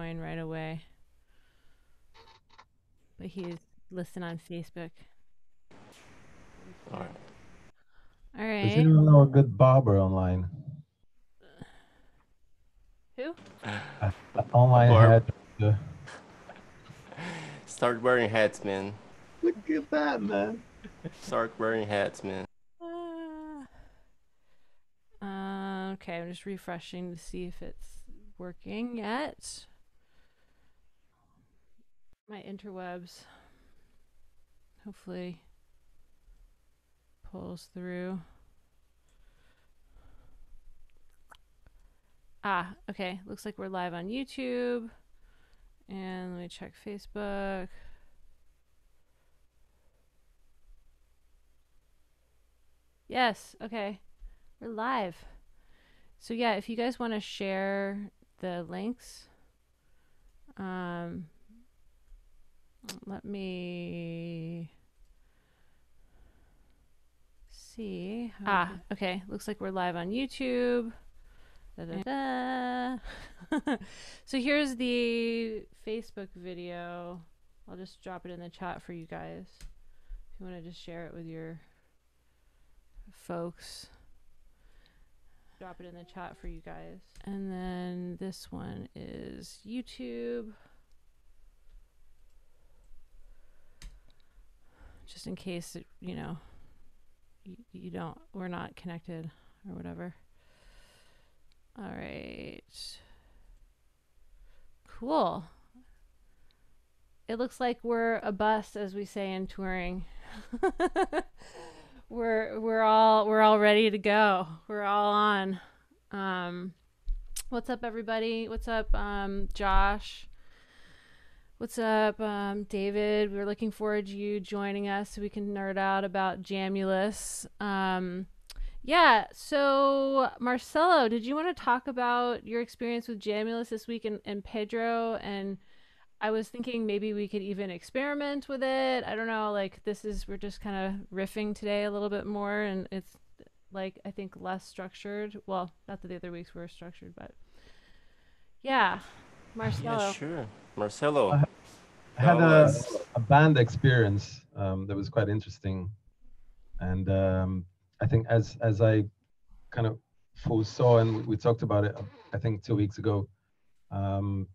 join right away. But he's listen on Facebook. All right. All right. Does anyone know a good barber online? Who? Uh, online Barb. hair. Start wearing hats, man. Look at that, man. Start wearing hats, man. Uh, uh, okay, I'm just refreshing to see if it's working yet. My interwebs hopefully pulls through. Ah, okay. Looks like we're live on YouTube. And let me check Facebook. Yes, okay. We're live. So yeah, if you guys want to share the links, um, let me see. Ah, okay. Looks like we're live on YouTube. Da-da-da. so here's the Facebook video. I'll just drop it in the chat for you guys. If you want to just share it with your folks. Drop it in the chat for you guys. And then this one is YouTube. Just in case, you know, you, you don't, we're not connected or whatever. All right. Cool. It looks like we're a bus, as we say in touring. we're we're all we're all ready to go. We're all on. Um, what's up, everybody? What's up, um, Josh? What's up, um, David? We're looking forward to you joining us so we can nerd out about Jamulus. Um, yeah. So, Marcelo, did you want to talk about your experience with Jamulus this week and, and Pedro? And I was thinking maybe we could even experiment with it. I don't know. Like, this is, we're just kind of riffing today a little bit more, and it's like, I think less structured. Well, not that the other weeks were structured, but yeah. Marcelo. Yeah, sure. Marcelo. Had a, a band experience um, that was quite interesting, and um, I think as as I kind of foresaw, and we, we talked about it, I think two weeks ago. Um,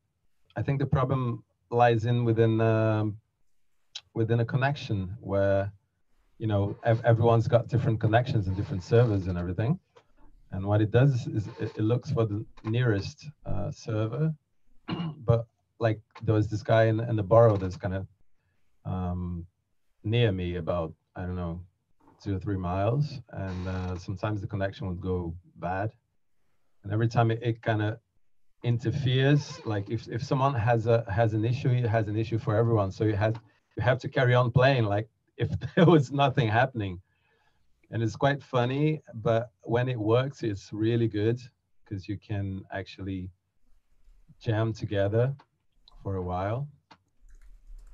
I think the problem lies in within um, within a connection where you know ev- everyone's got different connections and different servers and everything. And what it does is it, it looks for the nearest uh, server, but like there was this guy in, in the borough that's kind of um, near me about I don't know two or three miles, and uh, sometimes the connection would go bad, and every time it, it kind of interferes. Like if, if someone has a has an issue, it has an issue for everyone. So you have you have to carry on playing like if there was nothing happening, and it's quite funny. But when it works, it's really good because you can actually jam together for a while.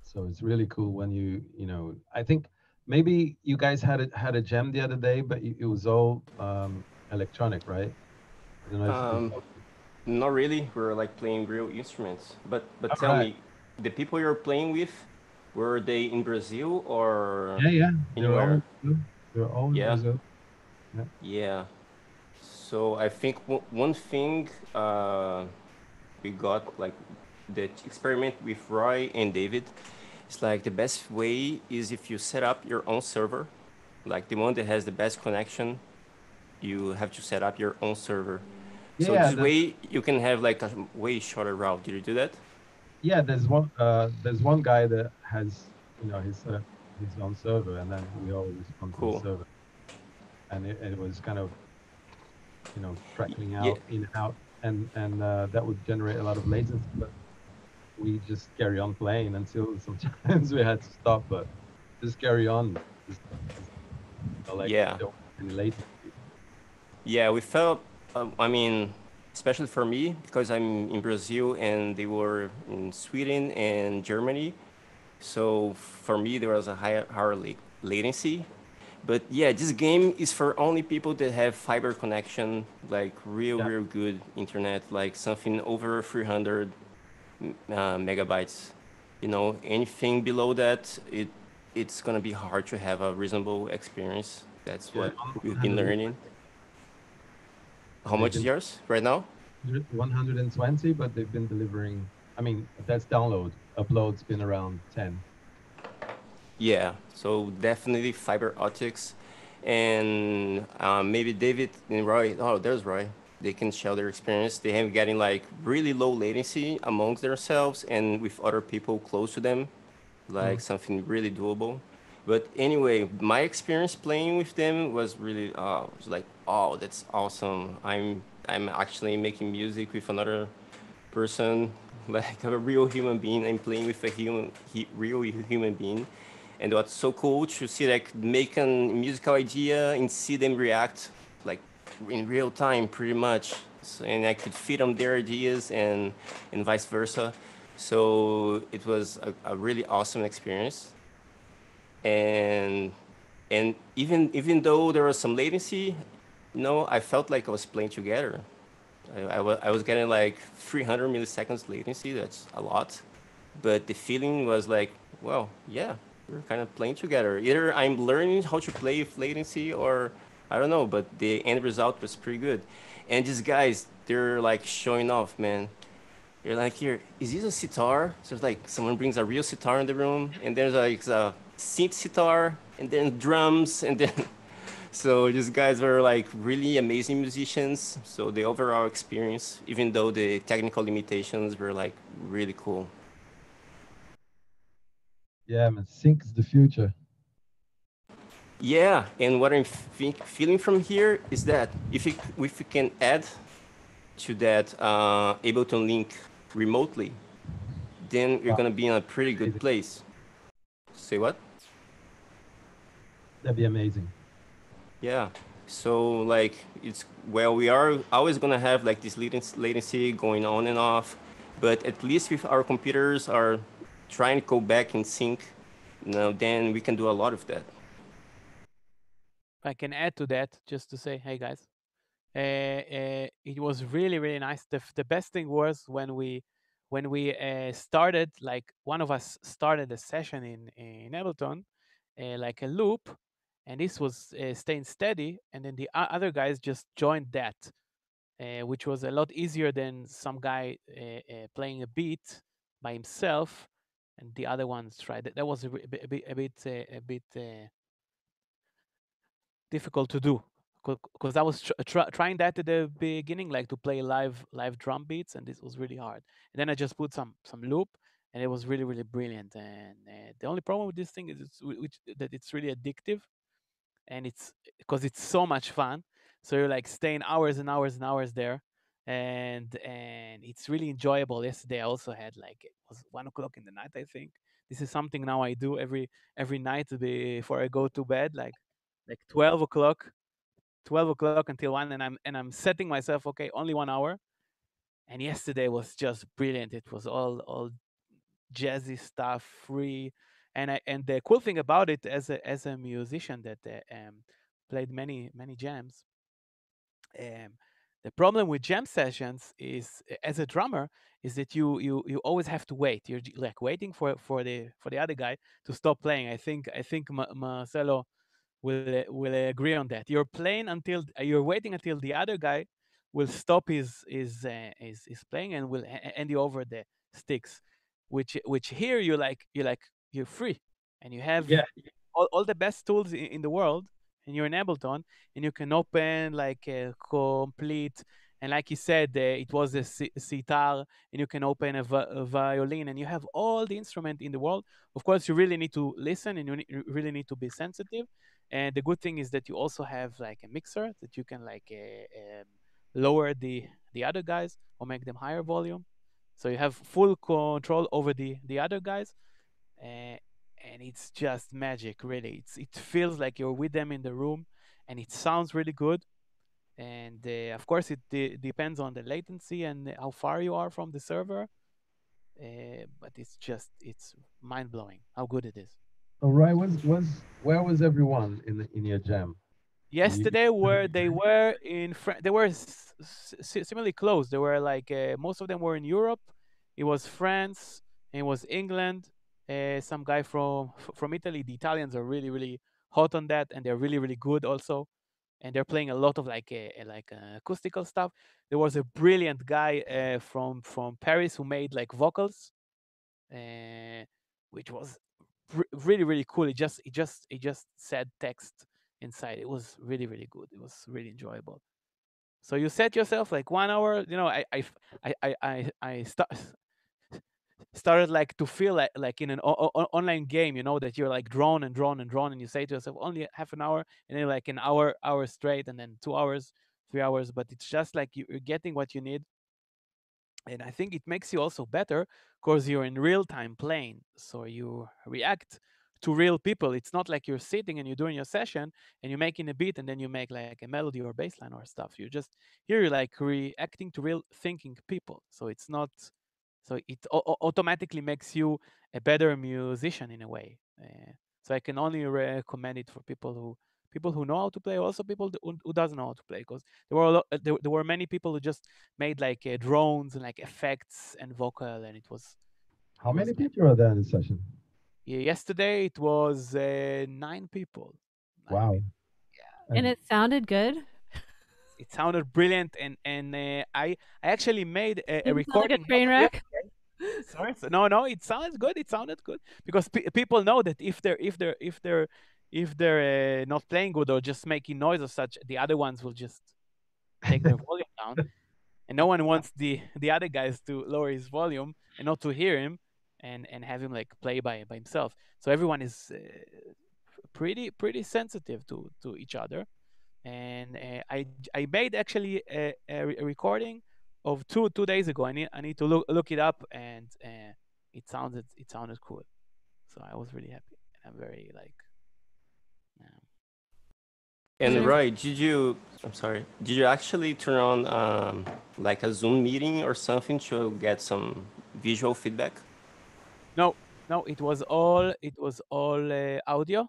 So it's really cool when you you know I think maybe you guys had a, had a jam the other day, but it was all um, electronic, right? I don't know if- Um, Not really. We're like playing real instruments. But but tell Alright. me, the people you're playing with, were they in Brazil or? yeah, yeah, anywhere. they're all Yeah. Brazil. Yeah. So I think w- one thing uh, we got like the experiment with Roy and David it's like the best way is if you set up your own server, like the one that has the best connection, you have to set up your own server. So this way you can have like a way shorter route. Did you do that? Yeah, there's one uh, there's one guy that has you know his uh, his own server, and then we all respond to Cool. the server, and it, it was kind of you know crackling yeah. out in and out, and and uh, that would generate a lot of latency, but we just carry on playing until sometimes we had to stop, but just carry on. Just, just, like, Yeah. Yeah, we felt. Um, I mean, especially for me because I'm in Brazil and they were in Sweden and Germany. So for me, there was a higher, higher la- latency. But yeah, this game is for only people that have fiber connection, like real, Yeah. real good internet, like something over 300 uh, megabytes. You know, anything below that, it it's gonna be hard to have a reasonable experience. That's what we've been learning. How much is yours right now? 120, but they've been delivering. I mean, that's download. Upload's been around 10. Yeah, so definitely fiber optics, and um, maybe David and Roy. Oh, there's Roy. They can share their experience. They have getting like really low latency amongst themselves and with other people close to them, like mm. something really doable. But anyway, my experience playing with them was really uh, was like, oh, that's awesome. I'm I'm actually making music with another person, like a real human being. I'm playing with a human, he, real human being, and what's so cool to see like make a musical idea and see them react in real time, pretty much. So, and I could feed them their ideas and and vice versa. So it was a, a really awesome experience and and even even though there was some latency, you know, I felt like I was playing together. I, I, was, I was getting like 300 milliseconds latency. That's a lot, but the feeling was like, well, yeah, we're kind of playing together. Either I'm learning how to play with latency, or I don't know. But the end result was pretty good. And these guys, they're like showing off, man. You're like, here, is this a sitar? So it's like someone brings a real sitar in the room, and there's like a synth sitar, and then drums, and then. So these guys were like really amazing musicians. So the overall experience, even though the technical limitations were like really cool. Yeah, man, sync is the future. Yeah, and what I'm feeling from here is that if we, if we can add to that uh, Ableton Link remotely, then you're wow. gonna be in a pretty good place. Say what? That'd be amazing. Yeah. So like it's well, we are always gonna have like this latency going on and off, but at least if our computers are trying to go back in sync, know, then we can do a lot of that. I can add to that just to say, hey guys, uh, uh, it was really really nice. The the best thing was when we when we uh, started, like one of us started a session in in Ableton, like a loop, and this was staying steady and then the other guys just joined that which was a lot easier than some guy playing a beat by himself and the other ones tried that that was a, a bit a bit a bit difficult to do because I was tr- tr- trying that at the beginning, like to play live live drum beats, and this was really hard. And then I just put some some loop, and it was really really brilliant. And uh, the only problem with this thing is it's, which, that it's really addictive and it's because it's so much fun. So you're like staying hours and hours and hours there, and and it's really enjoyable. Yesterday I also had like it was one o'clock in the night. I think this is something now I do every every night before I go to bed, like like twelve o'clock, twelve o'clock until one, and I'm and I'm setting myself okay only one hour. And yesterday was just brilliant. It was all all jazzy stuff, free and I, and the cool thing about it as a as a musician that uh, um, played many many jams um, the problem with jam sessions is as a drummer is that you you you always have to wait you're like waiting for for the for the other guy to stop playing i think i think marcelo will will agree on that you're playing until you're waiting until the other guy will stop his his uh, his, his playing and will hand you over the sticks which which here you like you like you're free and you have yeah. all, all the best tools in, in the world and you're in Ableton and you can open like a complete and like you said, uh, it was a sitar, and you can open a, a, violin, and you have all the instrument in the world. Of course, you really need to listen, and you, ne- you, really need to be sensitive. And the good thing is that you also have like a mixer that you can like uh, um, lower the the other guys or make them higher volume. So you have full control over the the other guys uh, and it's just magic really. It's it feels like you're with them in the room and it sounds really good. And uh, of course it de- depends on the latency and how far you are from the server but it's just it's mind-blowing how good it is all right was was where was everyone in the, in your jam yesterday where they were in France, they were s- s- similarly close they were like uh, most of them were in europe it was France, and it was England. Uh, some guy from from Italy. The Italians are really really hot on that, and they're really really good also. And they're playing a lot of like uh, like uh, acoustical stuff. There was a brilliant guy uh, from from Paris who made like vocals, uh, which was really really cool. It just it just it just said text inside. It was really really good. It was really enjoyable. So you set yourself like one hour. You know, I I I I I, start started like to feel like like in an o- o- online game you know that you're like drawn and drawn and drawn and you say to yourself only half an hour and then like an hour hour straight and then two hours three hours but it's just like you're getting what you need and i think it makes you also better because you're in real time playing so you react to real people. It's not like you're sitting and you're doing your session and you're making a beat and then you make like a melody or bass line or stuff. You're just here you're like reacting to real thinking people so it's not so it au- au- automatically makes you a better musician in a way uh, so i can only recommend it for people who people who know how to play also people who, who doesn't know how to play because there were a lot, there, there were many people who just made like uh, drones and like effects and vocal and it was How it many nice. people are there in the session? Yeah, yesterday it was uh, nine people Nine Wow. people. And it sounded good. it sounded brilliant and and uh, i i actually made a, a Didn't like recording a train not wreck. Sorry, so- no no it sounds good it sounded good because pe- people know that if they're if they're if they're if they're uh, not playing good or just making noise or such the other ones will just take their volume down and no one wants the the other guys to lower his volume and not to hear him and and have him like play by by himself so everyone is uh, pretty pretty sensitive to to each other and uh, I I made actually a, a, re- a recording of two two days ago. I need I need to look look it up, and uh, it sounded it sounded cool. So I was really happy, and I'm very like. And Mhm. Roy, did you? I'm sorry. Did you actually turn on um, like a Zoom meeting or something to get some visual feedback? no, no, it was all it was all uh, audio,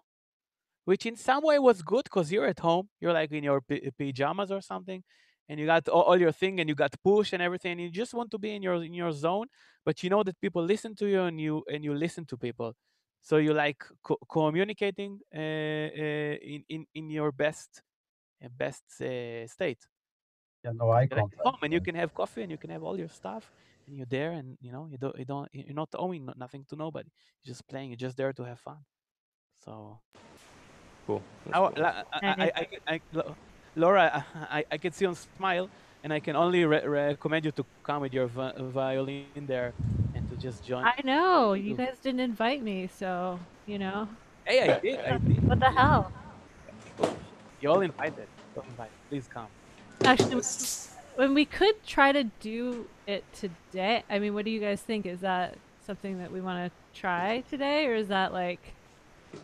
which in some way was good because you're at home, you're like in your p- pajamas or something, and you got all, all your thing, and you got push and everything, and you just want to be in your in your zone, but you know that people listen to you, and you and you listen to people, so you like co- communicating uh, uh, in in in your best uh, best uh, state. Yeah, no eye You're like contact. at home, and you can have coffee, and you can have all your stuff, and you're there, and you know you don't you don't you're not owing nothing to nobody. You're just playing. You're just there to have fun. So Cool. That's now, cool. I, I, I, I, I- Laura, I, I, I can see on smile, and I can only re- recommend you to come with your vi- violin there and to just join. I know you guys didn't invite me, so you know Hey, I did. I did. what the hell. You all invited. All invited. Please come. Actually, when we could try to do it today, I mean, what do you guys think? Is that something that we want to try today, or is that like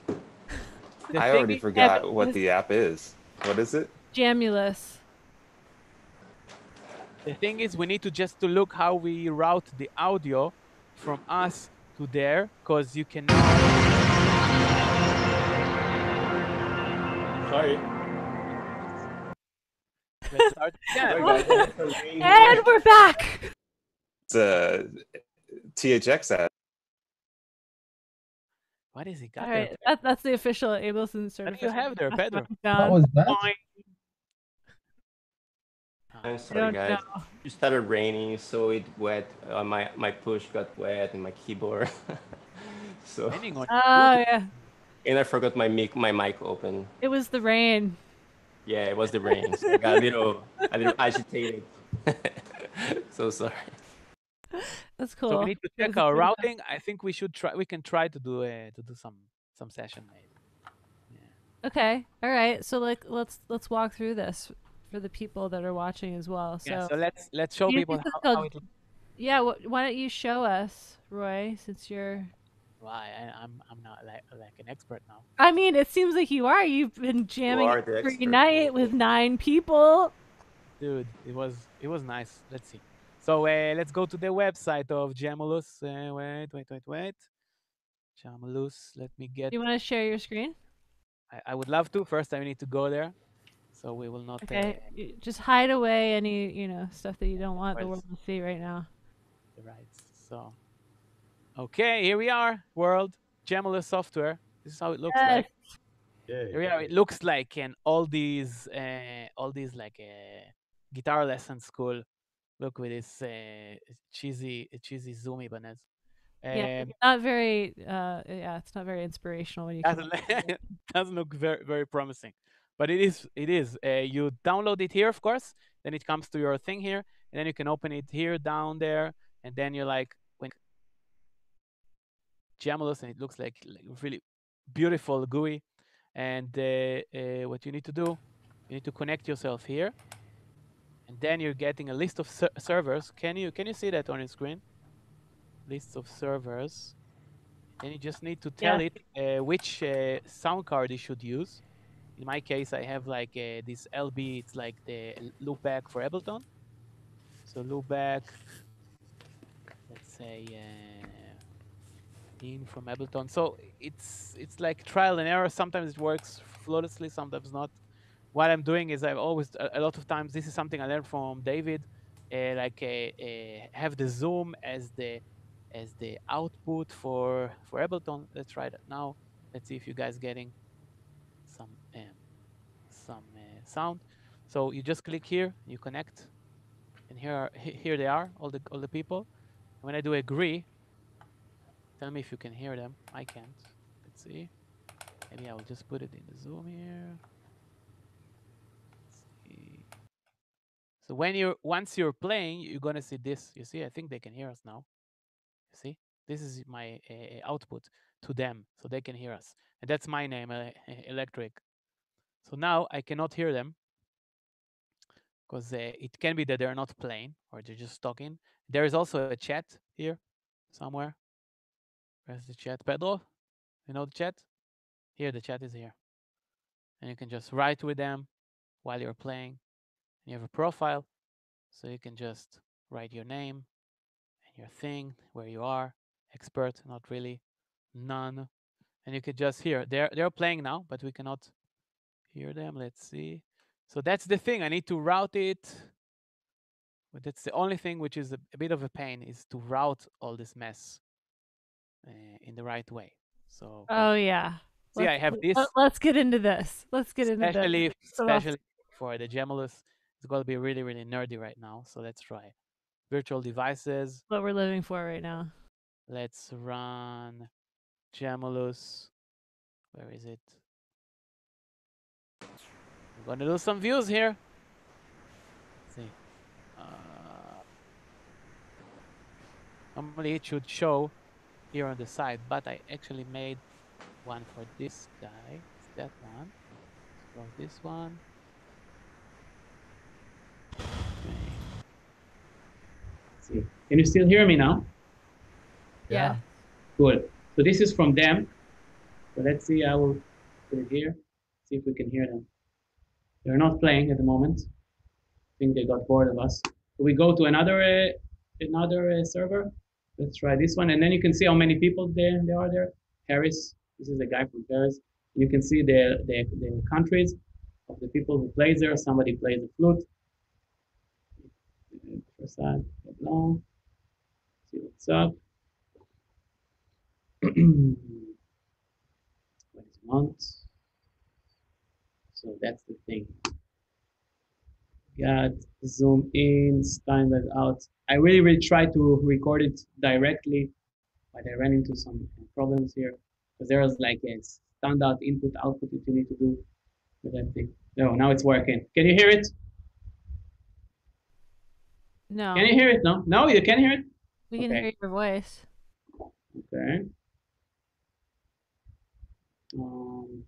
I already forgot but what the app is. What is it? Jamulus? The thing is, we need to just to look how we route the audio from us to there, because you can. Sorry. Let's start again. And we're back. It's a THX app. What is it? Got All there? right, that, that's the official Ableton What do you have there, Pedro? What Done. was that? Boing. I'm sorry, guys. know. It started raining, so it wet. Uh, my my push got wet and my keyboard. so Oh yeah, and I forgot my mic my mic open. it was the rain. Yeah, it was the rain. So I got a little a little agitated. so sorry. That's cool. So we need to check our good time. routing. I think we should try. We can try to do uh, to do some some session maybe. Okay, all right. So like, let's let's walk through this for the people that are watching as well. So yeah. So let's let's show people how, how called- it. yeah, wh- why don't you show us, Roy, since you're Why I, I'm I'm not like like an expert now. I mean, it seems like you are. You've been jamming are every expert. night with nine people. Dude, it was it was nice. Let's see. So uh, let's go to the website of Jamulus. Uh, wait, wait, wait, wait. Jamulus. Let me get. You want to share your screen? I, I would love to. First, I need to go there. So we will not. Okay. Uh, Just hide away any, you know, stuff that you don't want the world to see right now. the rights. So, okay, here we are, world, Jamulus software. This is how it looks Yes. like. Yeah. Here we are. It looks like in all these, uh, all these like uh, guitar lesson school. Look with this uh, cheesy, cheesy zoomy bananas. Yeah, Um, not very. Uh, yeah, it's not very inspirational when you. come doesn't it. doesn't look very very promising but it is it is uh, you download it here of course then it comes to your thing here and then you can open it here down there and then you're like when Jamulus and it looks like, like really beautiful GUI and uh, uh, what you need to do you need to connect yourself here and then you're getting a list of ser- servers can you can you see that on your screen lists of servers and you just need to tell Yeah. it uh, which uh, sound card you should use. In my case, I have like uh, this LB. It's like the loopback for Ableton. So loopback. Let's say uh, in from Ableton. So it's it's like trial and error. Sometimes it works flawlessly, sometimes not. What I'm doing is I've always a, lot of times this is something I learned from David. Uh, like uh, uh, have the zoom as the as the output for for Ableton. Let's try that now. Let's see if you guys getting some um, some uh, sound. So you just click here, you connect, and here are, here they are, all the all the people. When I do agree, tell me if you can hear them. I can't. Let's see. Maybe I will just put it in the zoom here. So when you're once you're playing, you're gonna see this. You see, I think they can hear us now. You see, this is my uh, output to them, so they can hear us, and that's my name, uh, Electric. So now I cannot hear them because uh, it can be that they're not playing or they're just talking. There is also a chat here somewhere. Where's the chat? Pedro, you know the chat? Here, the chat is here. And you can just write with them while you're playing. And You have a profile, so you can just write your name and your thing, where you are, expert, not really, none. And you could just hear. They're they're playing now, but we cannot hear them. Let's see. So that's the thing. I need to route it. But that's the only thing which is a, a bit of a pain is to route all this mess uh, in the right way. So Oh yeah. see, I Let's- have this let- Let's get into this. Let's get into this. especially So especially for the Jamulus. It's going to be really really nerdy right now. So let's try virtual devices. what we're living for right now. Let's run Jamulus. Where is it? We're gonna do some views here. Let's see. Uh, normally it should show here on the side, but I actually made one for this guy. It's that one. Let's this one. Okay. see. Can you still hear me now? Yeah. Cool. So this is from them. So let's see. I will put it here. See if we can hear them. They're not playing at the moment. I think they got bored of us. So we go to another uh, another uh, server. Let's try this one, and then you can see how many people there there are there. Paris. This is a guy from Paris. You can see the the, the countries of the people who plays there. Somebody plays the flute. See what's up. what is? So that's the thing. Got zoom in, Steinberg out. I really, really try to record it directly, but I ran into some problems here because there was like a standard input output that you need to do with that thing. No, now it's working. Can you hear it? No. Can you hear it? No, no, you can hear it. we can okay. hear your voice. Okay. Um,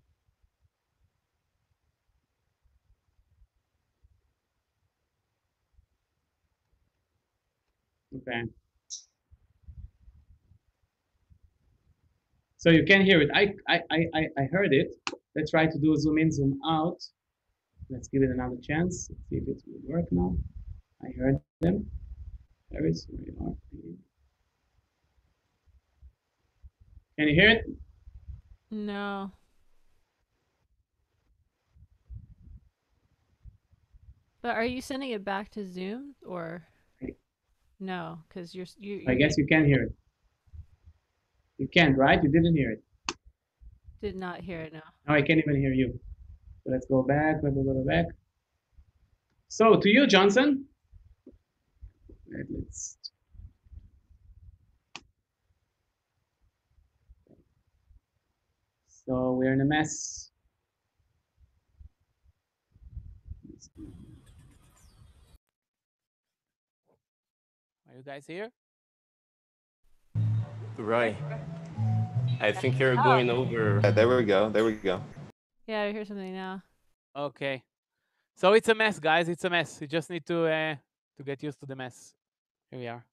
okay. So you can hear it. I, I, I, I heard it. Let's try to do a zoom in, zoom out. Let's give it another chance. Let's see if it will work now. I heard them. There is where. Can you hear it? No. But are you sending it back to Zoom or? No, because you're s- you. I guess you can't hear it. You can't, right? You didn't hear it. did not hear it. No. Now I can't even hear you. So let's go back, let me go back. So to you, Johnson. Let's. So we're in a mess. You guys here? Right. I think you're going over. Yeah, there we go. There we go. Yeah, I hear something now. Okay. So it's a mess, guys. It's a mess. You just need to uh, to get used to the mess. Here we are.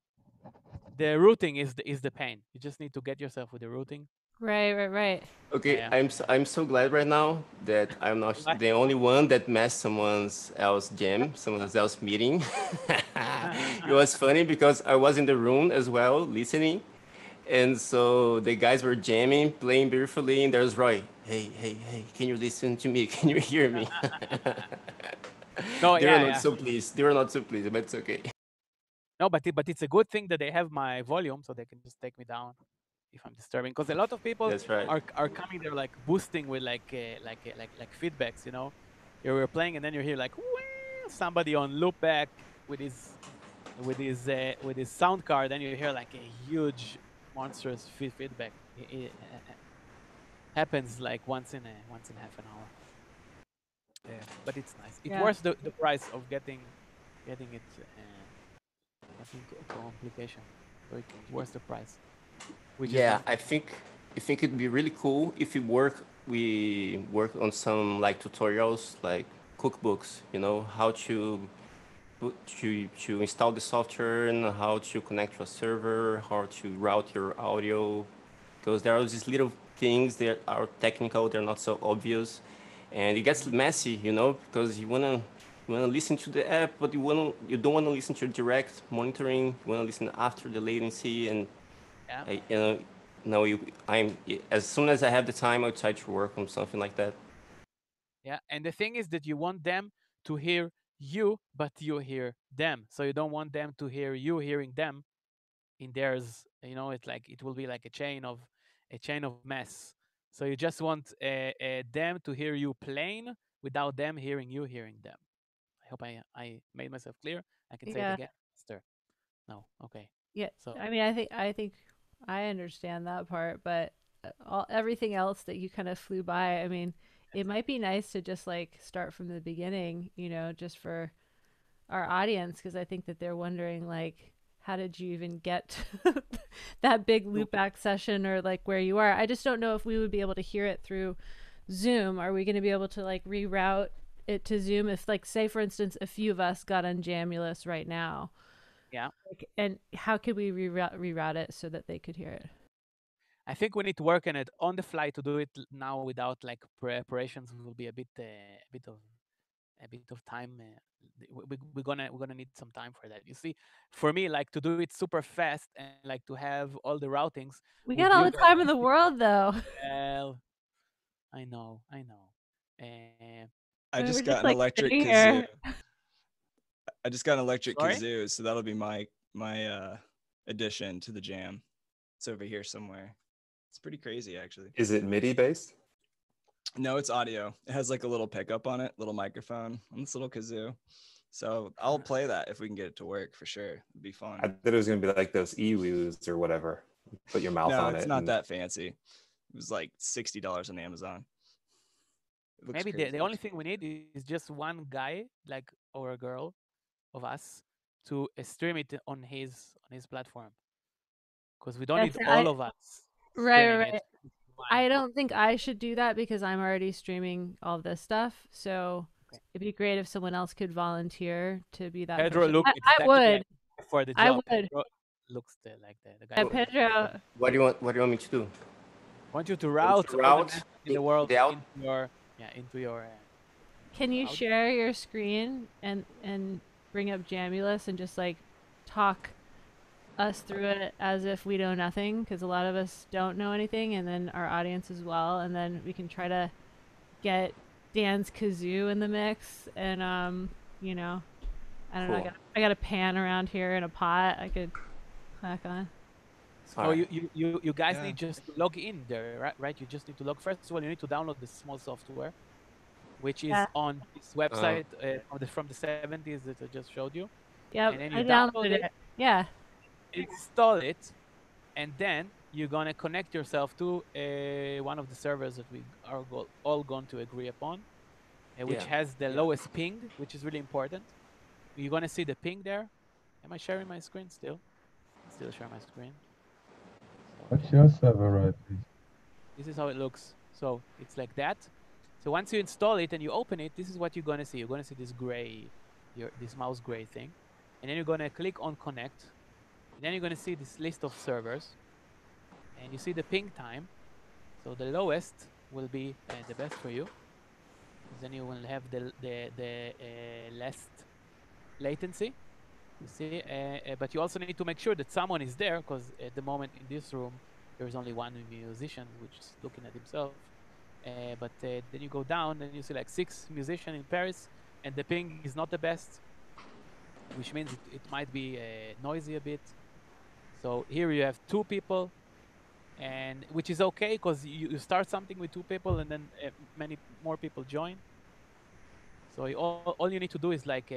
The routing is the, is the pain. You just need to get yourself with the routing. Right, right, right. Okay, Yeah. I'm so, I'm so glad right now that I'm not the only one that messed someone else jam, someone else meeting. it was funny because I was in the room as well listening, and so the guys were jamming, playing beautifully, and there's Roy. Hey, hey, hey! Can you listen to me? Can you hear me? No, they yeah, They were not yeah. so pleased. They were not so pleased, but it's okay. No, but it, but it's a good thing that they have my volume, so they can just take me down if I'm disturbing. Because a lot of people right. are are coming there like boosting with like uh, like uh, like like feedbacks, you know. You were playing and then you hear like somebody on loop back with his with his uh, with his sound card, then you hear like a huge monstrous feed feedback. It, it, uh, happens like once in a once in half an hour. Yeah, but it's nice. It Yeah. worth the, the price of getting getting it. Uh, I think a complication. So it- it's worth the price. Which Yeah. I think I think it'd be really cool if we work we work on some like tutorials like cookbooks, you know, how to put, to to install the software and how to connect to a server, how to route your audio because there are these little things that are technical, they're not so obvious. And it gets messy, you know, because you wanna you wanna listen to the app, but you wanna you don't wanna listen to direct monitoring. You wanna listen after the latency and Yeah. I, you know, no, you, I'm as soon as I have the time, I'll to work on something like that. Yeah, and the thing is that you want them to hear you, but you hear them. So you don't want them to hear you hearing them in theirs. You know, it's like it will be like a chain of a chain of mess. So you just want uh, uh, them to hear you playing without them hearing you hearing them. I hope I I made myself clear. I can say Yeah. it again. Stir. No. Okay. Yeah. So I mean, I think I think I understand that part, but uh, all everything else that you kind of flew by. I mean, it might be nice to just like start from the beginning, you know, just for our audience, because I think that they're wondering like, how did you even get that big loopback session or like where you are? I just don't know if we would be able to hear it through Zoom. Are we going to be able to like reroute it to Zoom if like say for instance a few of us got on Jamulus right now? Yeah. Like, and how could we reroute, reroute it so that they could hear it? I think we need to work on it on the fly to do it now without like preparations will be a bit uh, a bit of a bit of time. Uh, we, we- we're gonna we're gonna need some time for that. You see, for me, like to do it super fast and like to have all the routings. We Would got all the time in the world, though. Well, I know, I know. Uh, I We just got just, an like, electric kazoo. Here. I just got an electric Sorry? kazoo, so that'll be my my uh addition to the jam. It's over here somewhere. It's pretty crazy actually. Is it MIDI based? No, it's audio. It has like a little pickup on it, little microphone on this little kazoo. So I'll play that if we can get it to work for sure. It'd be fun. I thought it was gonna be like those ewoos or whatever. Put your mouth no, on it. it's not and- that fancy. It was like sixty dollars on Amazon. Maybe the, crazy, the only thing we need is just one guy, like or a girl, of us to uh, stream it on his on his platform. Because we don't Yes, need I- all of us. Right, right, it right. into one. I don't think I should do that because I'm already streaming all this stuff. So Okay. it'd be great if someone else could volunteer to be that. Pedro person. look I, I would. like for the I would. Pedro looks the, like the, the guy. Yeah, for the job. Pedro. What do you want? What do you want me to do? I want you to to route, all route in the- the world the out- into your yeah into your. Uh, Can you Out. share your screen and and bring up Jamulus and just like talk us through it as if we know nothing because a lot of us don't know anything and then our audience as well and then we can try to get Dan's kazoo in the mix and um you know I don't know. I got I got a pan around here in a pot. I could clack on. So Alright. you, you, you, you guys Yeah. need just to log in there, right? right? You just need to log. First of all, you need to download the small software, which is Yeah. on this website uh, from the from the 70s that I just showed you. Yep, And then I you download it. it. Yeah. Install it, and then you're gonna connect yourself to uh, one of the servers that we are go- all going to agree upon, uh, which Yeah. has the lowest ping, which is really important. You're gonna see the ping there. Am I sharing my screen still? Still share my screen. So- What's your server right, this is how it looks. So it's like that. So once you install it and you open it, this is what you're gonna see. You're gonna see this gray, your this mouse gray thing, and then you're gonna click on connect. And then you're gonna see this list of servers, and you see the ping time. So the lowest will be uh, the best for you. Then you will have the the the uh, latency. You see, uh, uh, but you also need to make sure that someone is there, because at the moment in this room there's only one musician which is looking at himself. Uh, but uh, then you go down and you see like six musicians in Paris, and the ping is not the best, which means it, it might be uh, noisy a bit. So here you have two people, and which is okay because you, you start something with two people and then many more people join. So you, all, all you need to do is like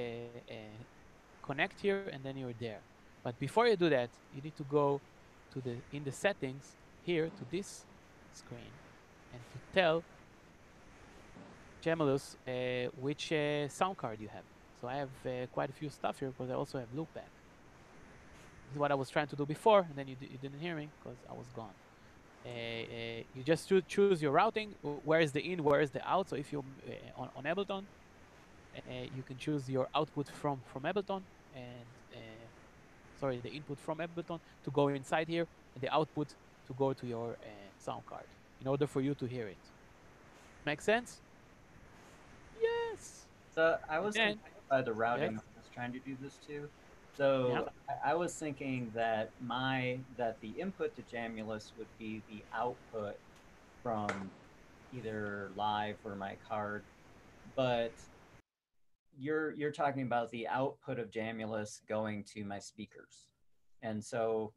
connect here and then you're there. But before you do that, you need to go to the in the settings here to this screen and to tell Jamulus uh, which uh, sound card you have. So I have uh, quite a few stuff here because I also have loopback. This is what I was trying to do before, and then you, you didn't hear me because I was gone. Uh, uh, you just choo- choose your routing. Where is the in? Where is the out? So if you're uh, on, on Ableton, uh, you can choose your output from from Ableton and uh, sorry, the input from Ableton to go inside here, and the output to go to your uh, sound card in order for you to hear it. Make sense? Yes. So I was then- by the routing. I was trying to do this too. So I, I was thinking that my that the input to Jamulus would be the output from either live or my card, but you're you're talking about the output of Jamulus going to my speakers, and so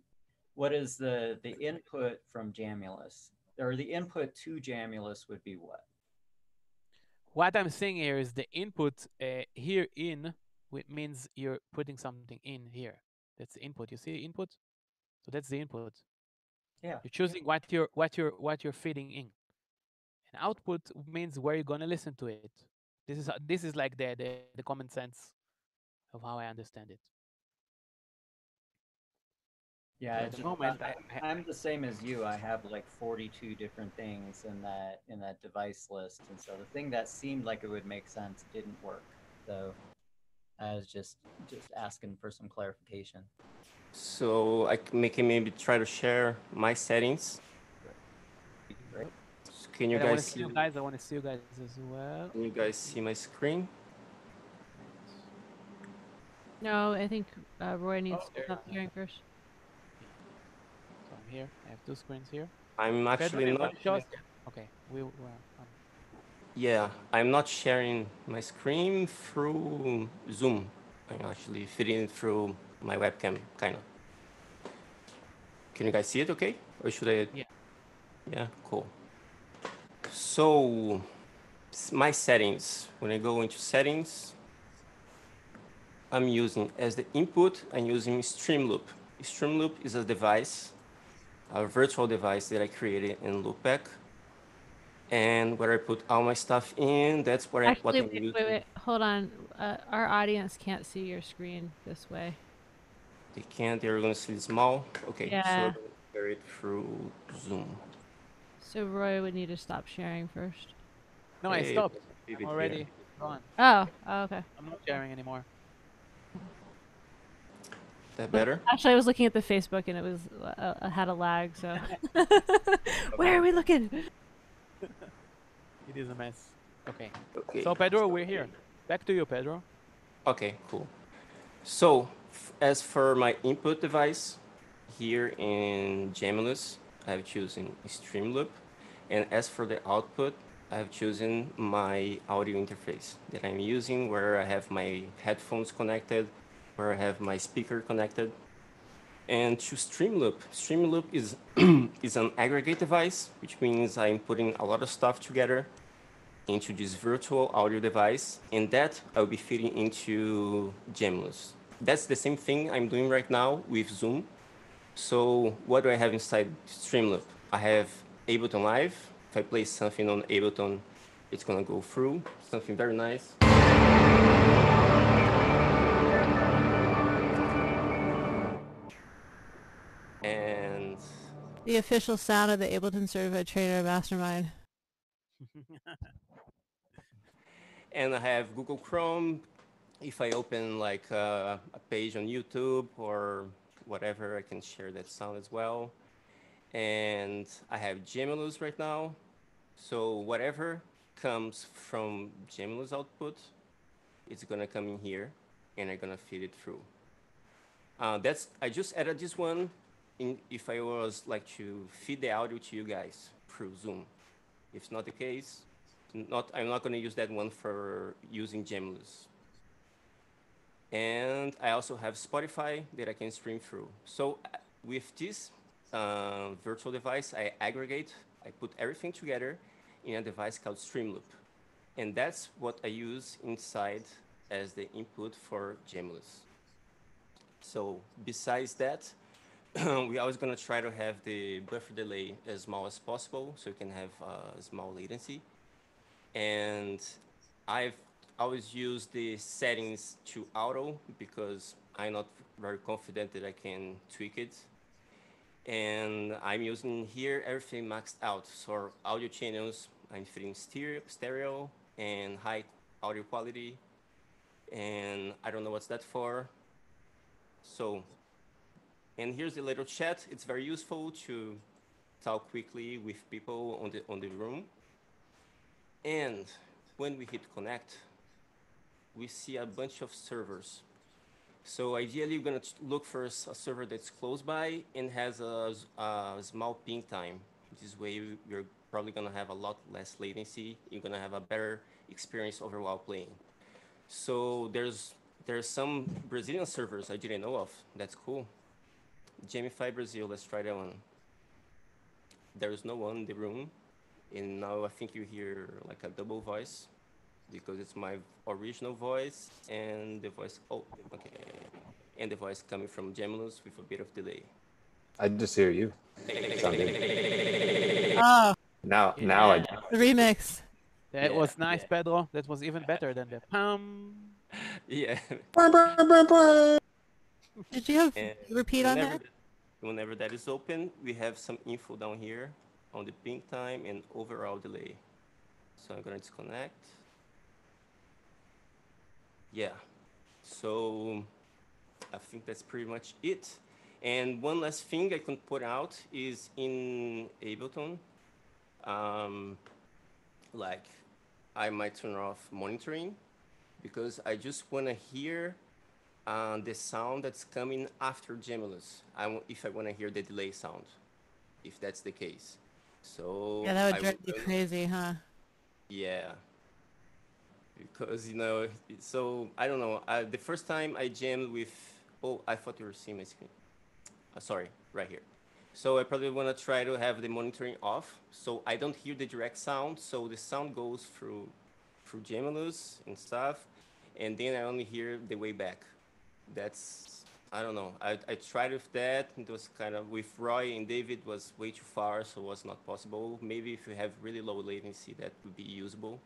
what is the the input from Jamulus or the input to Jamulus would be what? What I'm saying here is the input uh, here in, which means you're putting something in here. That's the input. You see input? So that's the input. Yeah. You're choosing what you're what you're what you're feeding in. And output means where you're gonna listen to it. This is this is like the the, the common sense of how I understand it. Yeah, at the moment, I, I- am the same as you. I have like 42 different things in that in that device list, and so the thing that seemed like it would make sense didn't work. So I was just just asking for some clarification. So I may- can maybe try to share my settings. Right? So can you And I want to guys see see? you guys. I want to see you guys as well. Can you guys see my screen? No, I think uh, Roy needs Oh, to there. stop hearing first. I'm here. I have two screens here. I'm actually not. wanna show us? Okay, we well, um, Yeah, I'm not sharing my screen through Zoom. I'm actually feeding through my webcam, kind of. Can you guys see it okay? Or should I? Yeah. Yeah, cool. So, my settings, when I go into settings, I'm using as the input, I'm using Streamloop. Streamloop is a device, a virtual device that I created in Loopback and where I put all my stuff in. That's where I what Actually, I'm wait, using. wait, wait. Hold on. Uh, our audience can't see your screen this way. They can't. They're gonna see it small. Okay, so Yeah. I'm share it through Zoom. So Roy would need to stop sharing first. no, I stopped. I'm it here. already gone. Oh, oh, okay. I'm not sharing anymore. That better? Actually, I was looking at the Facebook and it was uh, uh, had a lag. So where are we looking? It is a mess. Okay. Okay. So Pedro, we're here. Back to you, Pedro. Okay, cool. So, f- as for my input device, here in Jamulus, I've chosen Streamloop. And as for the output, I've chosen my audio interface that I'm using where I have my headphones connected, where I have my speaker connected. And to Streamloop, Streamloop is, is an aggregate device, which means I'm putting a lot of stuff together into this virtual audio device, and that I'll be feeding into Jamulus. That's the same thing I'm doing right now with Zoom. So what do I have inside Streamloop? I have Ableton Live. If I play something on Ableton, it's gonna go through, something very nice. The official sound of the Ableton Certified Trainer Mastermind. and I have Google Chrome. If I open like uh, a page on YouTube or whatever, I can share that sound as well. And I have Jamulus right now. So whatever comes from Jamulus output, it's gonna come in here and I'm gonna feed it through. Uh, that's I just added this one in if I was like to feed the audio to you guys through Zoom. If it's not the case, not I'm not gonna use that one for using Jamulus. And I also have Spotify that I can stream through. So uh, with this uh, virtual device, I aggregate, I put everything together in a device called Streamloop. And that's what I use inside as the input for Jamulus. So besides that, we're always gonna try to have the buffer delay as small as possible so you can have uh, small latency. And I've always use the settings to auto because I'm not very confident that I can tweak it. And I'm using here everything maxed out. So audio channels, I'm fitting stereo, stereo and high audio quality. And I don't know what's that for. So, and here's the little chat. It's very useful to talk quickly with people on the, on the room. And when we hit connect, we see a bunch of servers. So ideally, you're gonna look for a server that's close by and has a, a small ping time. This way, you're probably gonna have a lot less latency. You're gonna have a better experience overall playing. So there's there's some Brazilian servers I didn't know of. That's cool. Jamify Brazil, let's try that one. There's no one in the room. And now I think you hear like a double voice because it's my original voice and the voice, oh, okay. And the voice coming from Jamulus with a bit of delay. I just hear you. Oh, Now, now I. the remix. That Yeah, was nice, yeah. Pedro. That was even better than the pum. Yeah. Did you have And repeat on whenever that? Whenever that is open, we have some info down here on the ping time and overall delay. So I'm gonna disconnect. Yeah, so I think that's pretty much it. And one last thing I can put out is in Ableton, um, like I might turn off monitoring because I just want to hear uh, the sound that's coming after Jamulus. I w- if I want to hear the delay sound, if that's the case. So Yeah, that I would drive you crazy, huh? yeah. Because you know, so I don't know. Uh, the first time I jammed with, oh, I thought you were seeing my screen. Uh, sorry, right here. So I probably want to try to have the monitoring off, so I don't hear the direct sound. So the sound goes through, through Jamulus and stuff, and then I only hear the way back. That's I don't know. I, I tried with that. It was kind of with Roy and David was way too far, so it was not possible. Maybe if you have really low latency, that would be usable.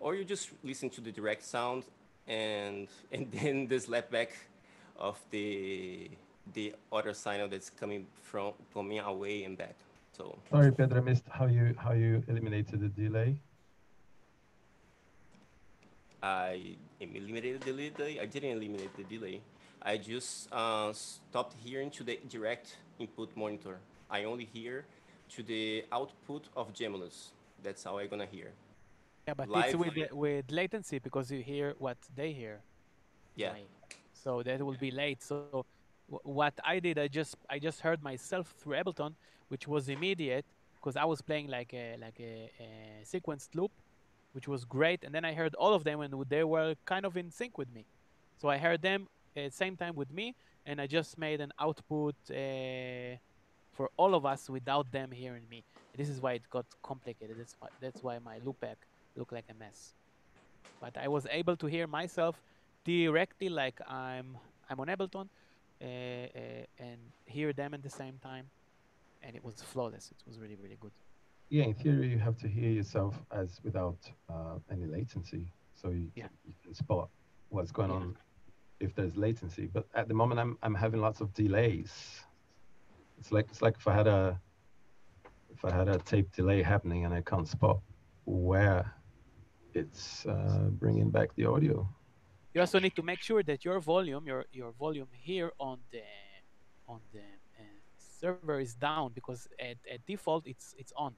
Or you just listen to the direct sound and and then the slapback of the the other signal that's coming from coming away and back. So Sorry, Pedro, I missed how you how you eliminated the delay. I eliminated the delay. I didn't eliminate the delay. I just uh, stopped hearing to the direct input monitor. I only hear to the output of Jamulus. That's how I'm gonna hear. Yeah, but it's with with latency because you hear what they hear. Yeah. Right. So that will be late. So what I did, I just I just heard myself through Ableton, which was immediate, because I was playing like a like a, a sequenced loop, which was great. And then I heard all of them, and they were kind of in sync with me. So I heard them at the same time with me, and I just made an output uh, for all of us without them hearing me. This is why it got complicated. That's why that's why my loopback looked like a mess. But I was able to hear myself directly, like I'm I'm on Ableton, uh, uh, and hear them at the same time, and it was flawless. It was really really good. Yeah, in theory, you have to hear yourself as without uh, any latency, so you, Yeah. you can spot what's going Yeah. on if there's latency. But at the moment, I'm I'm having lots of delays. It's like it's like if I had a if I had a tape delay happening and I can't spot where it's uh, bringing back the audio. You also need to make sure that your volume, your your volume here on the on the uh, server is down because at, at default it's it's on.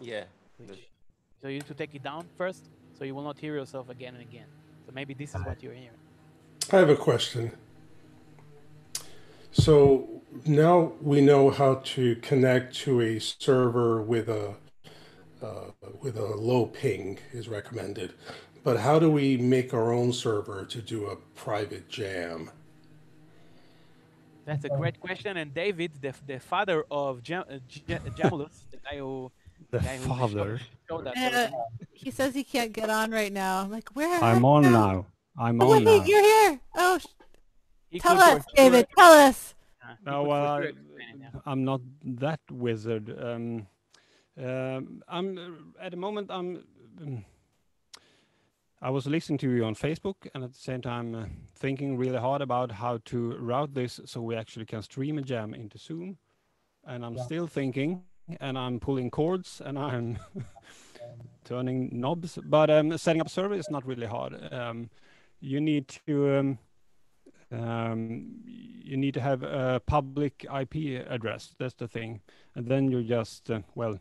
Yeah. Which, so you need to take it down first, so you will not hear yourself again and again. So maybe this is what you're hearing. I have a question. So now we know how to connect to a server with a uh, with a low ping is recommended, but how do we make our own server to do a private jam? That's a great question. And David, the, the father of Jam- uh, J- Jamulus, the guy who The guy who showed- father. Uh, he says he can't get on right now. I'm like, where? I'm on now. I'm Oh, on wait, now. you're here. Oh, sh- He tell us, sure- David. Tell us. uh, No, well, I, explain it, yeah. I'm not that wizard. Um, um, I'm uh, at the moment. I'm. Um, I was listening to you on Facebook, and at the same time uh, thinking really hard about how to route this so we actually can stream a jam into Zoom. And I'm still thinking, and I'm pulling cords, and I'm turning knobs. But um, setting up server is not really hard. Um, you need to. Um, um, you need to have a public IP address. That's the thing, and then you just uh, well,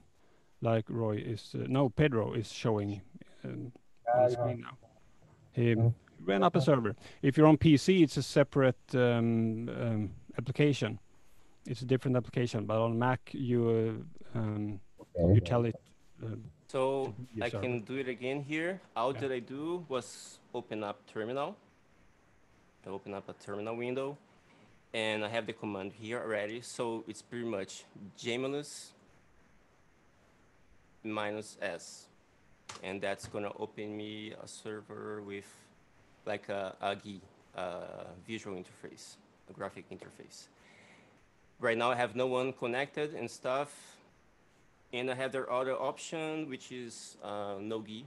like Roy is uh, no Pedro is showing um, on the screen now. He ran up a server. If you're on PC, it's a separate um, um, application. It's a different application, but on Mac you uh, um, you tell it. Uh, So I sir. can do it again here. All that I do was open up terminal. I open up a terminal window and I have the command here already. So it's pretty much Jamulus minus S. And that's gonna open me a server with like a, a GUI, uh, visual interface, a graphic interface. Right now I have no one connected and stuff. And I have their other option, which is uh, no GUI.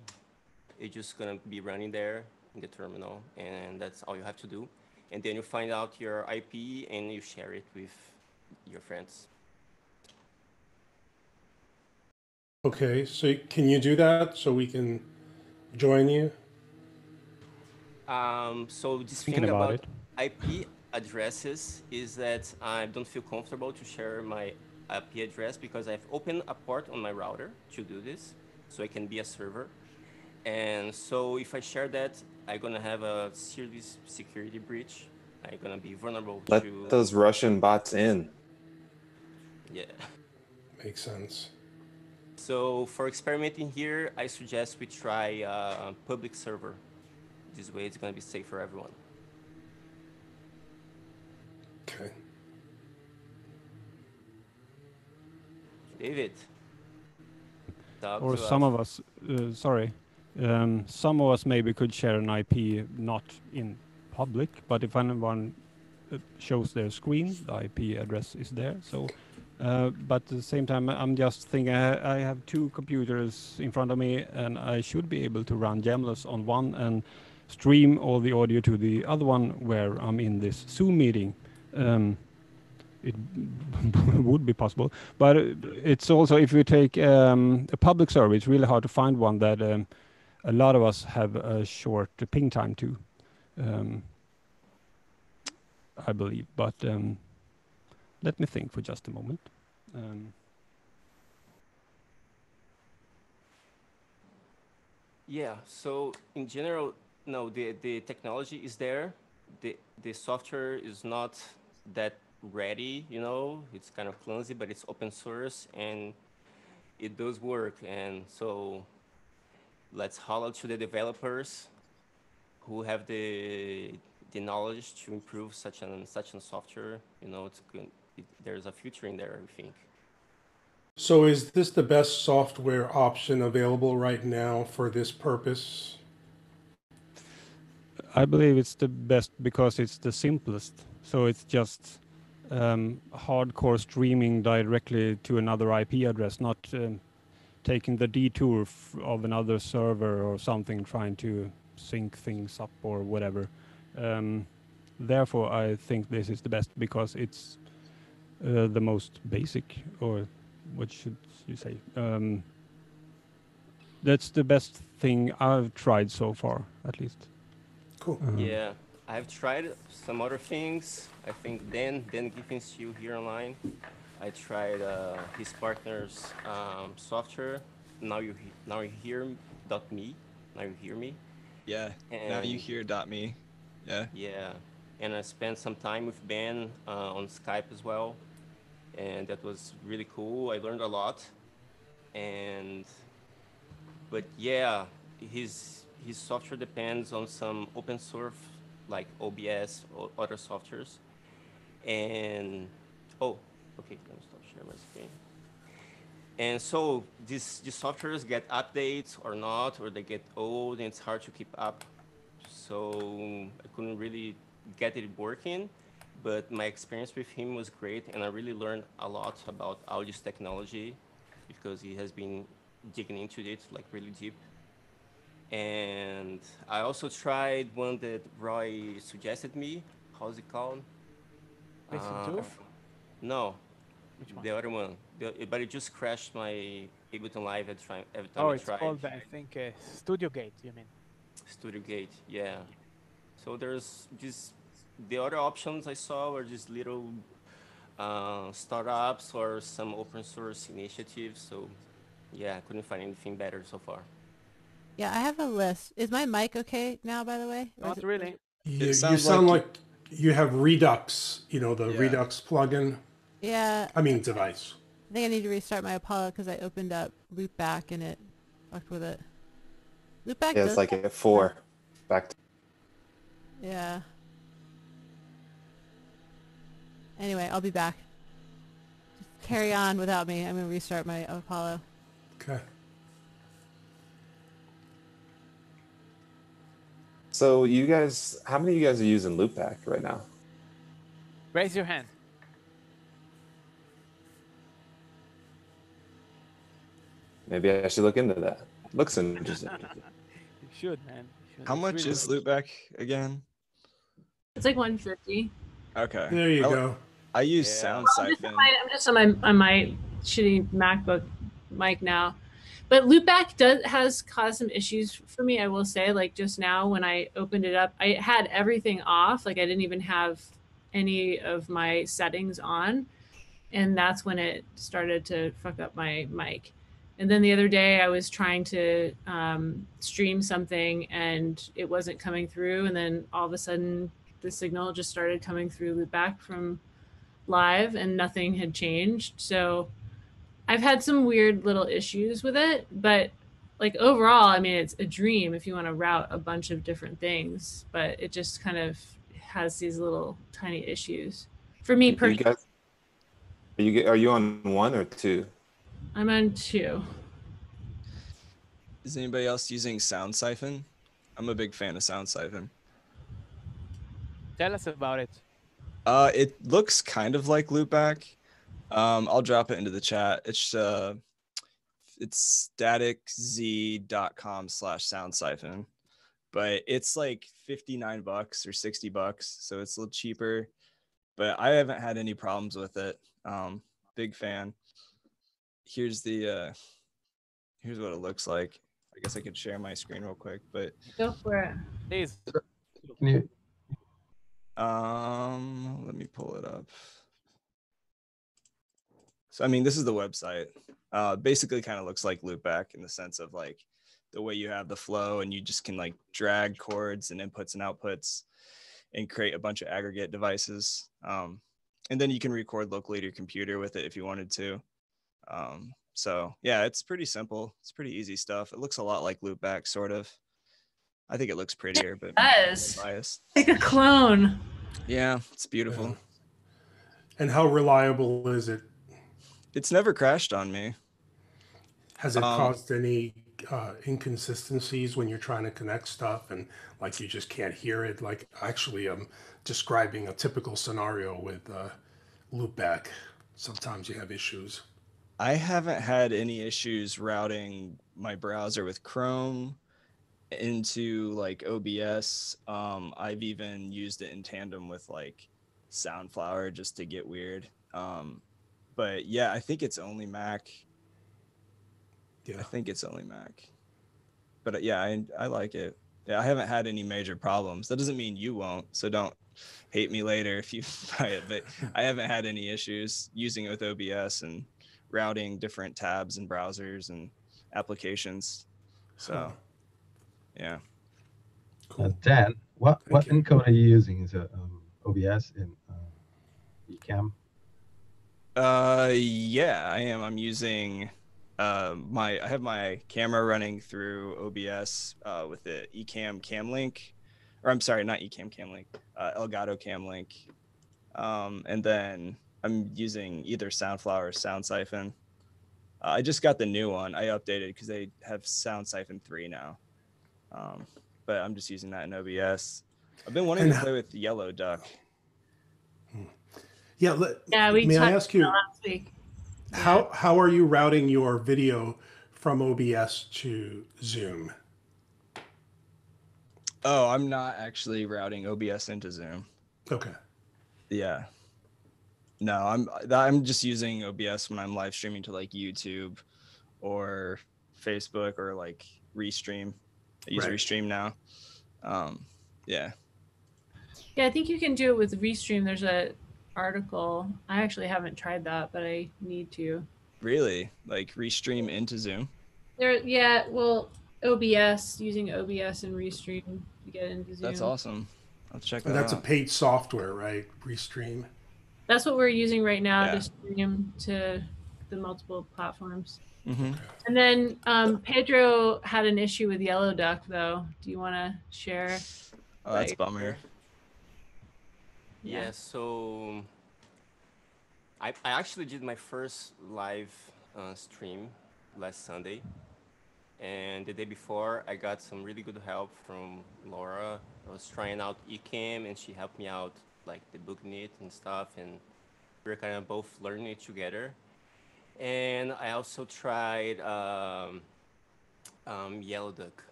It's just gonna be running there in the terminal, and that's all you have to do. And then you find out your IP and you share it with your friends. Okay, so can you do that so we can join you? Um, so this Thinking thing about about IP addresses is that I don't feel comfortable to share my IP address because I've opened a port on my router to do this, so I can be a server. And so if I share that, I'm gonna have a serious security breach. I'm gonna be vulnerable Let to those Russian bots in. yeah. Makes sense. So for experimenting here, I suggest we try a public server. This way, it's gonna be safe for everyone. Okay. David. talk or to some us. of us, uh, sorry, um, some of us maybe could share an IP not in public, but if anyone uh, shows their screen, the IP address is there. So, uh, but at the same time, I'm just thinking I, I have two computers in front of me, and I should be able to run Jamulus on one and stream all the audio to the other one where I'm in this Zoom meeting. Um, it would be possible, but it's also if you take um, a public server, it's really hard to find one that um, a lot of us have a short ping time to. Um, I believe, but um, let me think for just a moment. Um, Yeah. So in general, no, the the technology is there. The the software is not that ready. You know, it's kind of clumsy, but it's open source, and it does work. And so let's holler to the developers who have the the knowledge to improve such an such a software. You know, it's good. It, there's a future in there, I think. So is this the best software option available right now for this purpose? I believe it's the best because it's the simplest. So it's just um, hardcore streaming directly to another IP address, not um, taking the detour f- of another server or something trying to sync things up or whatever. Um, therefore, I think this is the best because it's uh, the most basic, or what should you say? Um, that's the best thing I've tried so far, at least. Cool. Uh, Yeah, I've tried some other things. I think Dan Dan Giffen's still here online. I tried uh, his partner's um, software. Now you now you hear dot me. Now you hear me. Yeah. now you hear dot me. Yeah. Yeah, and I spent some time with Ben uh, on Skype as well, and that was really cool. I learned a lot, and but yeah, his his software depends on some open source like OBS or other softwares, and oh, okay, let me stop sharing my screen. And so these these softwares get updates or not, or they get old, and it's hard to keep up so I couldn't really get it working. But my experience with him was great, and I really learned a lot about Audis technology because he has been digging into it like really deep. And I also tried one that Roy suggested me. How's it called? Listen Uh? No, the other one. The, but it just crashed my Ableton Live every time, every time Oh, I it's tried. called, I think, uh, Studio Gate, you mean? Studio Gate, yeah. So there's just the other options I saw were just little uh, startups or some open source initiatives. So yeah, I couldn't find anything better so far. Yeah, I have a list. Is my mic okay now, by the way? Not oh, it- really. You, you sound like like you have Redux, you know, the Yeah. Redux plugin. Yeah, I mean, device. I think I need to restart my Apollo because I opened up Loopback and it fucked with it. Loopback Yeah, it's like that? at four. Back to Yeah. Anyway, I'll be back. Just carry on without me. I'm gonna restart my Apollo. Okay. So you guys, how many of you guys are using Loopback right now? Raise your hand. Maybe I should look into that. Looks interesting. You should, man. You should. How It's much really is. Loopback again? It's like 150. Okay. There you I, go. I use Yeah. Sound I'm just, Siphon. I'm just on my on my shitty MacBook mic now. But Loopback does has caused some issues for me. I will say, like just now when I opened it up, I had everything off. Like I didn't even have any of my settings on, and that's when it started to fuck up my mic. And then the other day, I was trying to um, stream something, and it wasn't coming through. And then all of a sudden, the signal just started coming through Loopback from live and nothing had changed. So I've had some weird little issues with it, but like overall, I mean, it's a dream if you want to route a bunch of different things, but it just kind of has these little tiny issues. For me You personally, guys, are you are you on one or two? I'm on two. Is anybody else using Sound Siphon? I'm a big fan of Sound Siphon. Tell us about it. Uh, it looks kind of like Loopback. Um, I'll drop it into the chat. It's uh, it's staticz.com slash sound siphon, but it's like 59 bucks or 60 bucks, so it's a little cheaper. But I haven't had any problems with it. Um, big fan. Here's the uh, here's what it looks like. I guess I could share my screen real quick, but Go for it. Please. Can you, Um, let me pull it up. So I mean, this is the website. Uh, basically, kind of looks like Loopback in the sense of like the way you have the flow, and you just can like drag chords and inputs and outputs, and create a bunch of aggregate devices. Um, and then you can record locally to your computer with it if you wanted to. Um, So yeah, it's pretty simple. It's pretty easy stuff. It looks a lot like Loopback, sort of. I think it looks prettier, but does. Biased. Like a clone. Yeah, it's beautiful. Yeah. And how reliable is it? It's never crashed on me. Has it Um, caused any uh, inconsistencies when you're trying to connect stuff and like you just can't hear it? Like actually, I'm describing a typical scenario with uh, loopback. Sometimes you have issues. I haven't had any issues routing my browser with Chrome into like OBS. Um, I've even used it in tandem with like Soundflower just to get weird. Um, but yeah, I think it's only Mac. Yeah. I think it's only Mac. But uh, yeah, I I like it. Yeah, I haven't had any major problems. That doesn't mean you won't. So don't hate me later if you buy it. But I haven't had any issues using it with OBS and routing different tabs and browsers and applications. So Huh. yeah. Uh, Dan, what what encode are you using? Is it um, OBS in uh, Ecamm? Uh, yeah, I am. I'm using uh, my. I have my camera running through OBS uh, with the Ecamm Cam Link, or I'm sorry, not Ecamm Cam Link, uh, Elgato Cam Link, um, and then I'm using either Soundflower or Sound Siphon. Uh, I just got the new one. I updated because they have Sound Siphon three now, um, but I'm just using that in OBS. I've been wanting And to play with Yellow Duck. Yeah. Let, Yeah, we may I ask you last week. how how are you routing your video from OBS to Zoom? Oh, I'm not actually routing OBS into Zoom. Okay. Yeah. No, I'm I'm just using OBS when I'm live streaming to like YouTube or Facebook or like Restream. I use Right. Restream now. Um, yeah. Yeah, I think you can do it with Restream. There's a article. I actually haven't tried that, but I need to. Really? Like Restream into Zoom? There, yeah. Well, OBS using OBS and Restream to get into Zoom. That's awesome. I'll check that And that's a paid software, right? Restream. That's what we're using right now Yeah. to stream to the multiple platforms. Mhm. And then um, Pedro had an issue with Yellow Duck, though. Do you want to share? Oh, that's like, bummer. Yeah, so I, I actually did my first live uh, stream last Sunday. And the day before, I got some really good help from Laura. I was trying out Ecamm, and she helped me out, like the BookNet and stuff. And we were kind of both learning it together. And I also tried um, um, Yellow Duck.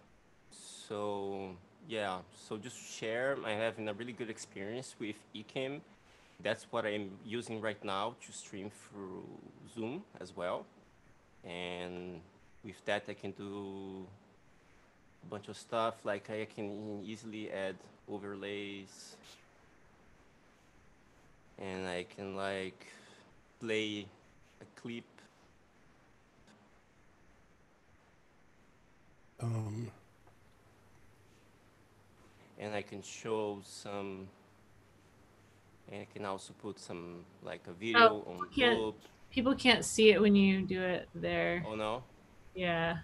So yeah, so just share, I'm having a really good experience with Ecamm. That's what I'm using right now to stream through Zoom as well. And with that, I can do a bunch of stuff. Like I can easily add overlays, and I can like play a clip. Um, and I can show some and I can also put some like a video Oh, on can't- loop. People can't see it when you do it there. Oh no. Yeah.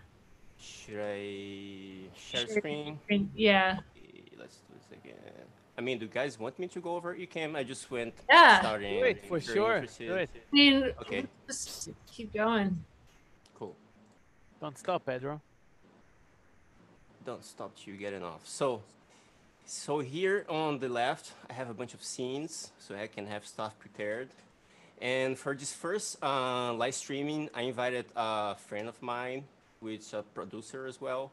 Should I share Share screen? screen, yeah. Okay, let's do this again. I mean, do you guys want me to go over Ecamm? I just went Yeah. starting. Do it, for sure. interested. Do it. I mean, Okay. just keep going. Cool. Don't stop, Pedro. Don't stop till you get enough. So, so here on the left, I have a bunch of scenes, so I can have stuff prepared. And for this first uh, live streaming, I invited a friend of mine, which is a producer as well.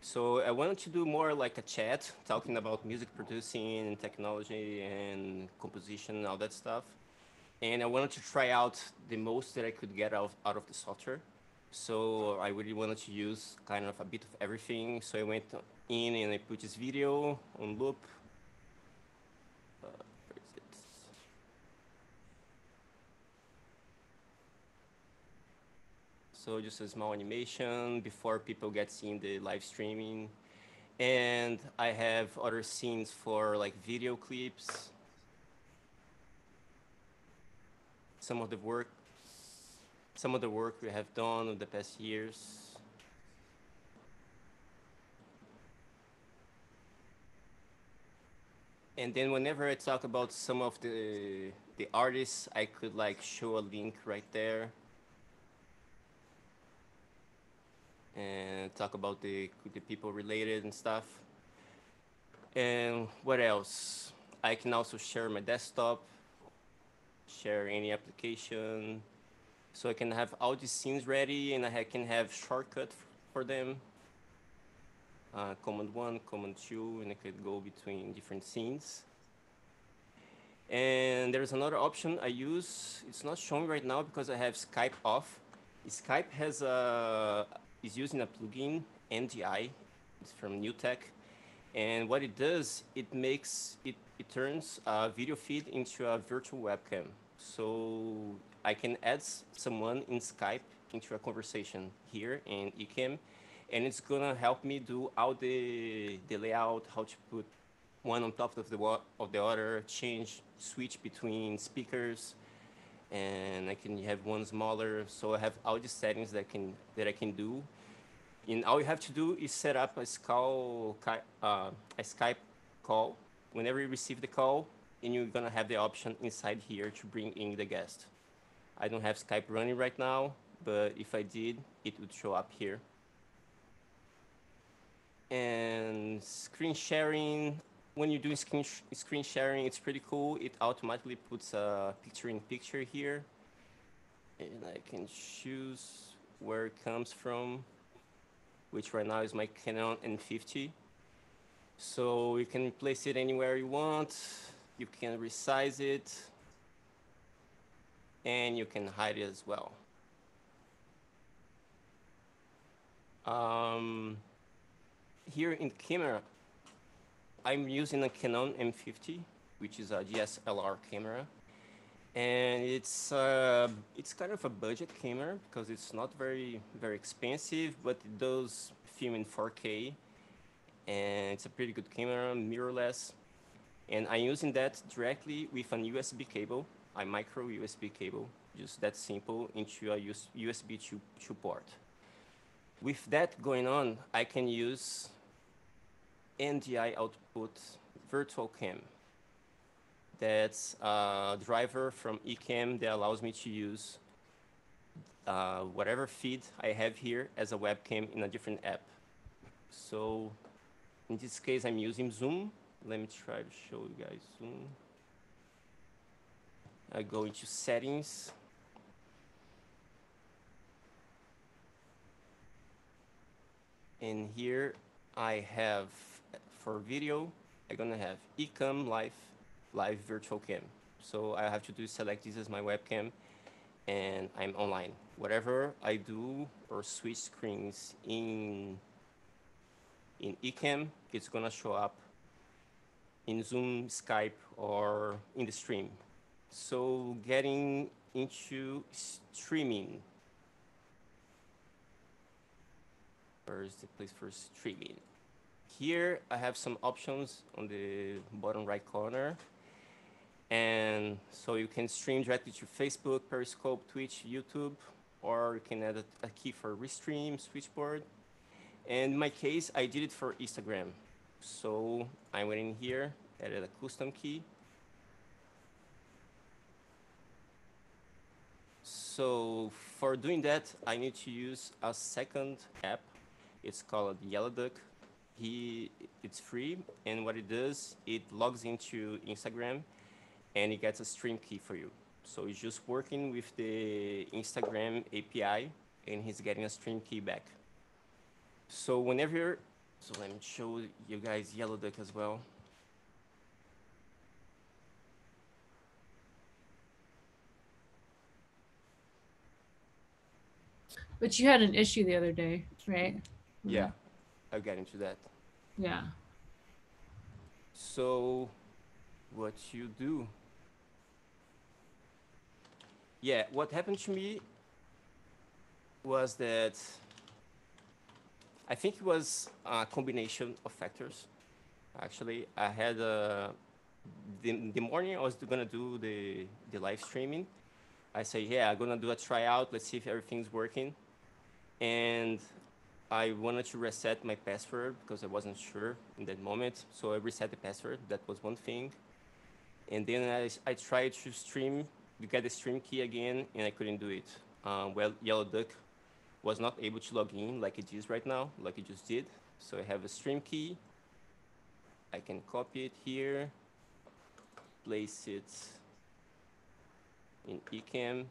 So I wanted to do more like a chat, talking about music producing and technology and composition and all that stuff. And I wanted to try out the most that I could get out, out of the software. So I really wanted to use kind of a bit of everything. So I went in and I put this video on loop. Uh? So just a small animation before people get seen the live streaming. And I have other scenes for like video clips. Some of the work some of the work we have done in the past years. And then whenever I talk about some of the the artists, I could like show a link right there. And talk about the the people related and stuff. And what else? I can also share my desktop, share any application. So I can have all these scenes ready and I can have shortcut for them. Uh, command one, command two, and I could go between different scenes. And there's another option I use. It's not showing right now because I have Skype off. Skype has a is using a plugin NDI. It's from NewTek, and what it does, it makes it it turns a video feed into a virtual webcam. So I can add someone in Skype into a conversation here in Ecamm, and it's gonna help me do all the the layout, how to put one on top of the of the other, change, switch between speakers, and I can have one smaller. So I have all the settings that can that I can do. And all you have to do is set up a, call, uh, a Skype call. Whenever you receive the call, and you're gonna have the option inside here to bring in the guest. I don't have Skype running right now, but if I did, it would show up here. And screen sharing, when you're doing screen, sh screen sharing, it's pretty cool. It automatically puts a picture-in-picture -picture here. And I can choose where it comes from, which right now is my Canon M50. So you can place it anywhere you want. You can resize it. And you can hide it as well. Um, here in camera, I'm using a Canon M50, which is a DSLR camera. And it's, uh, it's kind of a budget camera because it's not very, very expensive, but it does film in 4K. And it's a pretty good camera, mirrorless. And I'm using that directly with an USB cable, a micro USB cable, just that simple into a USB 2, 2 port with that going on, I can use NDI output virtual cam. That's a driver from Ecamm that allows me to use uh, whatever feed I have here as a webcam in a different app. So in this case, I'm using Zoom. Let me try to show you guys Zoom. I go into settings. And here I have, for video, I'm gonna have Ecamm Live, Live Virtual Cam. So I have to do select this as my webcam and I'm online. Whatever I do or switch screens in, in Ecamm, it's gonna show up in Zoom, Skype, or in the stream. So getting into streaming, Where is the place for streaming? Here I have some options on the bottom right corner. And so you can stream directly to Facebook, Periscope, Twitch, YouTube, or you can add a, a key for Restream, Switchboard. And in my case, I did it for Instagram. So I went in here, added a custom key. So for doing that, I need to use a second app it's called Yellow Duck. He, it's free, and what it does, it logs into Instagram, and it gets a stream key for you. So he's just working with the Instagram API, and he's getting a stream key back. So whenever so let me show you guys Yellow Duck as well. But you had an issue the other day, right? Yeah, I'll get into that. Yeah. So, what you do? Yeah, what happened to me was that I think it was a combination of factors. Actually, I had a, the, the morning I was gonna do the, the live streaming. I say, yeah, I'm gonna do a tryout. Let's see if everything's working. And I wanted to reset my password because I wasn't sure in that moment. So I reset the password. That was one thing. And then I, I tried to stream, to get the stream key again, and I couldn't do it. Um, well, Yellow Duck was not able to log in like it is right now, like it just did. So I have a stream key. I can copy it here, place it in Ecamm,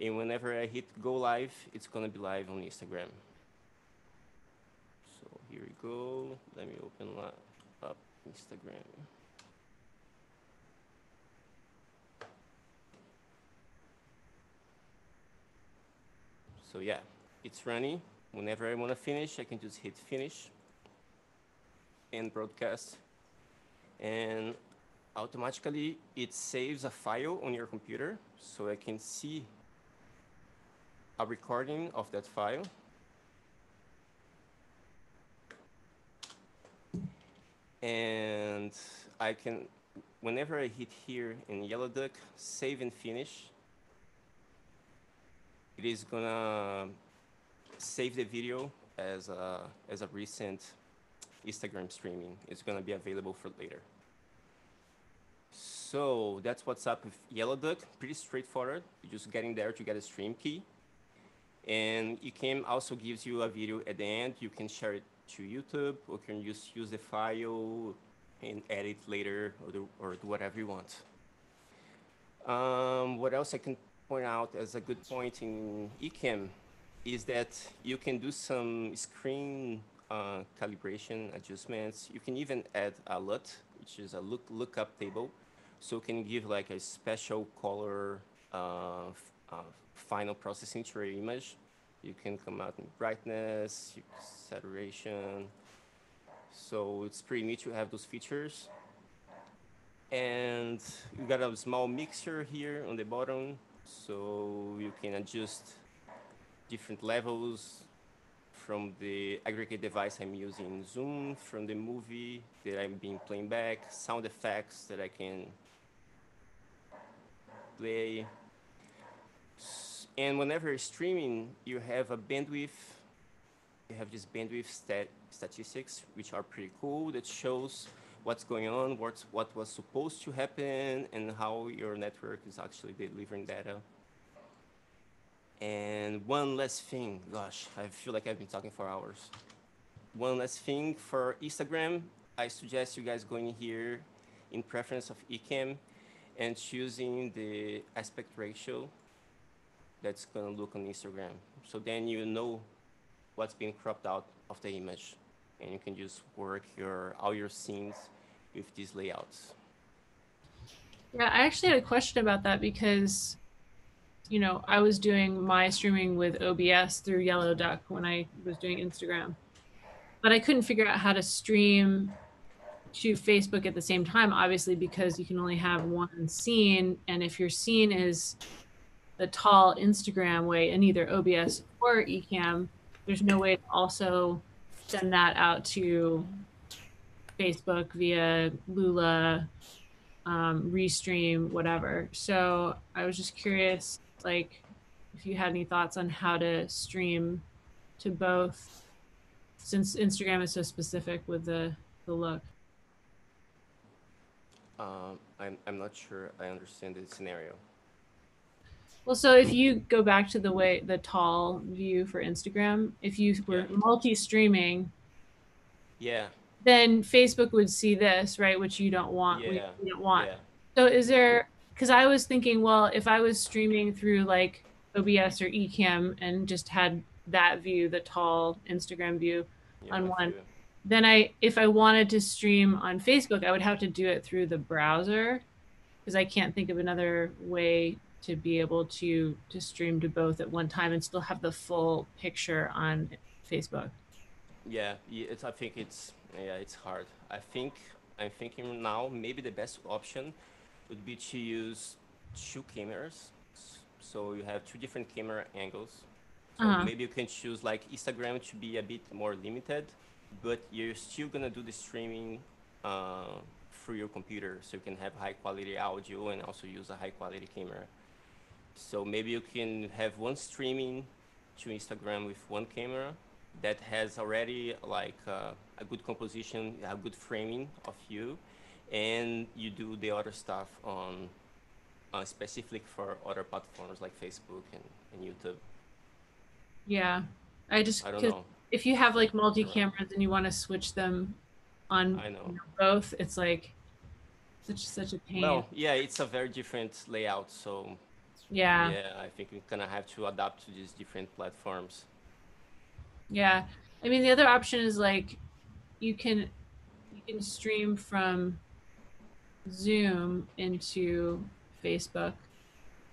and whenever I hit go live, it's gonna be live on Instagram. Here we go. Let me open up Instagram. So yeah, it's running. Whenever I want to finish, I can just hit finish and broadcast. And automatically it saves a file on your computer so I can see a recording of that file. And I can, whenever I hit here in Yellow Duck, save and finish, it is gonna save the video as a, as a recent Instagram streaming. It's gonna be available for later. So that's what's up with Yellow Duck. Pretty straightforward. You're just getting there to get a stream key. And Ecamm also gives you a video at the end. You can share it to YouTube or can just use the file and edit later or do, or do whatever you want. Um, what else I can point out as a good point in Ecamm is that you can do some screen uh, calibration adjustments. You can even add a LUT, which is a look lookup table. So you can give like a special color uh, uh, final processing to your image. You can come out in brightness, saturation. So it's pretty neat to have those features. And you got a small mixer here on the bottom so you can adjust different levels from the aggregate device I'm using Zoom, from the movie that I'm being playing back, sound effects that I can play. And whenever you're streaming, you have a bandwidth, you have this bandwidth stat statistics, which are pretty cool, that shows what's going on, what's, what was supposed to happen, and how your network is actually delivering data. And one last thing, gosh, I feel like I've been talking for hours. One last thing for Instagram, I suggest you guys going here in preference of Ecamm and choosing the aspect ratio that's gonna look on Instagram. So then you know what's being cropped out of the image and you can just work your all your scenes with these layouts. Yeah, I actually had a question about that because, you know, I was doing my streaming with OBS through Yellow Duck when I was doing Instagram, but I couldn't figure out how to stream to Facebook at the same time, obviously, because you can only have one scene. And if your scene is the tall Instagram way in either OBS or Ecamm, there's no way to also send that out to Facebook via Lula, um, Restream, whatever. So I was just curious, like, if you had any thoughts on how to stream to both, since Instagram is so specific with the the look. Um, I'm, I'm not sure I understand the scenario. Well, so if you go back to the way the tall view for Instagram, if you were Yeah. multi-streaming, Yeah, then Facebook would see this, right? Which you don't want. we- Yeah, You don't want. yeah. So is there? Because I was thinking, well, if I was streaming through like OBS or Ecamm and just had that view, the tall Instagram view yeah, on one, then I, if I wanted to stream on Facebook, I would have to do it through the browser, because I can't think of another way to be able to to stream to both at one time and still have the full picture on Facebook. Yeah, it's, I think it's yeah, it's hard. I think I'm thinking now maybe the best option would be to use two cameras. So you have two different camera angles. So Uh-huh. maybe you can choose like Instagram to be a bit more limited, but you're still gonna do the streaming uh, through your computer, so you can have high quality audio and also use a high quality camera. So maybe you can have one streaming to Instagram with one camera that has already like uh, a good composition, a good framing of you, and you do the other stuff on uh, specific for other platforms like Facebook and, and YouTube. Yeah, I just I don't know. if you have like multi cameras and you want to switch them on I know, both, it's like such such a pain. Well, yeah, it's a very different layout, so yeah. yeah, I think we're gonna have to adapt to these different platforms. Yeah. I mean the other option is like you can you can stream from Zoom into Facebook.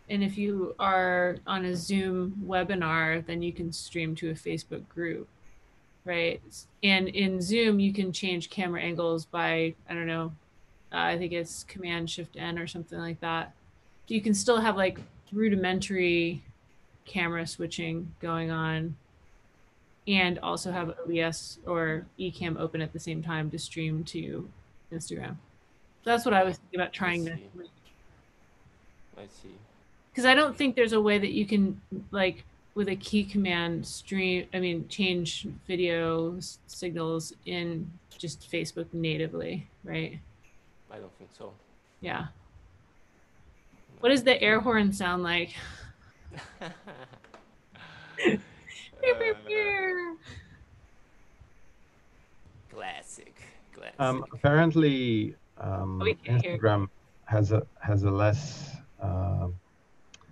And if you are on a Zoom webinar, then you can stream to a Facebook group. Right? And in Zoom you can change camera angles by I don't know, uh, I think it's command shift N or something like that. You can still have like rudimentary camera switching going on and also have OBS or Ecamm open at the same time to stream to Instagram. That's what I was thinking about trying this see. I see. because I don't think there's a way that you can like with a key command stream. I mean, change video s- signals in just Facebook natively, right? I don't think so. Yeah. What does the air horn sound like? Beep, beep, Uh, classic, classic. Um, apparently, um, we can't hear. Instagram has a has a less. Uh,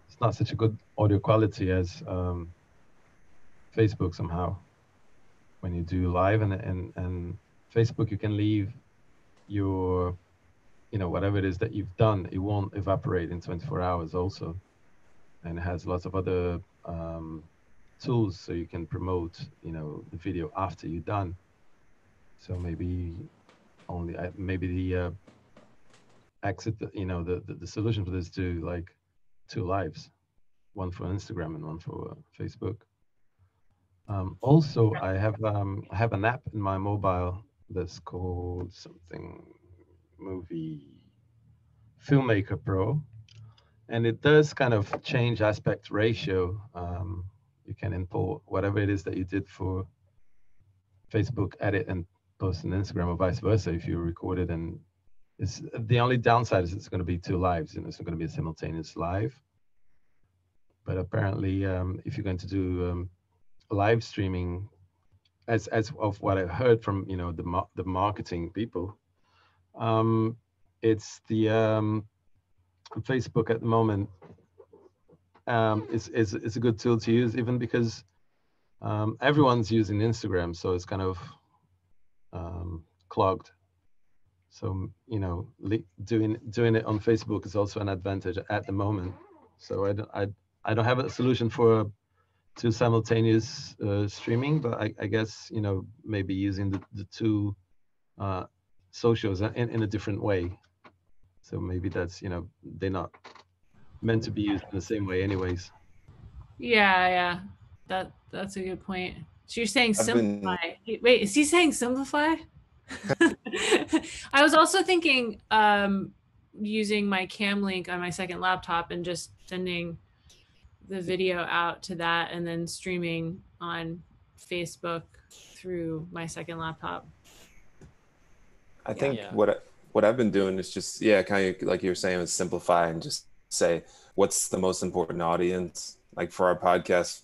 it's not such a good audio quality as um, Facebook somehow. When you do live and and and Facebook, you can leave your, you know, whatever it is that you've done. It won't evaporate in 24 hours also, and it has lots of other um, tools so you can promote, you know, the video after you're done. So maybe only I maybe the uh, exit the, you know the, the the solution for this to like two lives one for instagram and one for uh, facebook um, also i have um, i have an app in my mobile that's called something movie filmmaker pro and it does kind of change aspect ratio. Um, you can import whatever it is that you did for facebook edit and post on instagram or vice versa if you record it and it's the only downside is it's going to be two lives and it's not going to be a simultaneous live. But apparently um, if you're going to do um, live streaming as as of what i've heard from you know the the marketing people um, it's the um, facebook at the moment um, is a good tool to use even because um, everyone's using instagram so it's kind of um, clogged so you know, doing doing it on Facebook is also an advantage at the moment. So I don't I, I don't have a solution for two simultaneous uh, streaming, but I, I guess you know maybe using the, the two uh, socials in, in a different way. So maybe that's you know they're not meant to be used in the same way, anyways. Yeah, yeah. That that's a good point. So you're saying I've been- simplify. Wait, is he saying simplify? I was also thinking um using my cam link on my second laptop and just sending the video out to that and then streaming on Facebook through my second laptop. I think Yeah. what I, what I've been doing is just yeah, kind of like you were saying, is simplify and just say what's the most important audience. Like for our podcast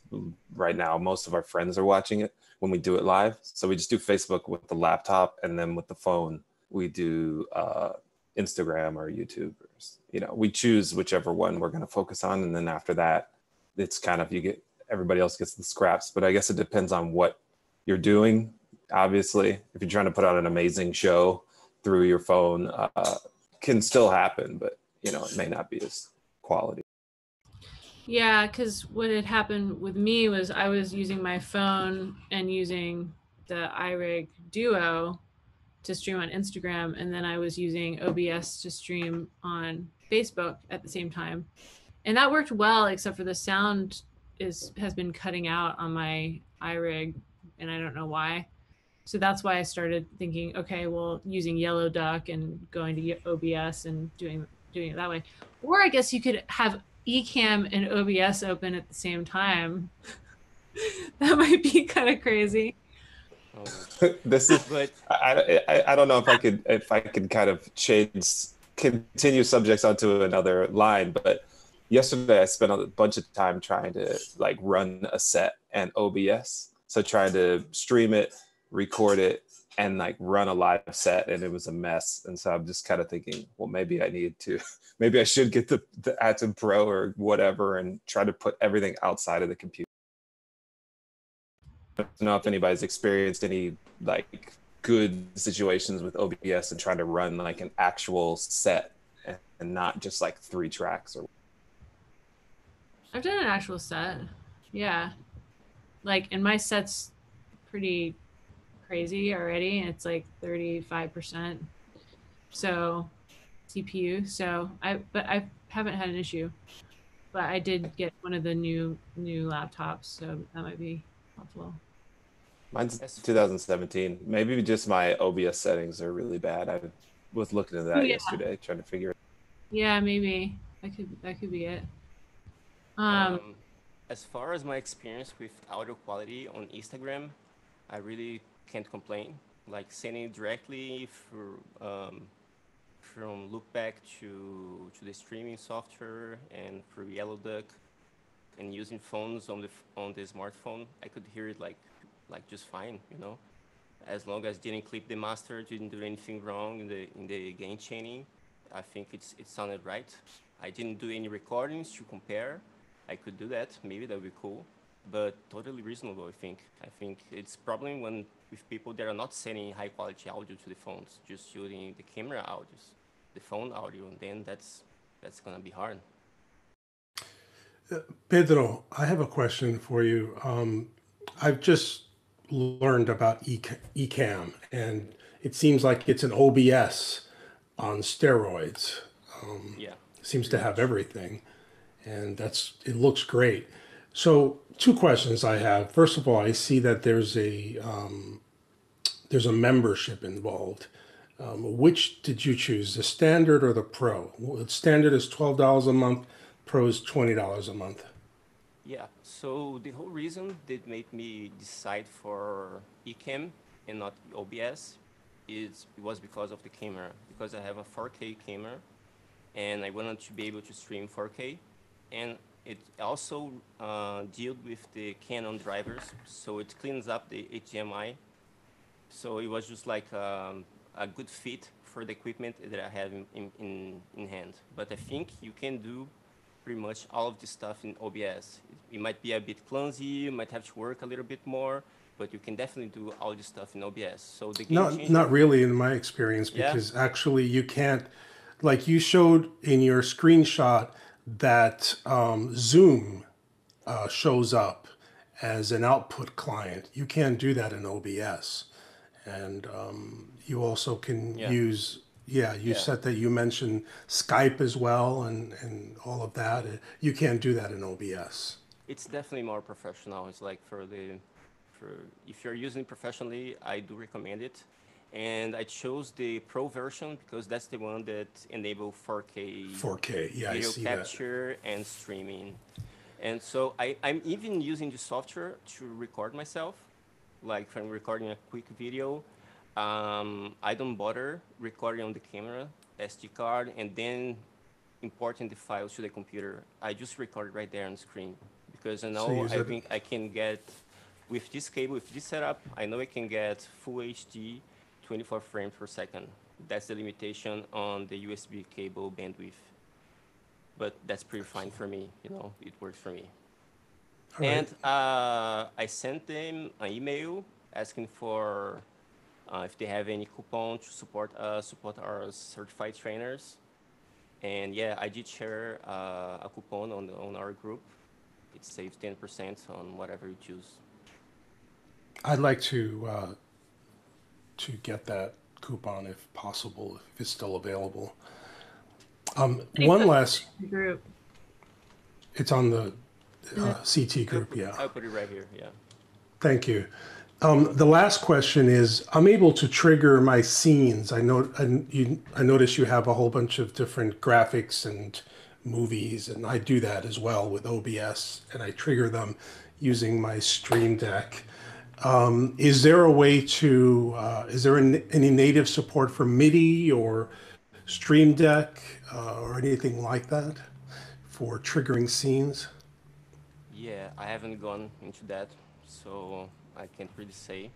right now, most of our friends are watching it when we do it live. So we just do Facebook with the laptop, and then with the phone we do uh, Instagram or YouTube. Or, you know, we choose whichever one we're going to focus on, and then after that, it's kind of you get everybody else gets the scraps. But I guess it depends on what you're doing. Obviously, if you're trying to put out an amazing show through your phone, uh, can still happen, but you know, it may not be as quality. Yeah, because what had happened with me was I was using my phone and using the iRig Duo to stream on Instagram, and then I was using OBS to stream on Facebook at the same time, and that worked well, except for the sound is has been cutting out on my iRig, and I don't know why. So that's why I started thinking, okay, well, using Yellow Duck and going to OBS and doing doing it that way, or I guess you could have Ecamm and OBS open at the same time. that might be kind of crazy. this is but I, I I don't know if I could if I could kind of change continue subjects onto another line, but yesterday I spent a bunch of time trying to like run a set and OBS. So trying to stream it, record it, and like run a live set, and it was a mess. And so I'm just kind of thinking, well, maybe I need to, maybe I should get the the ATEM Pro or whatever, and try to put everything outside of the computer. I don't know if anybody's experienced any like good situations with OBS and trying to run like an actual set and, not just like three tracks or I've done an actual set. Yeah. Like and my set's pretty crazy already and it's like 35%. So CPU. So I but I haven't had an issue. But I did get one of the new new laptops, so that might be helpful. Mine's 2017. Maybe just my OBS settings are really bad. I was looking at that yeah. yesterday, trying to figure it. Yeah, maybe that could that could be it. Um, Um, as far as my experience with audio quality on Instagram, I really can't complain. Like sending directly through, um, from Loopback to to the streaming software and through Yellow Duck, and using phones on the on the smartphone, I could hear it like like just fine, you know. As long as didn't clip the master, didn't do anything wrong in the in the gain chaining, I think it's it sounded right. I didn't do any recordings to compare. I could do that. Maybe that would be cool, but totally reasonable. I think. I think it's probably when with people that are not sending high quality audio to the phones, just using the camera audios, the phone audio, and then that's that's gonna be hard. Pedro, I have a question for you. Um, I've just learned about Ecamm, and it seems like it's an OBS on steroids. Um, Yeah. Seems to have everything, and that's it looks great. So, two questions I have. First of all, I see that there's a um, there's a membership involved. Um, which did you choose, the standard or the pro? Well, Standard is twelve dollars a month. Pro is twenty dollars a month. Yeah, so the whole reason that made me decide for Ecamm and not OBS is it was because of the camera. Because I have a 4K camera, and I wanted to be able to stream 4K, and it also uh, dealt with the Canon drivers, so it cleans up the HDMI. So it was just like um, a good fit for the equipment that I have in, in, in, hand. But I think you can do pretty much all of this stuff in OBS. It might be a bit clumsy, you might have to work a little bit more, but you can definitely do all this stuff in OBS. So the game Not not really in my experience Yeah. because actually you can't like you showed in your screenshot that um, Zoom uh, shows up as an output client. You can't do that in OBS, and um, you also can Yeah. use yeah. You Yeah. said that you mentioned Skype as well and and all of that. You can't do that in OBS. it's definitely more professional. It's like for the, for if you're using it professionally, I do recommend it. And I chose the pro version because that's the one that enable 4K 4K, yeah, I video see that. capture and streaming. And so I, I'm even using the software to record myself. Like if I'm recording a quick video, um, I don't bother recording on the camera, SD card, and then importing the files to the computer. I just record right there on screen because I know use I think I can get with this cable, with this setup, I know I can get full HD, 24 frames per second. That's the limitation on the USB cable bandwidth. But that's pretty fine for me, you know, it works for me. All right. And uh, I sent them an email asking for uh, if they have any coupon to support uh, support our certified trainers. And yeah, I did share uh, a coupon on on our group. It saves 10% on whatever you choose. I'd like to uh, to get that coupon if possible, if it's still available. Um, one last, group. it's on the uh, Yeah. CT group, yeah. I'll put it right here. Yeah. Thank you. Um, the last question is, I'm able to trigger my scenes. I know, I, you, I notice you have a whole bunch of different graphics and movies, and I do that as well with OBS, and I trigger them using my Stream Deck. Um, is there a way to, uh, is there an, any native support for MIDI or Stream Deck uh, or anything like that for triggering scenes? Yeah, I haven't gone into that, so I can't really say.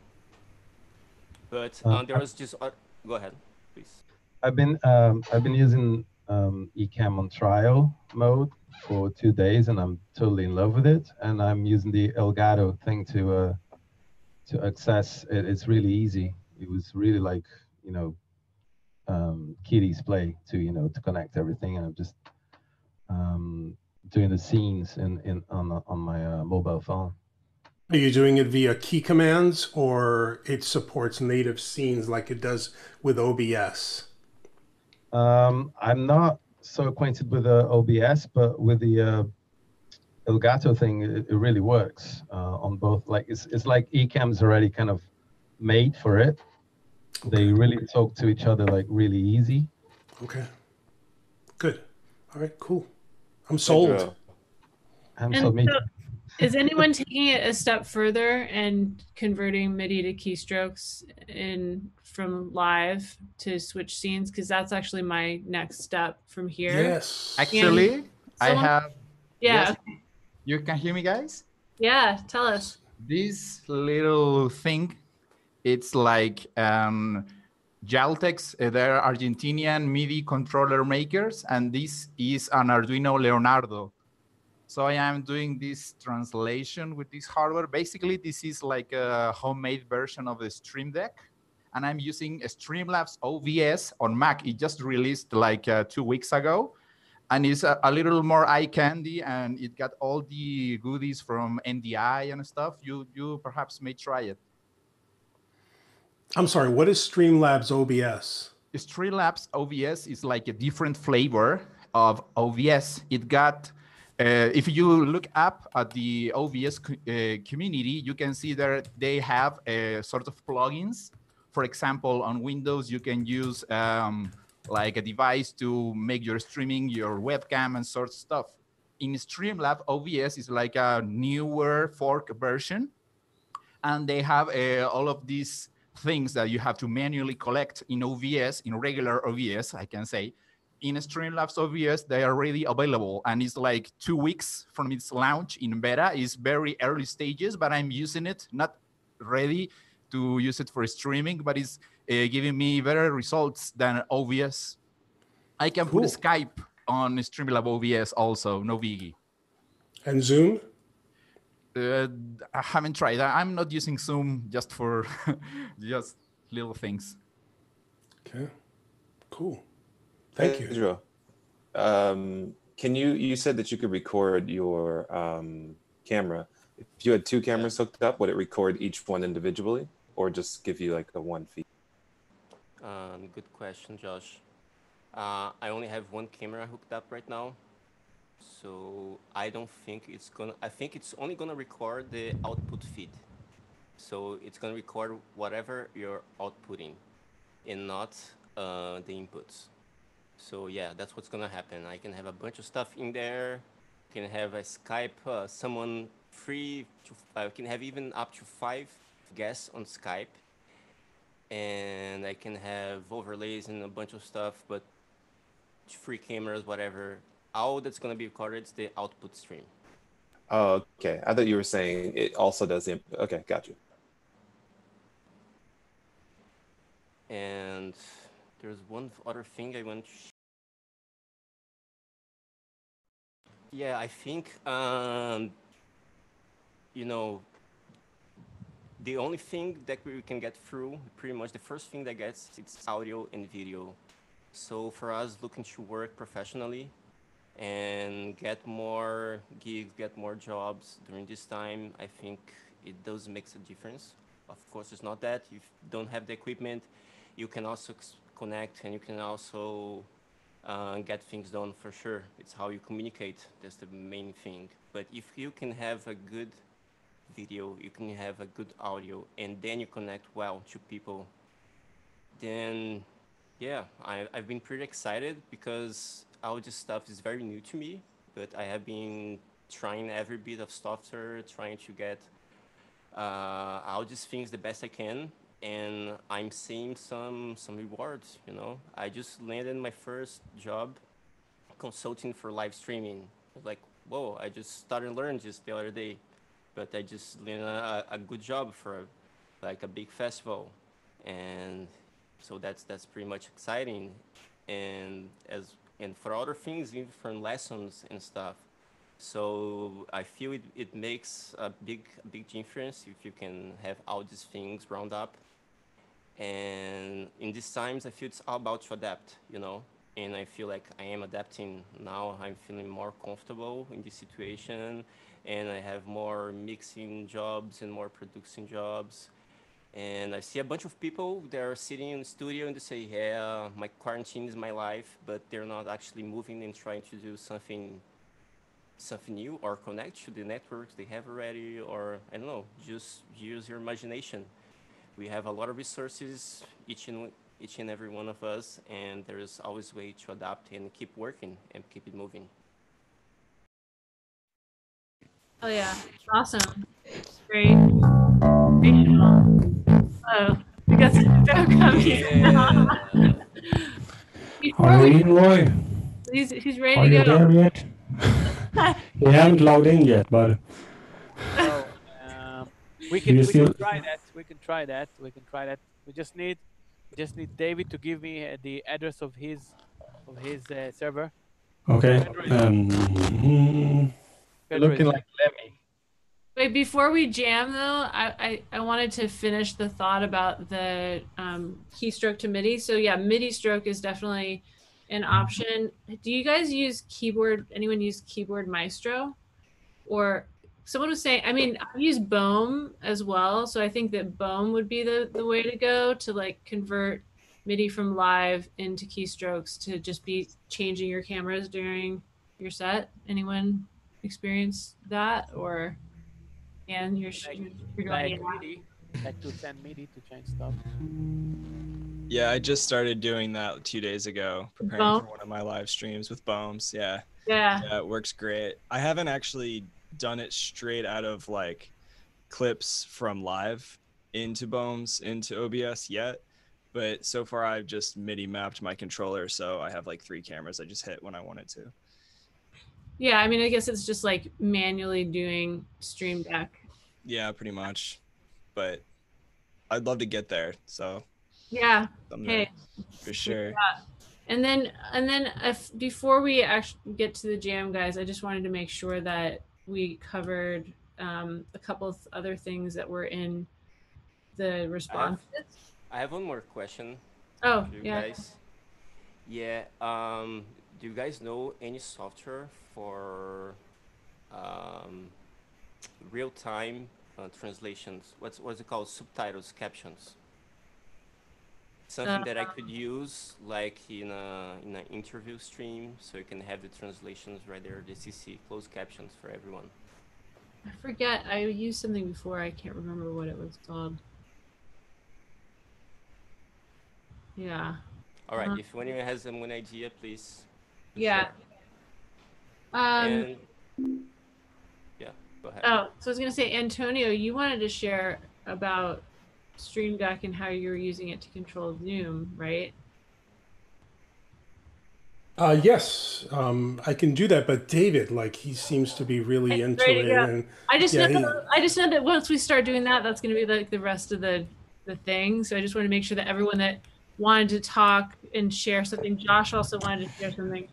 But Uh, uh, there was just, uh, go ahead, please. I've been um, I've been using um, Ecamm on trial mode for two days, and I'm totally in love with it. And I'm using the Elgato thing to uh, to access it. It's really easy. It was really like you know um, Kitty's play to you know to connect everything, and I'm just um, doing the scenes in in on on my uh, mobile phone. Are you doing it via key commands or it supports native scenes like it does with OBS? Um, I'm not so acquainted with uh, OBS, but with the uh, Elgato thing, it, it really works uh, on both. Like it's it's like Ecamm's already kind of made for it. They really talk to each other like really easy. Okay. Good. All right, cool. I'm sold. Pedro. I'm And so me. so, is anyone taking it a step further and converting MIDI to keystrokes in from live to switch scenes? Because that's actually my next step from here. Yes. Actually, I someone- have. Yeah. yes. You can hear me, guys? Yeah. Tell us. This little thing, it's like um, Yaeltex. uh, They're Argentinian MIDI controller makers, and this is an Arduino Leonardo. So I am doing this translation with this hardware. Basically, this is like a homemade version of the Stream Deck, and I'm using a Streamlabs OBS on Mac. It just released like uh, two weeks ago, and it's a, a little more eye candy, and it got all the goodies from NDI and stuff. You you perhaps may try it. I'm sorry, what is Streamlabs OBS? Streamlabs OBS is like a different flavor of OBS. It got, uh, if you look up at the OBS co- uh, community, you can see that they have a sort of plugins. For example, on Windows, you can use um, like a device to make your streaming, your webcam, and sort of stuff. In Streamlab, OBS is like a newer fork version and they have uh, all of these things that you have to manually collect in OBS, in regular OBS, I can say. In Streamlabs OBS, they are already available, and it's like two weeks from its launch in beta. It's very early stages, but I'm using it, not ready to use it for streaming, but it's giving me better results than OBS. I can Cool. put Skype on Streamlab OBS also, no biggie. And Zoom? Uh, I haven't tried. I- I'm not using Zoom just for just little things. Okay. Cool. Thank you. Pedro, um, can you? You said that you could record your um, camera. If you had two cameras hooked up, would it record each one individually, or just give you like a one feed? Um, good question, Josh. Uh, I only have one camera hooked up right now, so I don't think it's gonna. I think it's only gonna record the output feed. So it's gonna record whatever you're outputting, and not uh, the inputs. So yeah, that's what's gonna happen. I can have a bunch of stuff in there. Can have a Skype, uh, someone free. To, I can have even up to five guests on Skype and I can have overlays and a bunch of stuff, but free cameras, whatever. All that's gonna be recorded is the output stream. Oh, okay. I thought you were saying it also does the. Okay, got you. And there's one other thing I want to. Yeah, I think um, you know the only thing that we can get through, pretty much the first thing that gets, it's audio and video. So for us looking to work professionally and get more gigs, get more jobs during this time, I think it does makes a difference. Of course, it's not that if you don't have the equipment, you can also connect and you can also uh, get things done for sure. It's how you communicate. That's the main thing. But if you can have a good video, you can have a good audio, and then you connect well to people, then yeah, I, I've been pretty excited because audio stuff is very new to me, but I have been trying every bit of software, trying to get uh, audio things the best I can, and I'm seeing some some rewards. You know, I just landed my first job consulting for live streaming. Like, whoa! I just started learning just the other day, but I just landed a, a good job for like a big festival, and so that's that's pretty much exciting. And as and for other things, even from lessons and stuff. So I feel it, it makes a big big difference if you can have all these things round up. And in these times, I feel it's all about to adapt, you know. And I feel like I am adapting now. I'm feeling more comfortable in this situation, and I have more mixing jobs and more producing jobs. And I see a bunch of people that are sitting in the studio and they say, "Yeah, my quarantine is my life," but they're not actually moving and trying to do something something new or connect to the networks they have already or i don't know just use your imagination we have a lot of resources each and each and every one of us and there's always a way to adapt and keep working and keep it moving Oh yeah, awesome. It's great. Inspirational. Oh, we got some dog coming. Before Are you we- in, Roy? He's, he's Are ready you to go. there yet? you haven't logged in yet, but So, um, we can we still- can try that. We can try that. We can try that. We just need just need David to give me uh, the address of his of his uh, server. okay. Um, Pedro Looking like Lemmy. Wait, before we jam though, I, I, I wanted to finish the thought about the um, keystroke to MIDI. So yeah, MIDIStroke is definitely an option. Do you guys use keyboard? Anyone use keyboard Maestro? Or someone was saying, I mean, I've used Bome as well. So I think that Bome would be the, the way to go to like convert MIDI from live into keystrokes to just be changing your cameras during your set. Anyone experience that or? And you're, sh- like, you're like going in. MIDI, like to send MIDI to change stuff. Yeah, I just started doing that two days ago, preparing Bome? for one of my live streams with Bome's. Yeah. Yeah. Yeah, it works great. I haven't actually done it straight out of like clips from live into Bome's into OBS yet, but so far I've just MIDI mapped my controller, so I have like three cameras I just hit when I wanted to. Yeah, I mean, I guess it's just like manually doing Stream Deck. Yeah, pretty much. But I'd love to get there, so Yeah. someday, Hey. for sure. Yeah. And then, and then, if before we actually get to the jam, guys, I just wanted to make sure that we covered um, a couple of other things that were in the responses. I have one more question. Oh, you yeah. guys. Yeah. Um, do you guys know any software for um, real-time uh, translations? What's what's it called? Subtitles, captions. Something that I could use, like in a in an interview stream, so you can have the translations right there, the CC closed captions for everyone. I forget. I used something before. I can't remember what it was called. Yeah. All right. Uh, if anyone has um, an idea, please. Yeah. Um, And yeah, go ahead. Oh, so I was gonna say, Antonio, you wanted to share about Stream Deck and how you're using it to control Zoom, right? Uh, yes, um, I can do that. But David, like, he seems to be really Hey, into it. And I just yeah, know he- that, I just know that once we start doing that, that's gonna be like the rest of the the thing. So I just want to make sure that everyone that wanted to talk and share something. Josh also wanted to share something.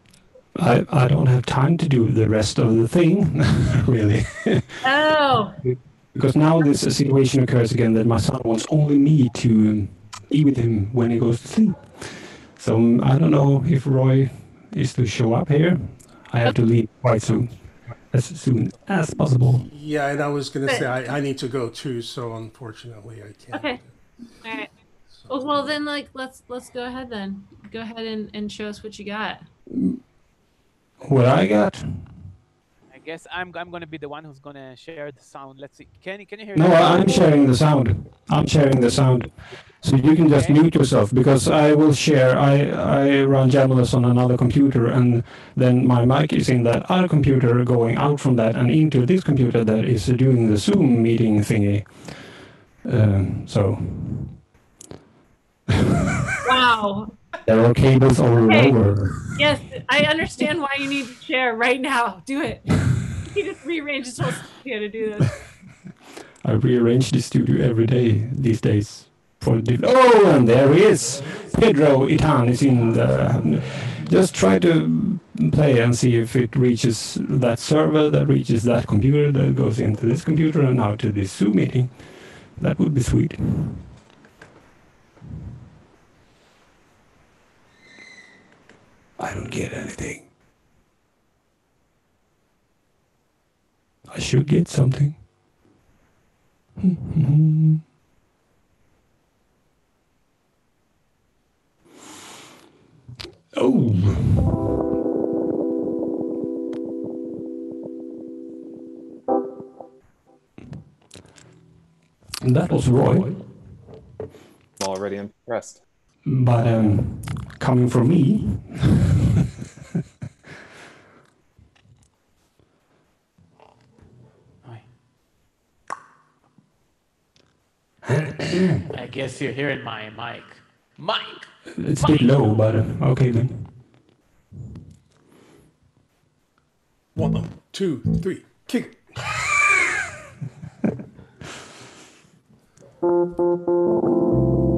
I, I don't have time to do the rest of the thing, really. Oh, because now this situation occurs again that my son wants only me to um, be with him when he goes to sleep. So um, I don't know if Roy is to show up here. I have to leave quite soon, as soon as possible. yeah, and I was going to say I, I need to go too. So unfortunately, I can't. okay. All right. Well, well, then, like, let's let's go ahead then. Go ahead and, and show us what you got. What I got? I guess I'm I'm gonna be the one who's gonna share the sound. Let's see. Can you can you hear? No, me? I'm sharing the sound. I'm sharing the sound. So you can just mute yourself because I will share. I I run Jamulus on another computer, and then my mic is in that other computer, going out from that and into this computer that is doing the Zoom meeting thingy. Um, so Wow. There are cables all Okay. over. Yes, I understand why you need to share right now. Do it. You just rearrange this whole studio to do this. I rearrange the studio every day these days. For the, oh, and there he is. Pedro Itan is in the. Just try to play and see if it reaches that server, that reaches that computer, that goes into this computer, and out to this Zoom meeting. That would be sweet. I don't get anything. I should get something. oh. That was Roy, I'm already impressed. But um, coming from me, I guess you're hearing my mic. Mic. it's a bit low, but uh, okay then. One, two, three, kick.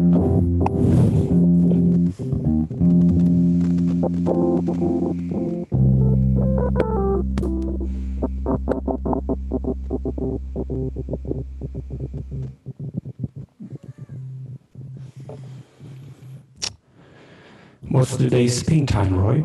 today's spin time, Roy?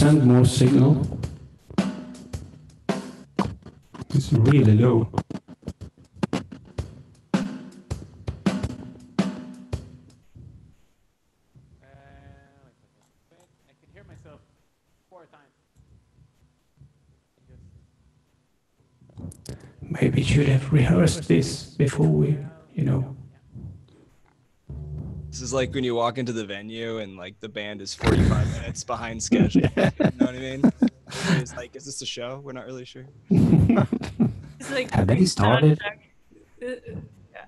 Send more signal? It's really low. I can hear myself four times. Maybe should have rehearsed this before we, you know. This is like when you walk into the venue and like the band is 45 minutes behind schedule. You know what I mean? It's like, is this a show? We're not really sure. It's like Have they started? Uh, yeah.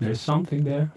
There's something there.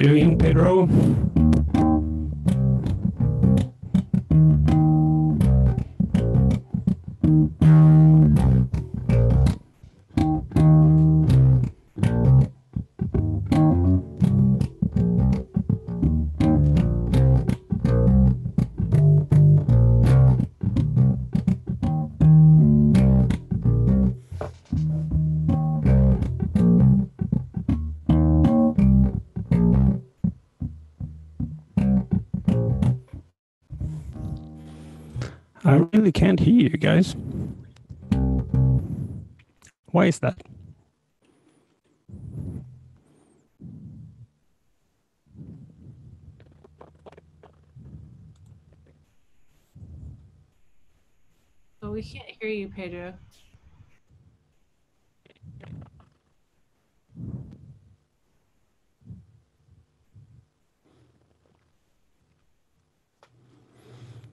You in, Pedro? You guys. Why is that? Oh, we can't hear you, Pedro.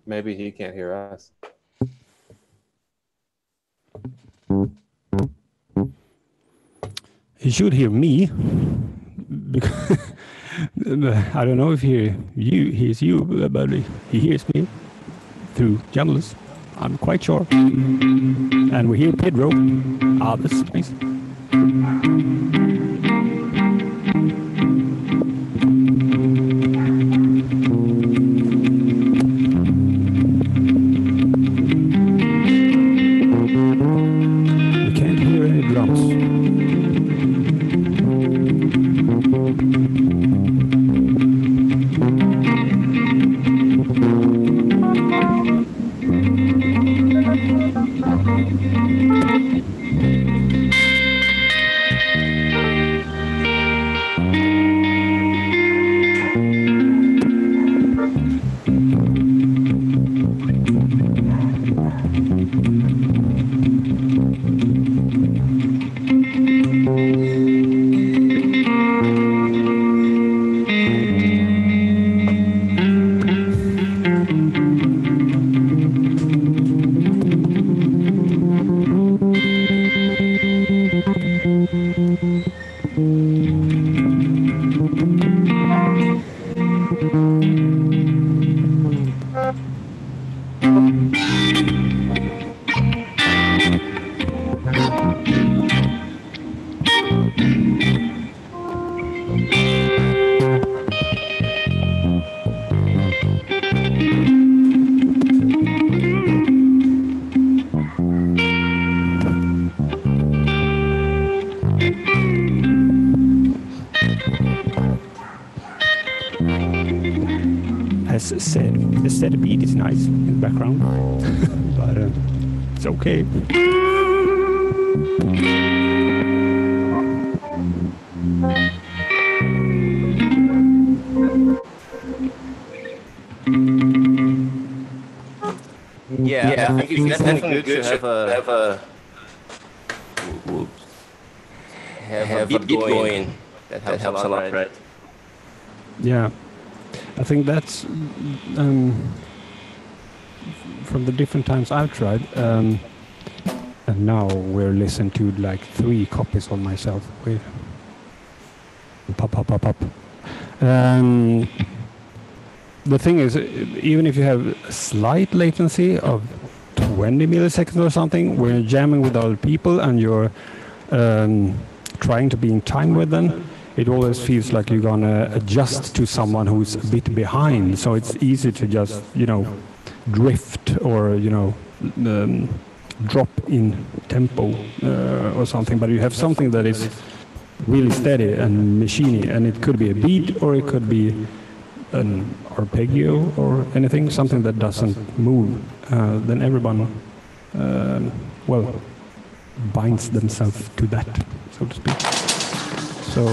Maybe he can't hear us. He should hear me. Because I don't know if he you hears you, but he hears me through Jamulus. I'm quite sure. And we hear Pedro. Ah, that's nice. Think that's um, from the different times I've tried. Um, and now we're listening to like three copies of myself with pop, pop, pop, pop. Um, the thing is, even if you have a slight latency of 20 milliseconds or something, when you're jamming with other people and you're um, trying to be in time with them, it always feels like you're gonna adjust to someone who's a bit behind. So it's easy to just, you know, drift or, you know, um, drop in tempo uh, or something. But you have something that is really steady and machiney, and it could be a beat or it could be an arpeggio or anything, something that doesn't move. Uh, then everyone, um, well, binds themselves to that, so to speak. So. I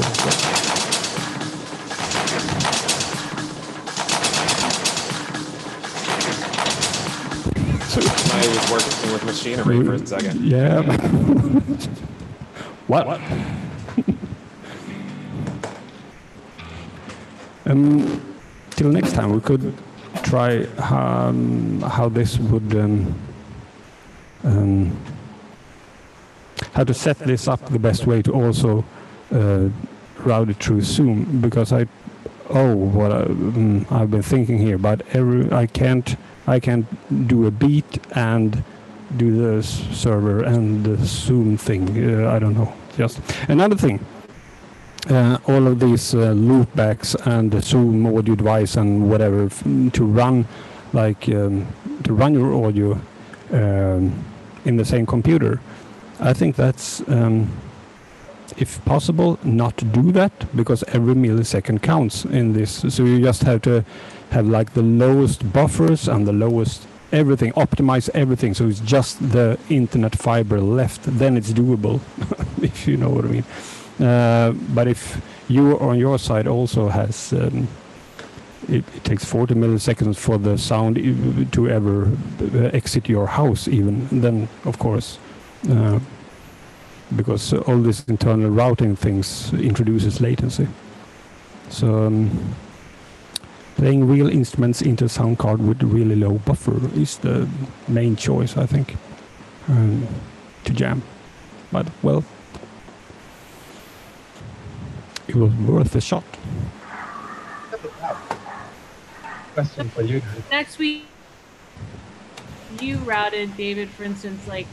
was working with machinery for a second. Yeah. what? um, till next time, we could try um, how this would um, um, how to set this up the best way to also uh, route it through Zoom because I oh, what I, mm, I've been thinking here, but every I can't I can't do a beat and do the server and the Zoom thing. Uh, I don't know. Just another thing. Uh, all of these uh, loopbacks and the Zoom audio device and whatever to run like um, to run your audio um, in the same computer. I think that's um, if possible not to do that because every millisecond counts in this. So you just have to have like the lowest buffers and the lowest everything, optimize everything so it's just the internet fiber left. Then it's doable, if you know what I mean. Uh, but if you on your side also has um, it, it takes 40 milliseconds for the sound to ever uh, exit your house even then of course uh, because all this internal routing things introduces latency. So um, playing real instruments into a sound card with really low buffer is the main choice i think um, to jam. But well it was worth a shot. Question for you. Next week, you routed David, for instance, like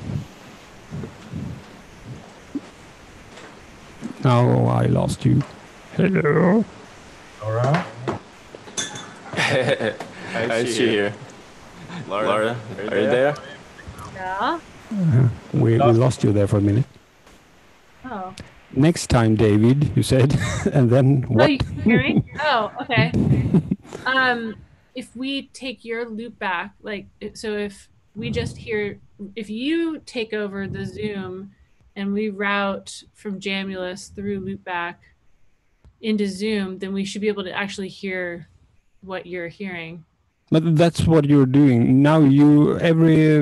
now i lost you hello Laura? I see you. here. Laura, are you there? yeah. Uh, we, we lost you there for a minute Oh. next time david you said and then what? Oh, you can hear me? Oh, okay. um, if we take your loop back, like, so if we just hear, if you take over the Zoom and we route from Jamulus through loopback into Zoom, then we should be able to actually hear what you're hearing. But that's what you're doing now. You every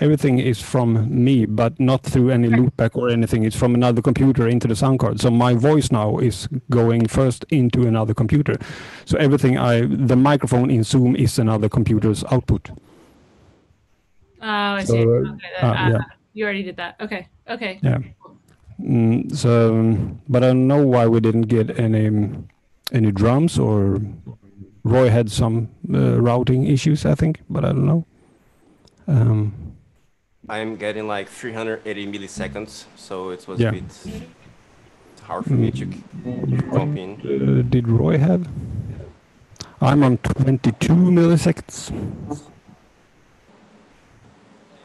everything is from me, but not through any loopback or anything. It's from another computer into the sound card. So my voice now is going first into another computer. So everything I the microphone in Zoom is another computer's output. Oh, I see. uh, Okay, that- uh, yeah. You already did that. Okay. Okay. Yeah. Mm, so, um, but I don't know why we didn't get any any drums or Roy had some uh, routing issues, I think, but I don't know. Um, I'm getting like 380 milliseconds, so it was Yeah. a bit hard for me to jump in. Uh, did Roy have? I'm on 22 milliseconds.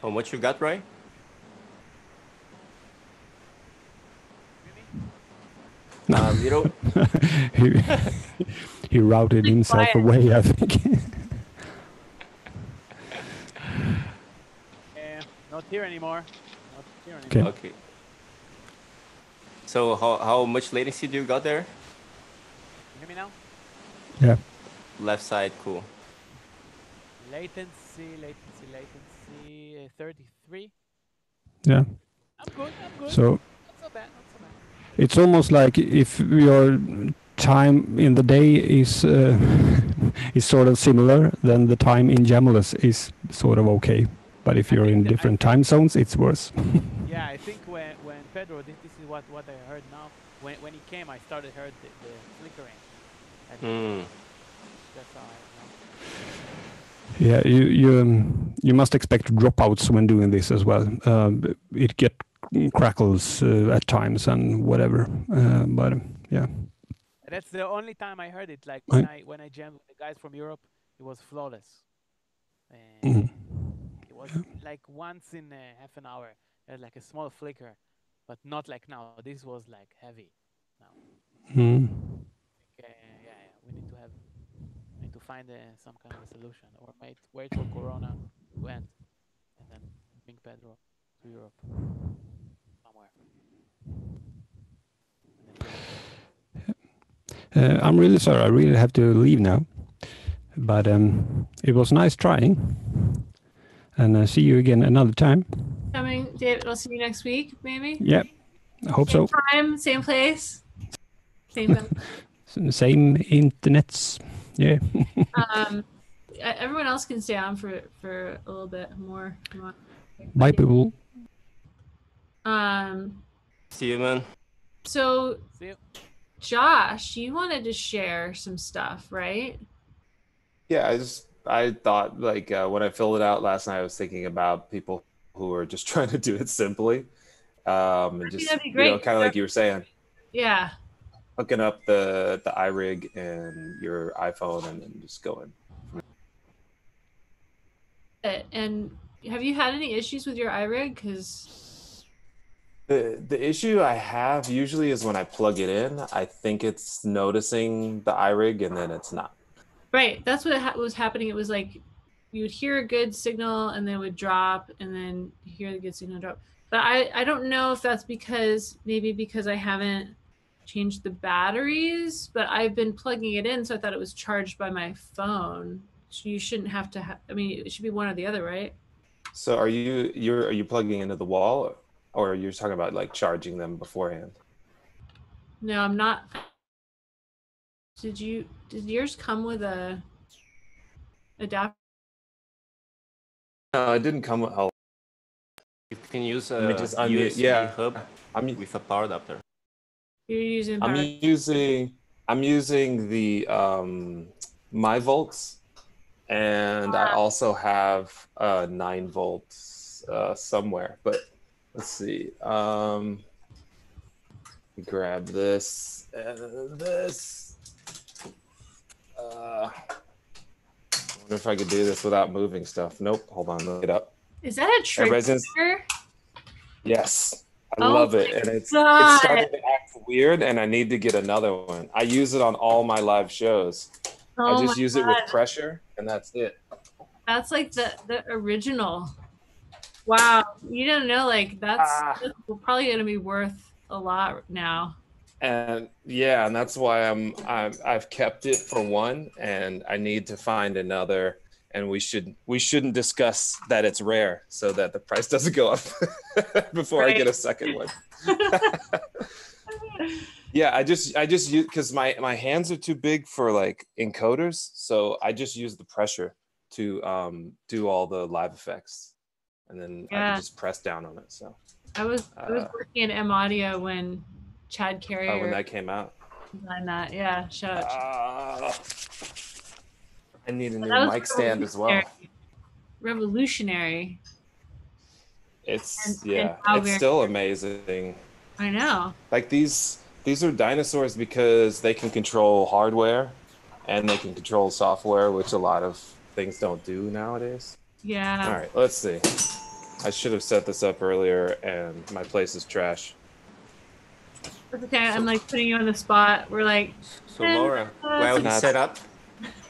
How much you got, right? A little. he, he routed himself quiet. away, I think. Eh, not here anymore. Not here Okay. anymore. Okay. So how how much latency do you got there? You hear me now? yeah. Left side, cool. Latency, latency, latency, uh, 33. Yeah. I'm good, I'm good. So not so bad, not so bad. It's almost like if your time in the day is uh, is sort of similar, then the time in Jamulus is sort of okay. But if you're in different time zones, it's worse. Yeah, I think when when Pedro, this, this is what what I heard now. When when he came, I started heard the, the flickering. And Hmm. That's how I know. Yeah, you you um, you must expect dropouts when doing this as well. Um, it get crackles uh, at times and whatever. Uh, but yeah, That's the only time I heard it. Like when I- I when I jammed with the guys from Europe, it was flawless. Mhm. It was like once in half an hour, like a small flicker, but not like now. This was like heavy. Now, Mm. yeah, yeah, we need to have, we need to find uh, some kind of a solution, or wait, wait for Corona to end, and then bring Pedro to Europe. Uh, I'm really sorry. I really have to leave now. But um, it was nice trying, and uh, see you again another time. Coming, David. We'll see you next week, maybe. Yep. I hope so. Same so. time, same place, same. Same internets. Yeah. um, everyone else can stay on for for a little bit more. if you want. Bye, people. Um, See you, man. so See you. Josh, you wanted to share some stuff, right? Yeah, I just I thought like uh, when I filled it out last night, I was thinking about people who are just trying to do it simply, um, and just that'd be you know, kind of like you were saying, Yeah. hooking up the the iRig and your iPhone, and then just going. And have you had any issues with your iRig? Because The the issue I have usually is when I plug it in, I think it's noticing the iRig, and then it's not. right, that's what ha- was happening. It was like you would hear a good signal and then it would drop, and then hear the good signal drop. But I I don't know if that's because maybe because I haven't changed the batteries, but I've been plugging it in, so I thought it was charged by my phone. So you shouldn't have to. Ha- I mean, it should be one or the other, right? So are you you're are you plugging into the wall, or are you're talking about like charging them beforehand? No, I'm not. Did you? Did yours come with a adapter? No, it didn't come with. Oh, You can use a Let me just unmute- USB yeah. hub with a power adapter. You're using. I'm using I'm using the um, MyVolts, and I also have a nine volts uh, somewhere. But let's see. Um, grab this and this. Uh, I wonder if I could do this without moving stuff. Nope. Hold on. Look it up. Is that a trigger? Yes, I Oh love it, and it's God. it's starting to act weird, and I need to get another one. I use it on all my live shows. Oh I just use it with pressure, and that's it. That's like the the original. Wow, you don't know like that's, that's probably gonna be worth a lot now. And yeah, and that's why I'm, I'm I've kept it for one, and I need to find another. And we should we shouldn't discuss that it's rare, so that the price doesn't go up before I get a second one. Yeah, I just I just use because my my hands are too big for like encoders, so I just use the pressure to um do all the live effects, and then I Yeah. can just press down on it. So I was I was Uh, working in M Audio when Chad Carrier oh, when that came out, designed that. Yeah, shout out. Ah, I need a new mic stand as well. Revolutionary. It's And- and yeah, how it's still amazing. I know. Like these these are dinosaurs because they can control hardware and they can control software, which a lot of things don't do nowadays. Yeah. All right, let's see. I should have set this up earlier, and my place is trash. It's okay. I'm like putting you on the spot. We're like. So "Eh, Laura, uh, while you Not- set up,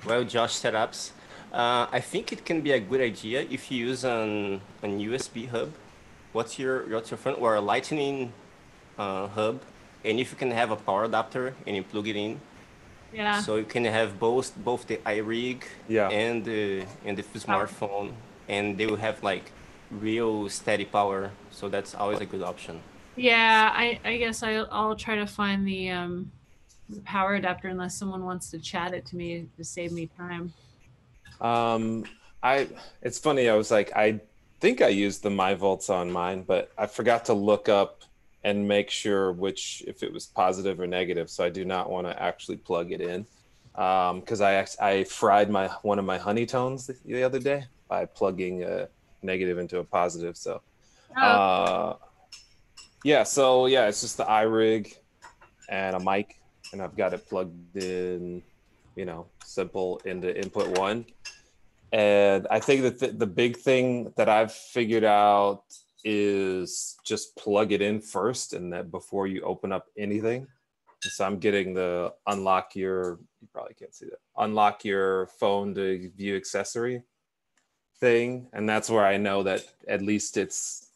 while Josh set ups, uh, I think it can be a good idea if you use an an USB hub. What's your what's your phone or a Lightning uh, hub, and if you can have a power adapter and you plug it in, Yeah. so you can have both both the iRig Yeah. and the and the smartphone, and they will have like real steady power. So that's always a good option. Yeah, I, I guess I'll, I'll try to find the um the power adapter unless someone wants to chat it to me to save me time. Um, I it's funny. I was like, I think I used the MyVolts on mine, but I forgot to look up and make sure which if it was positive or negative. So I do not want to actually plug it in because I I fried my one of my Honeytones the, the other day by plugging a negative into a positive. So Oh, uh, yeah, so yeah, it's just the iRig and a mic, and I've got it plugged in, you know, simple into input one. And I think that the, the big thing that I've figured out is just plug it in first, and that before you open up anything. So I'm getting the unlock your, you probably can't see that, unlock your phone to view accessory thing. And that's where I know that at least it's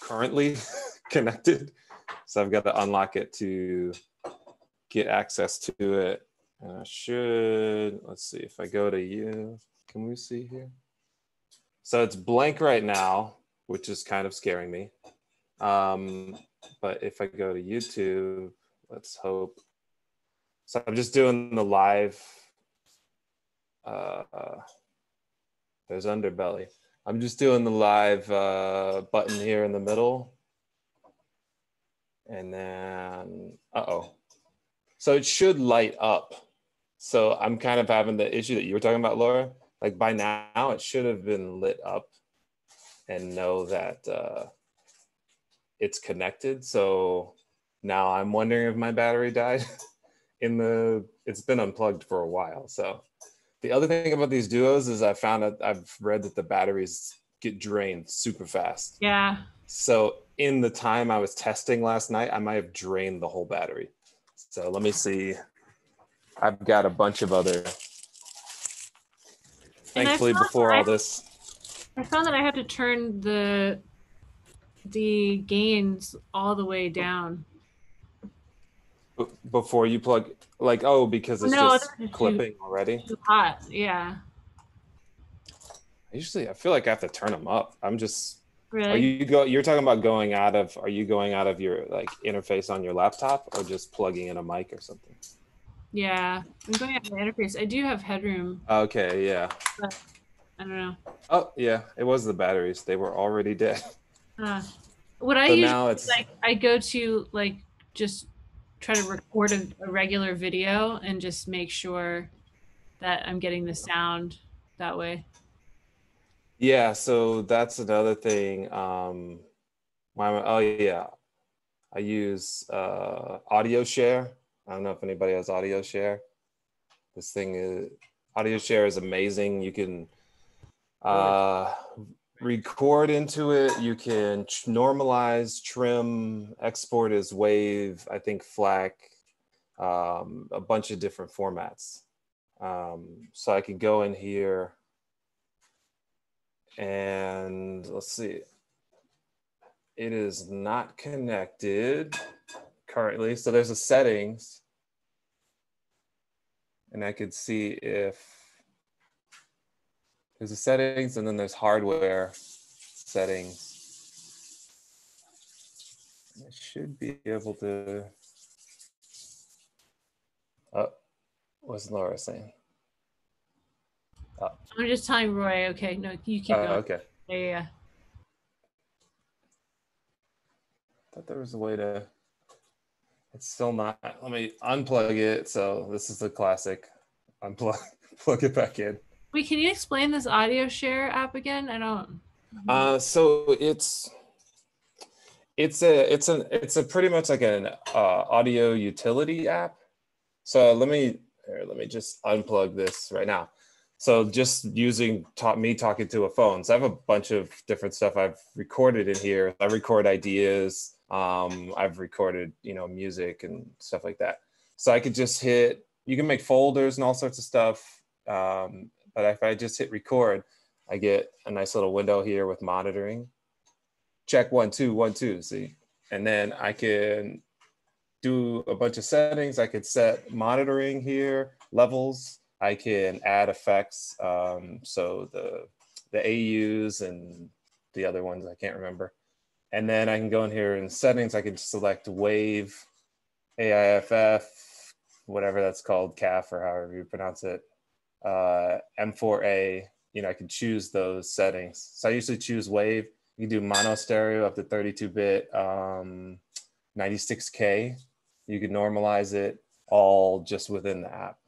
currently connected. So I've got to unlock it to get access to it. And I should, let's see if I go to you, can we see here? So it's blank right now, which is kind of scaring me. Um, but if I go to YouTube, let's hope. So I'm just doing the live. Uh, there's underbelly. I'm just doing the live uh, button here in the middle. And then, uh oh, So it should light up. So I'm kind of having the issue that you were talking about, Laura. Like by now, it should have been lit up and know that uh, it's connected. So now I'm wondering if my battery died in the, it's been unplugged for a while. So the other thing about these duos is I found that I've read that the batteries get drained super fast. Yeah. So in the time I was testing last night, I might have drained the whole battery. So let me see. I've got a bunch of other. And Thankfully, before all this, I found that I had to turn the the gains all the way down. b- before you plug, like, oh, because it's No, just too- clipping already. Too hot. Yeah. Usually, I feel like I have to turn them up. I'm just. Really? Are you go? You're talking about going out of? Are you going out of your like interface on your laptop, or just plugging in a mic or something? Yeah. I'm going out of the interface. I do have headroom, Okay, yeah. but I don't know. Oh, yeah. It was the batteries. They were already dead. Uh, what I So usually it's- like I go to like just try to record a, a regular video and just make sure that I'm getting the sound that way. Yeah, so that's another thing. Um, I, oh yeah, I use uh, AudioShare. I don't know if anybody has AudioShare. This thing is AudioShare is amazing. You can uh, record into it. You can normalize, trim, export as WAV. I think FLAC, um, a bunch of different formats. Um, so I can go in here and let's see. It is not connected currently. So there's a settings. And I could see if there's a settings and then there's hardware settings. I should be able to. Oh, what's Laura saying? Oh, I'm just telling Roy. Okay, no, you keep oh, going. okay. Yeah, yeah, yeah. thought there was a way to. It's still not. Let me unplug it. So this is the classic. Unplug, plug it back in. Wait, can you explain this AudioShare app again? I don't. Uh, so it's it's a it's an it's a pretty much like an uh, audio utility app. So let me here, let me just unplug this right now. So just using taught me talking to a phone. So I have a bunch of different stuff I've recorded in here. I record ideas. Um, I've recorded you know music and stuff like that. So I could just hit. You can make folders and all sorts of stuff. Um, but if I just hit record, I get a nice little window here with monitoring. Check one, two, one, two, see? And then I can do a bunch of settings. I could set monitoring here, levels. I can add effects. Um, so the, the AUs and the other ones, I can't remember. And then I can go in here in settings. I can select wave, AIFF, whatever that's called, CAF or however you pronounce it uh, M4A, you know, I can choose those settings. So I usually choose wave. You can do mono stereo up to 32 bit, um, 96K. You can normalize it all just within the app.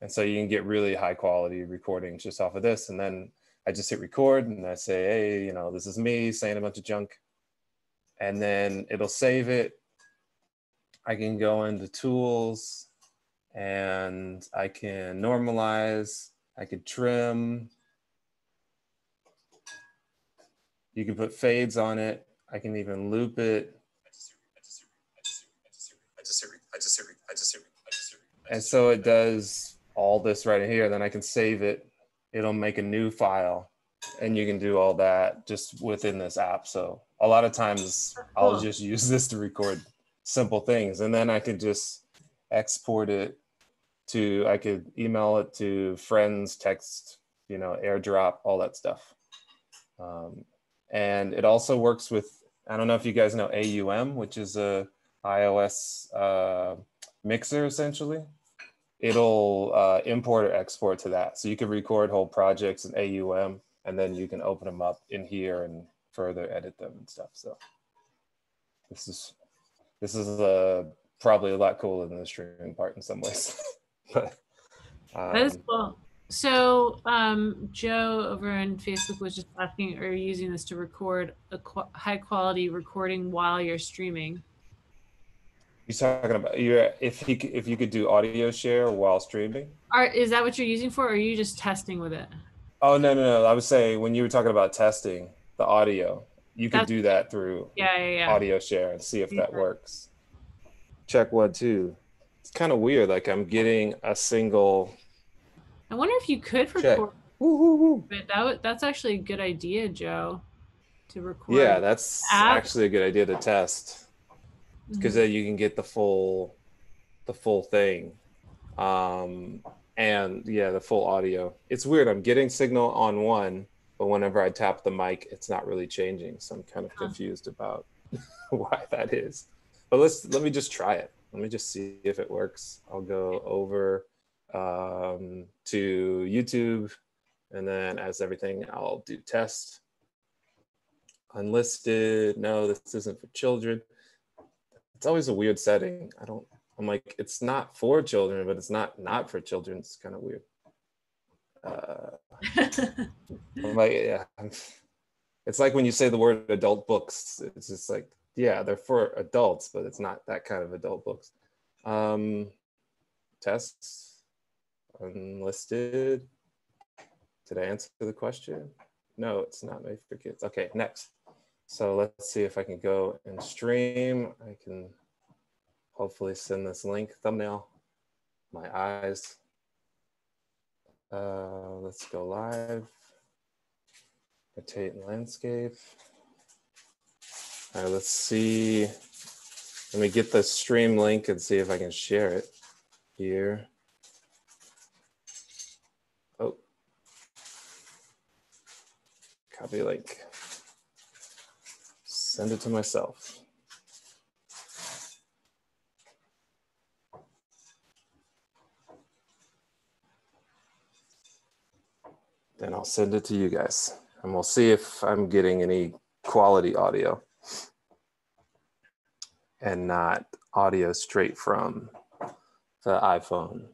And so you can get really high quality recordings just off of this. And then I just hit record and I say, hey, you know, this is me saying a bunch of junk. And then it'll save it. I can go into tools and I can normalize, I could trim. You can put fades on it. I can even loop it. And so it does all this right here. Then I can save it. It'll make a new file and you can do all that just within this app. So a lot of times I'll just use this to record simple things and then I could just export it to I could email it to friends, text, you know, airdrop, all that stuff. Um, and it also works with I don't know if you guys know AUM, which is a iOS uh, mixer essentially. It'll uh, import or export to that, so you can record whole projects in AUM, and then you can open them up in here and further edit them and stuff. So this is this is a probably a lot cooler than the streaming part in some ways. but That is um, cool. So, um, Joe over on Facebook was just asking, are you using this to record a qu- high quality recording while you're streaming? He's talking about you if he if you could do AudioShare while streaming. Are, is that what you're using for, or are you just testing with it? Oh no no no! I was saying when you were talking about testing the audio, you could That's- do that through Yeah, yeah, yeah. AudioShare and see if that works. Check one two. It's kind of weird. Like I'm getting a single. I wonder if you could record. But that that's actually a good idea, Joe, to record. Yeah, that's actually a good idea to test because Mhm. then you can get the full, the full thing, um, and yeah, the full audio. It's weird. I'm getting signal on one, but whenever I tap the mic, it's not really changing. So I'm kind of confused about why that is. But let's let me just try it. Let me just see if it works. I'll go over um, to YouTube, and then as everything, I'll do test unlisted. No, this isn't for children. It's always a weird setting. I don't. I'm like, it's not for children, but it's not not for children. It's kind of weird. Uh, I'm like, yeah. It's like when you say the word adult books. It's just like, yeah, they're for adults, but it's not that kind of adult books. Um, tests unlisted. Did I answer the question? No, it's not made for kids. Okay, next. So let's see if I can go and stream. I can hopefully send this link thumbnail. My eyes. Uh, let's go live. Rotate landscape. All right, let's see. Let me get the stream link and see if I can share it here. Oh, copy link. Send it to myself. Then I'll send it to you guys and we'll see if I'm getting any quality audio and not audio straight from the iPhone.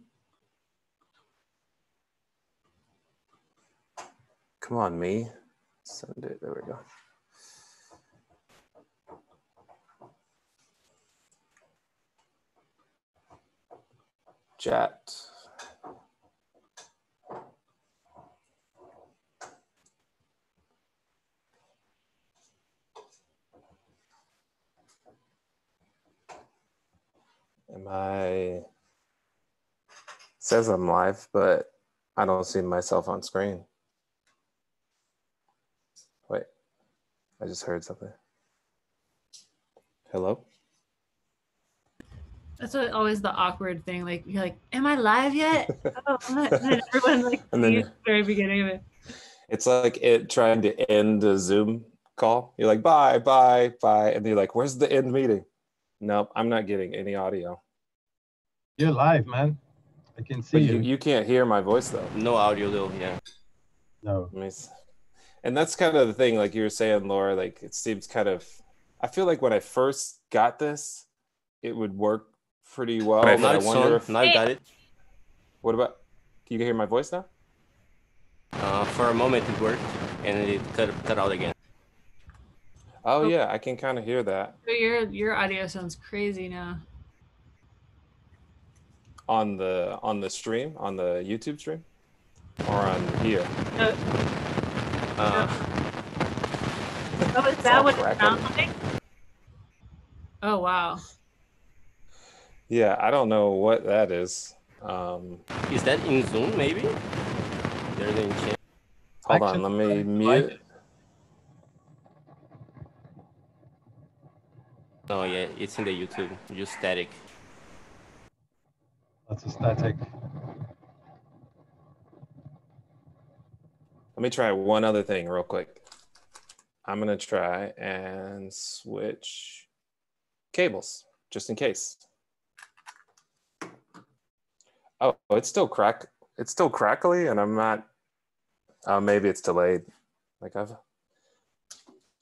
Come on, me. Send it. There we go. Chat. Am I? It says I'm live, but I don't see myself on screen. Wait, I just heard something. Hello? That's what, always the awkward thing. Like you're like, "Am I live yet?" oh, I'm not. And then everyone like And then- the very beginning of it. It's like it trying to end a Zoom call. You're like, bye, bye, bye. And you're like, where's the end meeting? Nope, I'm not getting any audio. You're live, man. I can see But you, you. you can't hear my voice though. No audio though, yeah. No. Let And that's kind of the thing, like you were saying, Laura, like it seems kind of I feel like when I first got this, it would work pretty well. Right, but I it's wonder if Now you got it. what about can you hear my voice now? Uh, for a moment it worked, and it cut cut out again. Oh yeah, I can kind of hear that So your your audio sounds crazy now. on the on the stream, on the YouTube stream. Or on here. Uh, Uh, oh, is that what it sounds like? Oh wow. Yeah, I don't know what that is. Um is that in Zoom maybe? There's in hold on, let me mute. Oh yeah, it's in the YouTube. Just static. That's a static. Let me try one other thing real quick. I'm gonna try and switch cables just in case. Oh, it's still crack. It's still crackly, and I'm not. Uh, maybe it's delayed. Like I've.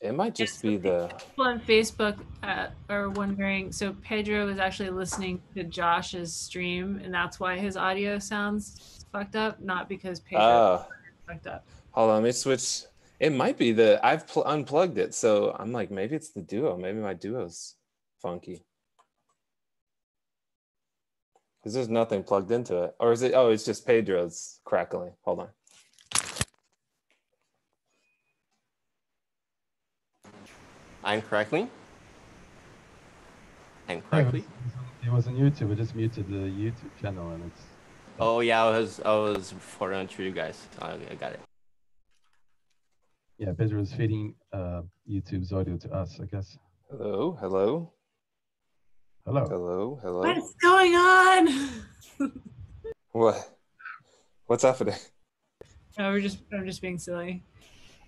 It might just be the. People on Facebook uh, are wondering. So Pedro is actually listening to Josh's stream, and that's why his audio sounds fucked up, not because Pedro Oh, fucked up. hold on. Let me switch. It might be the. I've pl- unplugged it, so I'm like, maybe it's the duo. Maybe my duo's funky. Because there's nothing plugged into it, or is it? Oh, it's just Pedro's crackling. Hold on. I'm crackling. I'm Yeah, it, was, it was on YouTube. I just muted the YouTube channel, and it's Oh yeah, I was I was forwarding to you guys. I, I got it. yeah. Pedro is feeding uh, YouTube's audio to us, I guess. Hello, hello, Hello. hello, hello. What's going on? What? What's happening? no, we're just I'm just being silly.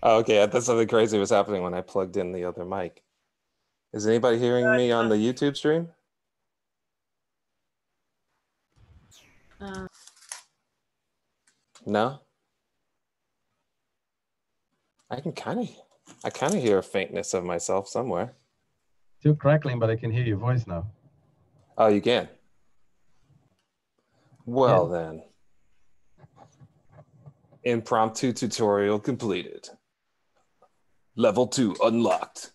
Oh, okay. I thought something crazy was happening when I plugged in the other mic. Is anybody hearing me on the YouTube stream? Uh, No. I can kind of, I kind of hear a faintness of myself somewhere. Still crackling, but I can hear your voice now. Oh, you can. Well then, impromptu tutorial completed. Level two unlocked.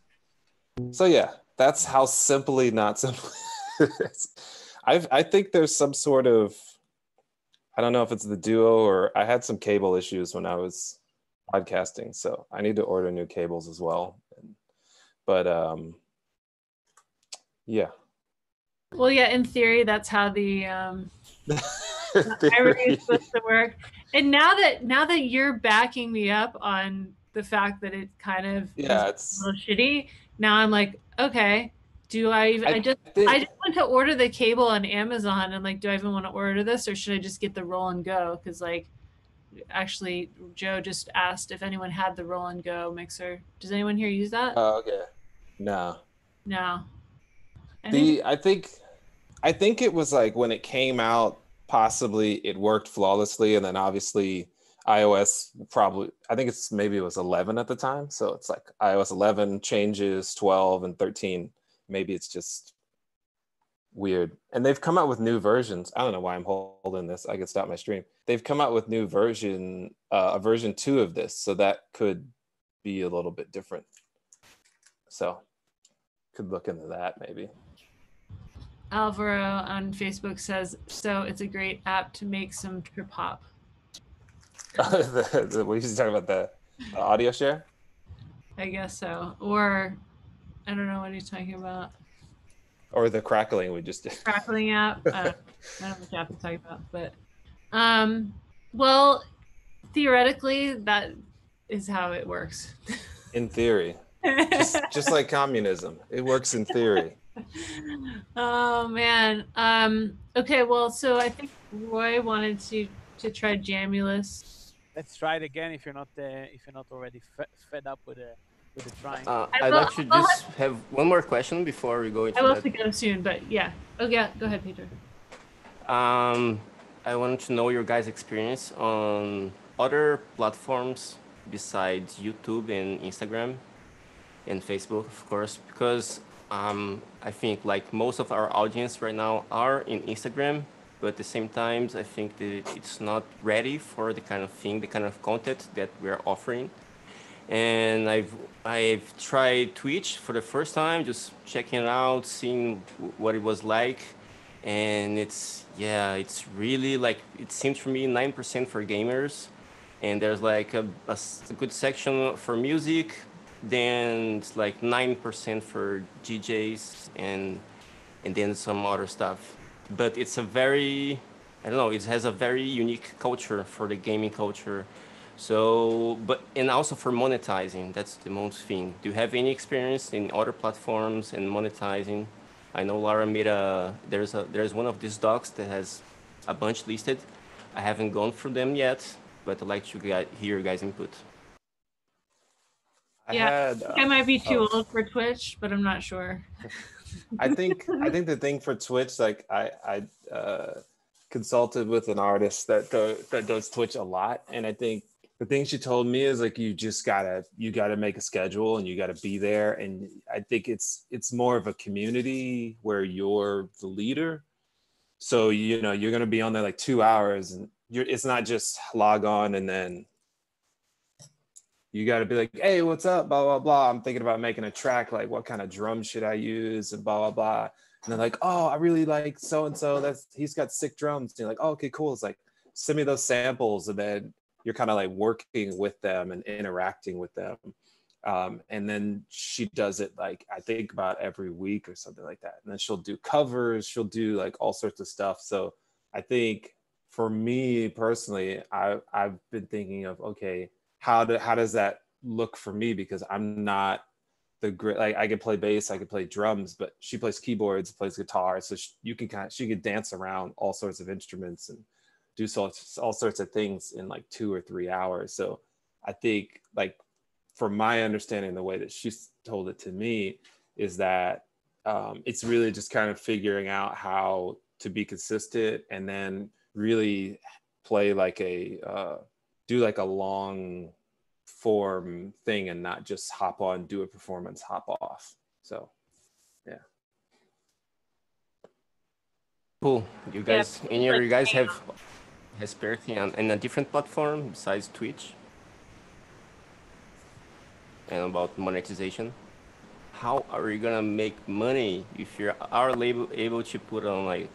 So yeah, that's how simply not simply. I I think there's some sort of, I don't know if it's the duo or I had some cable issues when I was podcasting, so I need to order new cables as well. But um, yeah. well, yeah, in theory, that's how the um, irony is supposed to work. And now that now that you're backing me up on the fact that it kind of Yeah, it's- a little shitty, now I'm like, okay, do I? even- I, I just think- I just want to order the cable on Amazon, and like, do I even want to order this, or should I just get the Roland Go? Because like, actually, Joe just asked if anyone had the Roland Go mixer. Does anyone here use that? Oh, okay. No. no. I think The I think I think it was like when it came out, possibly it worked flawlessly, and then obviously iOS probably I think it's maybe it was 11 at the time, so it's like iOS 11 changes 12 and 13. Maybe it's just weird. And they've come out with new versions. I don't know why I'm holding this. I could stop my stream. They've come out with new version, uh, a version two of this, so that could be a little bit different. So could look into that maybe. Alvaro on Facebook says, so it's a great app to make some trip hop. the, the, we used to talk about the, the AudioShare. I guess so. Or I don't know what he's talking about. or the crackling we just did. Crackling app. Uh, I don't know what app he's talking about, but um, well, theoretically, that is how it works. In theory, just, just like communism, it works in theory. oh man. Um. Okay. Well, so I think Roy wanted to to try Jamulus. Let's try it again if you're not uh, if you're not already fe- fed up with the with the trying. Uh, I I'd like to just have one more question before we go into I will that. have to go soon, but yeah. Oh yeah. Go ahead, Peter. Um, I wanted to know your guys' experience on other platforms besides YouTube and Instagram and Facebook, of course, because um, I think like most of our audience right now are in Instagram, but at the same time, I think that it's not ready for the kind of thing, the kind of content that we're offering. And I've I've tried Twitch for the first time, just checking it out, seeing wh- what it was like. And it's yeah it's really like it seems for me 9% for gamers. And there's like a a good section for music. Then it's like 9% for djs and and then some other stuff but it's a very i don't know it has a very unique culture for the gaming culture so but and also for monetizing that's the most thing do you have any experience in other platforms and monetizing I know Laura made a there's a there's one of these docs that has a bunch listed. I haven't gone through them yet, but I'd like to get, hear your guys' input. I yeah. had, I think I uh, might be too oh. old for Twitch, but I'm not sure. I think I think the thing for Twitch, like I I uh, consulted with an artist that do, that does Twitch a lot, and I think the thing she told me is like you just gotta you gotta make a schedule and you gotta be there. And i think it's it's more of a community where you're the leader. So you know you're gonna be on there like two hours and you're it's not just log on and then you got to be like hey what's up? blah blah blah. I'm thinking about making a track like what kind of drum should i use and blah blah blah. And they're like oh i really like so and so that's he's got sick drums. And you're like oh, okay cool. It's like send me those samples and then you're kind of like working with them and interacting with them. Um, and then she does it like i think about every week or something like that. And then she'll do covers she'll do like all sorts of stuff. So i think for me personally i i've been thinking of okay how do how does that look for me? Because i'm not the great like i could play bass i could play drums but she plays keyboards plays guitar so she, you can kind of she could dance around all sorts of instruments and do so, all sorts of things in like two or three hours. So i think like from my understanding the way that she's told it to me is that um, it's really just kind of figuring out how to be consistent and then really play like a uh, do like a long form thing and not just hop on do a performance hop off. So yeah. Cool. You guys yeah. any of you guys have Hesperity on, in a different platform besides Twitch? And about monetization? How are you gonna make money if you are able, able to put on like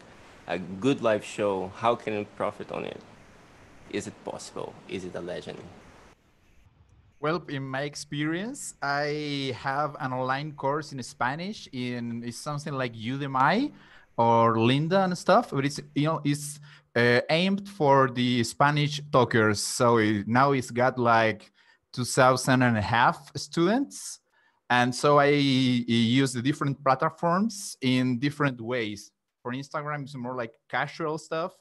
a good live show? How can you profit on it is it possible is it a legend well, in my experience, I have an online course in Spanish in it's something like Udemy or Lynda and stuff, but it's you know it's uh, aimed for the Spanish talkers. So it, now it's got like 2,000 and a half students. And so I, I use the different platforms in different ways. For Instagram, it's more like casual stuff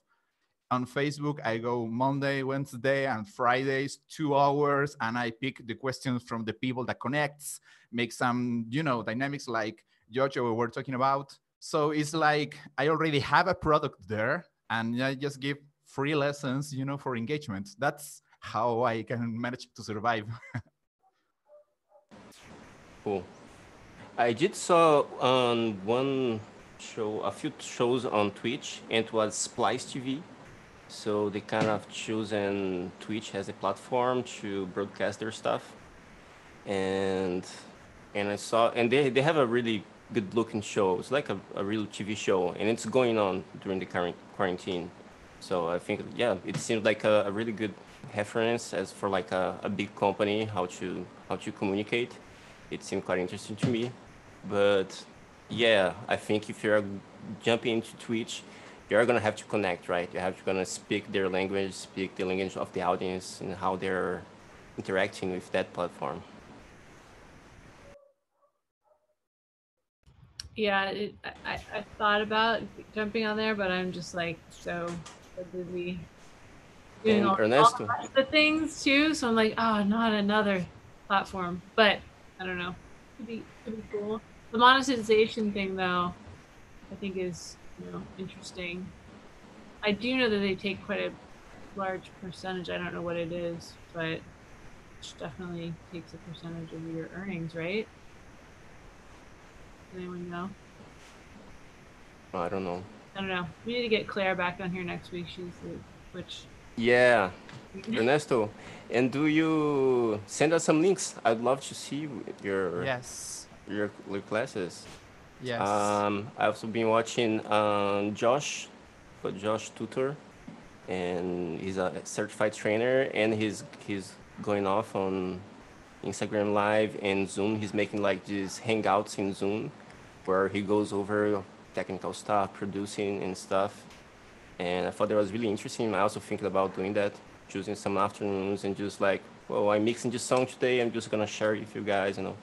on Facebook, I go Monday, Wednesday, and Fridays, two hours, and I pick the questions from the people that connects, make some, you know, dynamics like Jojo we were talking about. So it's like I already have a product there, and I just give free lessons, you know, for engagement. That's how I can manage to survive. cool. I did saw on one show, a few shows on Twitch, and it was Splice TV so they kind of chosen Twitch as a platform to broadcast their stuff. And and I saw and they, they have a really good looking show. It's like a, a real TV show and it's going on during the current quarantine. So I think yeah, it seemed like a, a really good reference as for like a, a big company how to how to communicate. It seemed quite interesting to me. But yeah, I think if you're jumping into Twitch, you're gonna have to connect, right? You have to gonna speak their language, speak the language of the audience, and how they're interacting with that platform. Yeah, it, I, I thought about jumping on there, but I'm just like so, busy doing all, all the things too. So I'm like, oh, not another platform. But I don't know. Could be could be cool. The monetization thing though, I think is you know, interesting. I do know that they take quite a large percentage. I don't know what it is, but it definitely takes a percentage of your earnings, right? Does anyone know? I don't know. I don't know. We need to get Claire back on here next week. She's the Twitch. Yeah, Ernesto. And do you send us some links? I'd love to see your yes your, your classes. Yes. Um, I've also been watching um, Josh, but Josh Tutor, and he's a certified trainer, and he's he's going off on Instagram Live and Zoom. He's making like these hangouts in Zoom, where he goes over technical stuff, producing and stuff. And I thought that was really interesting. I also thinking about doing that, choosing some afternoons and just like, well, I'm mixing this song today. I'm just gonna share it with you guys, you know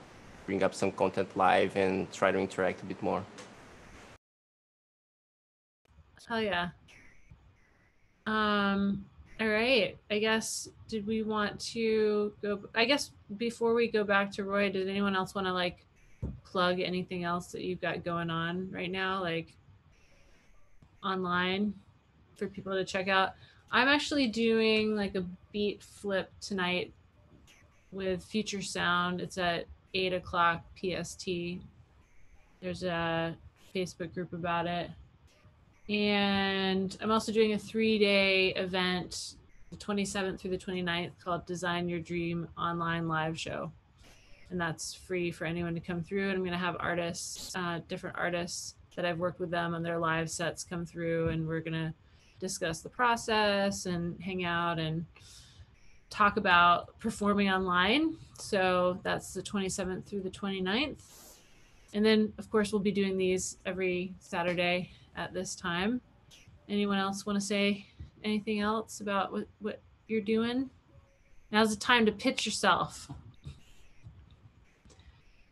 bring up some content live and try to interact a bit more. Hell yeah. Um, all right. I guess, did we want to go? I guess before we go back to Roy, did anyone else want to like plug anything else that you've got going on right now, like online for people to check out? I'm actually doing like a beat flip tonight with Future Sound. It's at eight o'clock PST. There's a Facebook group about it. And I'm also doing a three day event, the 27th through the 29th, called Design Your Dream Online Live Show. And that's free for anyone to come through. And I'm going to have artists, uh, different artists that I've worked with them on their live sets come through. And we're going to discuss the process and hang out and talk about performing online. So that's the 27th through the 29th. And then, of course, we'll be doing these every Saturday at this time. Anyone else want to say anything else about what, what you're doing? Now's the time to pitch yourself.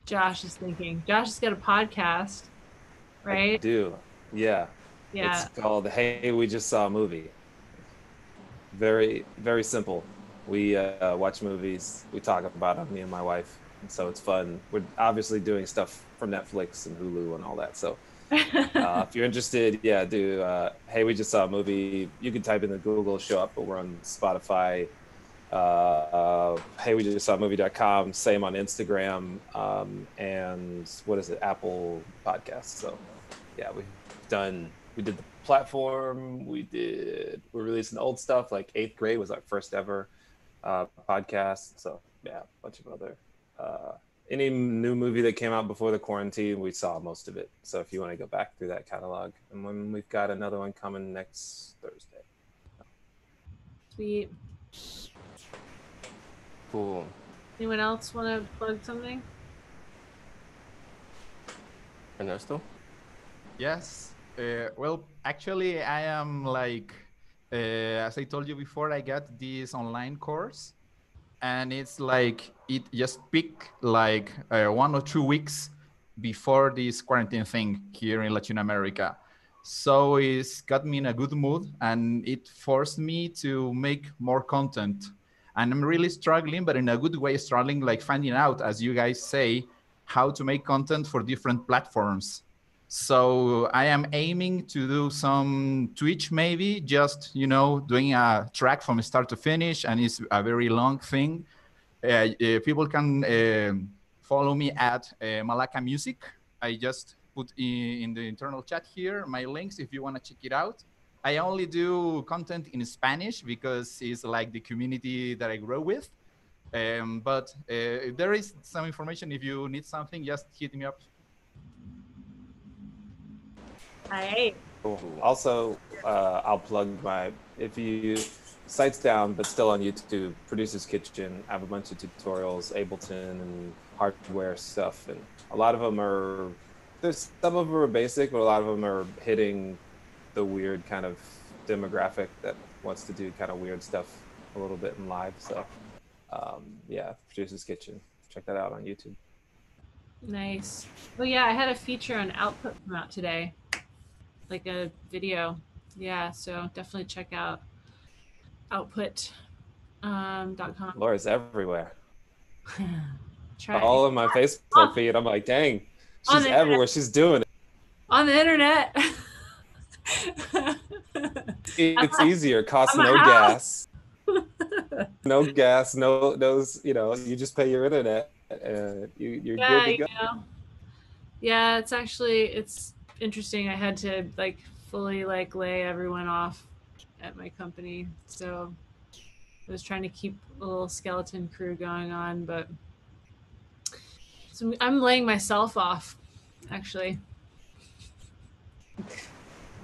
Josh is thinking. Josh has got a podcast, I right? do. Yeah. Yeah. It's called Hey, We Just Saw a Movie. Very, very simple. We uh, watch movies. We talk about them, me and my wife. So it's fun. We're obviously doing stuff from Netflix and Hulu and all that. So uh, if you're interested, yeah, do. Uh, hey, we just saw a movie. You can type in the Google, show up, but we're on Spotify. Uh, uh, hey, we just saw movie.com. Same on Instagram. Um, and what is it? Apple Podcasts. So yeah, we've done, we did the platform. We did, we're releasing old stuff like eighth grade was our first ever uh, podcast. So yeah, a bunch of other uh, any new movie that came out before the quarantine, we saw most of it. So if you want to go back through that catalog, and when we've got another one coming next Thursday. Sweet. Cool. Anyone else want to plug something? Ernesto? Yes. Uh, well, actually, I am like, uh, as I told you before, I got this online course, and it's like it just picked like uh, one or two weeks before this quarantine thing here in Latin America. So it's got me in a good mood, and it forced me to make more content. And I'm really struggling, but in a good way, struggling like finding out, as you guys say, how to make content for different platforms. So I am aiming to do some Twitch, maybe just you know doing a track from start to finish, and it's a very long thing. Uh, uh, people can uh, follow me at uh, Malaka Music. I just put in, in the internal chat here my links if you want to check it out. I only do content in Spanish because it's like the community that I grow with. Um, but uh, there is some information, if you need something, just hit me up. Cool. Also, uh, I'll plug my if you sites down but still on YouTube. Producer's Kitchen. I have a bunch of tutorials, Ableton and hardware stuff, and a lot of them are. There's some of them are basic, but a lot of them are hitting the weird kind of demographic that wants to do kind of weird stuff a little bit in live. So, um, yeah, Producer's Kitchen. Check that out on YouTube. Nice. Well, yeah, I had a feature on Output come out today, like a video. Yeah, so definitely check out output um, dot com. Laura's everywhere. Try All of my Facebook feed, I'm like, dang, she's everywhere. She's doing it. on the internet. It's easier. Costs no house. gas. no gas. No, those. You know, you just pay your internet, and you, you're yeah, good to you go. know. Yeah, it's actually it's interesting. I had to like fully like lay everyone off at my company, so I was trying to keep a little skeleton crew going on, but so I'm laying myself off, actually.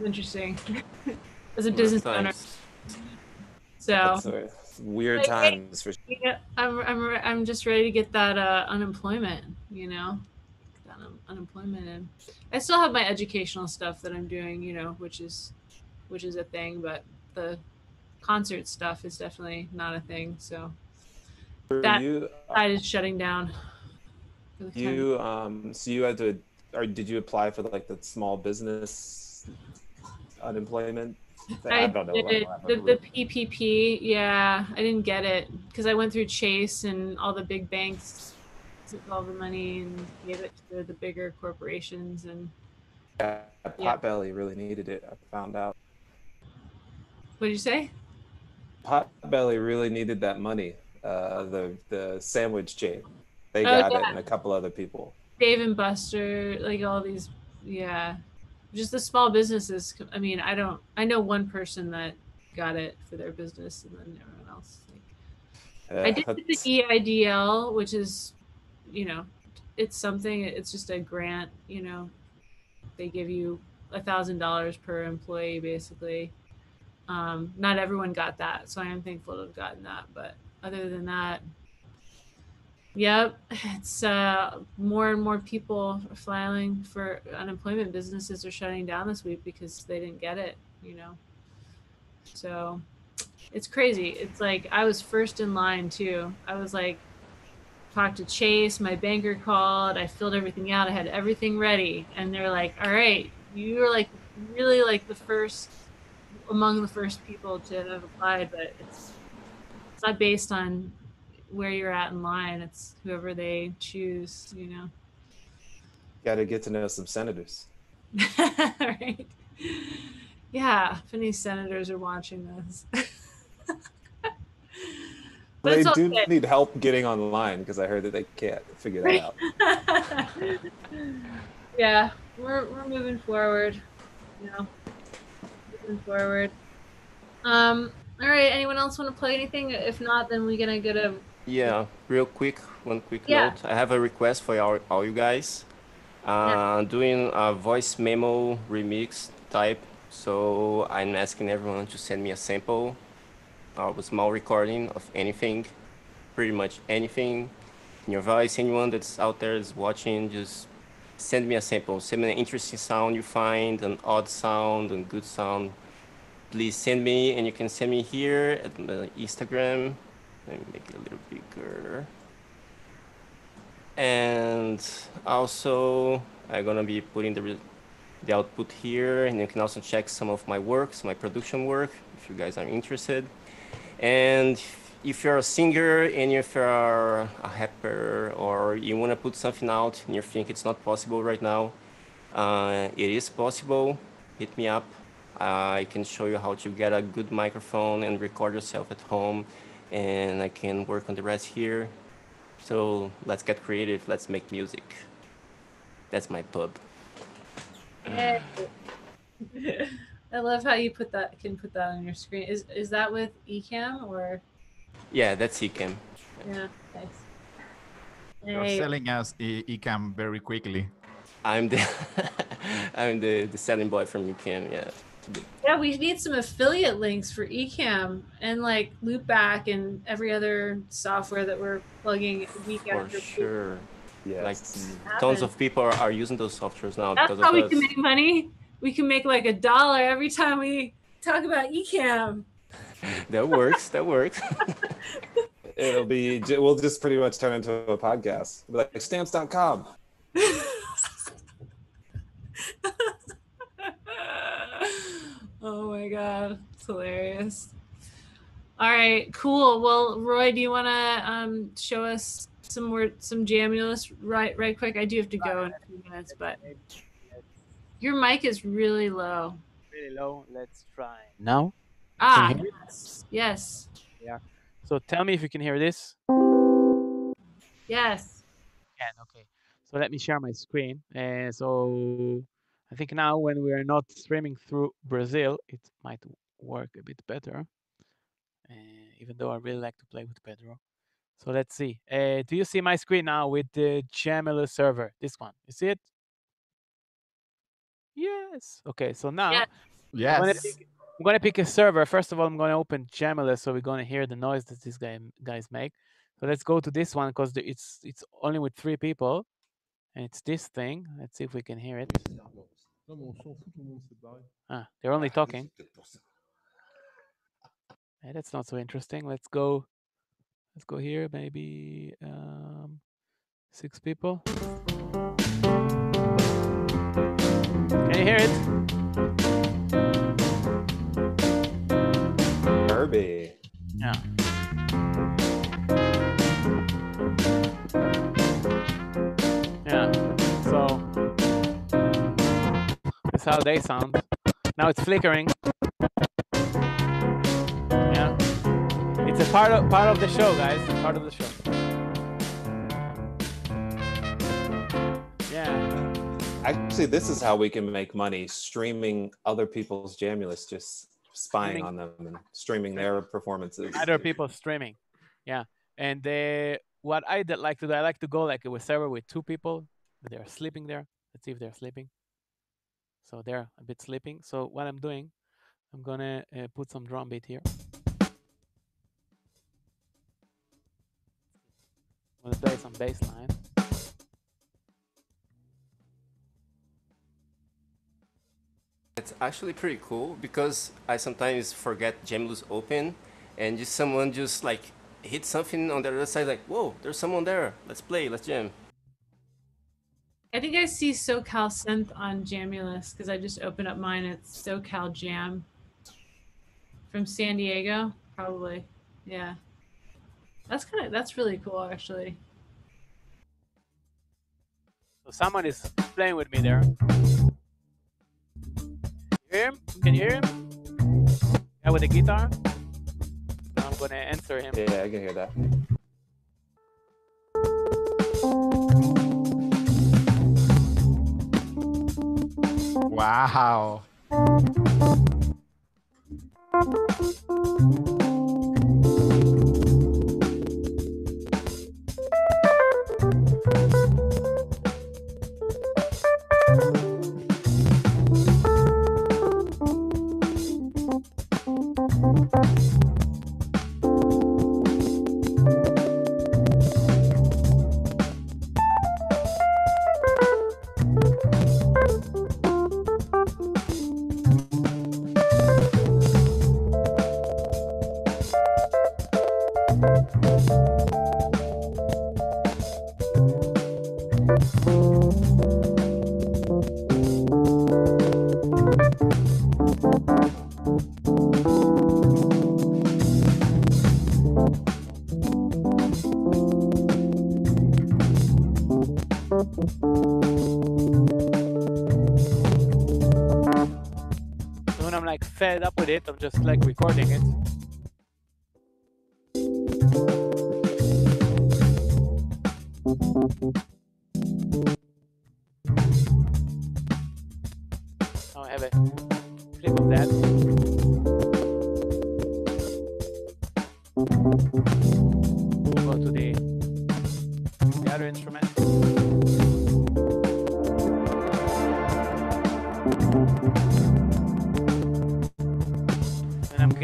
Interesting. As a That's business owner. So weird Like, times for yeah, I'm, I'm, I'm just ready to get that uh, unemployment, you know, unemployment. And I still have my educational stuff that I'm doing, you know, which is, which is a thing, but the concert stuff is definitely not a thing. So that you, side is shutting down. for the time you um. So you had to, or did you apply for like the small business unemployment? I, don't know. did it, the, the PPP. Yeah, I didn't get it because I went through Chase and all the big banks took all the money and gave it to the bigger corporations. And Yeah, Yeah. Potbelly really needed it. I found out. what did you say? Potbelly really needed that money. Uh, the the sandwich chain, they Oh, got it, and a couple other people. Dave and Buster, like all these, yeah, just the small businesses. I mean, I don't. I know one person that got it for their business, and then everyone else. Like, I did Uh, the EIDL, which is, you know, it's something. It's just a grant. You know, they give you a thousand dollars per employee, basically. Um, not everyone got that, so I am thankful to have gotten that. But other than that, Yep, it's uh, more and more people are filing for unemployment. Businesses are shutting down this week because they didn't get it. You know, so it's crazy. It's like I was first in line too. I was like, talked to Chase. My banker called. I filled everything out. I had everything ready, and they're like, "All right, you were like really like the first among the first people to have applied, but it's it's not based on where you're at in line. It's whoever they choose, you know. Got to get to know some senators. right? Yeah, if any senators are watching this. but they do okay. need help getting online because I heard that they can't figure that out. yeah, we're we're moving forward. You know, moving forward. Um. All right. Anyone else want to play anything? If not, then we're gonna go to. Yeah, real quick, one quick Yeah. note. I have a request for all, all you guys. Uh, doing a voice memo remix type. So I'm asking everyone to send me a sample Uh, or a small recording of anything, pretty much anything in your voice. Anyone that's out there is watching, just send me a sample. Send me an interesting sound you find, an odd sound, a good sound. Please send me, and you can send me here at my Instagram. Let me make it a little bigger. And also, I'm gonna be putting the, the output here, and you can also check some of my works, my production work, if you guys are interested. And if you're a singer and if you're a rapper or you want to put something out and you think it's not possible right now, uh, it is possible. Hit me up. I can show you how to get a good microphone and record yourself at home, and I can work on the rest here. So let's get creative. Let's make music. That's my pub. Yay. I love how you put that can put that on your screen. Is is that with Ecamm or Yeah, that's Ecamm. yeah, nice. You're Hey, selling us e- Ecamm very quickly. I'm the I'm the, the selling boy from Ecamm. Yeah. yeah, we need some affiliate links for Ecamm and like Loopback and every other software that we're plugging week For after week. sure. Yeah. Like tons of people are, are using those softwares now That's because how of we us. can make money. We can make like a dollar every time we talk about Ecamm. That works. That works. It'll be. We'll just pretty much turn into a podcast. Be Like stamps.com. oh my god, it's hilarious. All right, cool. Well, Roy, do you want to um, show us some more some Jamulus right, right quick? I do have to go in a few minutes, but your mic is really low. Really low. Let's try. Now? Ah, Can you hear yes, yes, Yeah. So tell me if you can hear this. yes. Can okay. So let me share my screen. And so I think now when we are not streaming through Brazil, it might work a bit better. Uh, even though I really like to play with Pedro. So let's see. Uh, do you see my screen now with the Jamulus server? This one. You see it? Yes. Okay. So now Yeah. I'm gonna Yes. pick, I'm gonna pick a server. First of all, I'm gonna open Jamulus, so we're gonna hear the noise that these guy, guys make. So let's go to this one because it's it's only with three people, and it's this thing. Let's see if we can hear it. Ah, they're only talking. Eh, that's not so interesting. Let's go. Let's go here. Maybe um, six people. You hear it? Herbie. Yeah. Yeah. So that's how they sound. Now it's flickering. Yeah. It's a part of part of the show, guys. Part of the show. Yeah. Actually, this is how we can make money: streaming other people's Jamulus, just spying Streaming. on them and streaming their performances. Other people streaming. Yeah. And uh, what I did like to do, I like to go like with server with two people. They're sleeping there. Let's see if they're sleeping. So they're a bit sleeping. So what I'm doing, I'm gonna uh, put some drum beat here. I'm gonna play some bass line. It's actually pretty cool because I sometimes forget Jamulus open and just someone just like hit something on the other side like, whoa, there's someone there. Let's play, let's jam. I think I see SoCal Synth on Jamulus because I just opened up mine. It's SoCal Jam from San Diego, probably. Yeah, that's kind of that's really cool, actually. So someone is playing with me there. You hear him? Can you hear him? Yeah, with the guitar. I'm gonna answer him. Yeah, I can hear that. Wow. I'm just like recording it.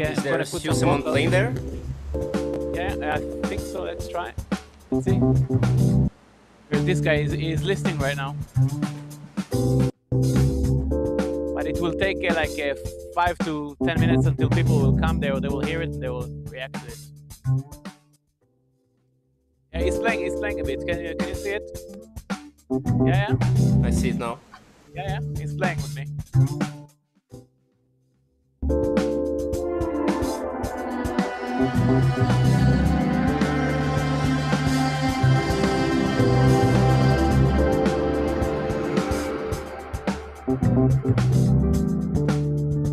And Is there still some someone playing there? Yeah, I think so. Let's try. Let's see. This guy is, is listening right now. But it will take uh, like uh, five to ten minutes until people will come there, or they will hear it, and they will react to it. Yeah, he's playing. He's playing a bit. Can you can you see it? Yeah, yeah, I see it now. yeah, yeah. He's playing with me.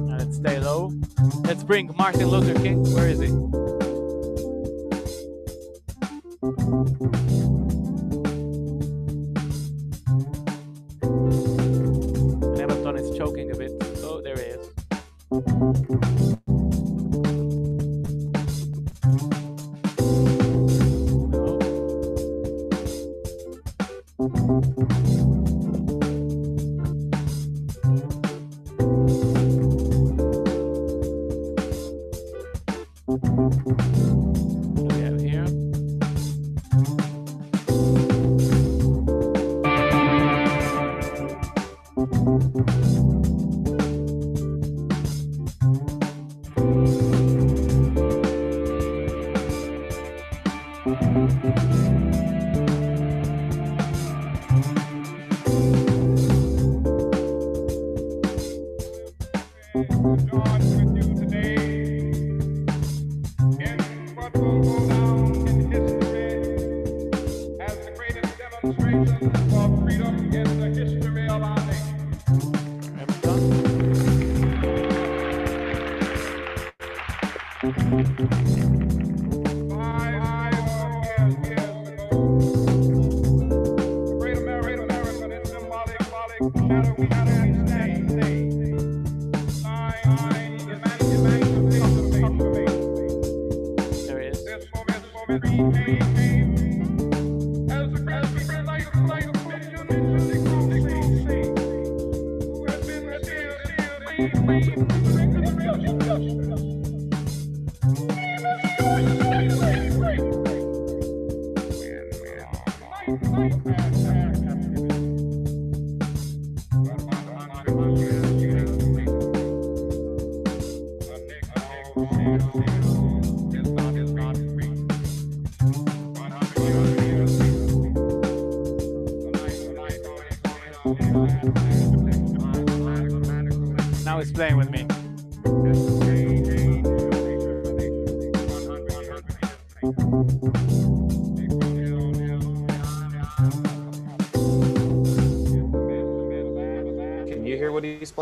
Let's stay low. Let's bring Martin Luther King. Where is he? Neverton is choking a bit. Oh, there he is.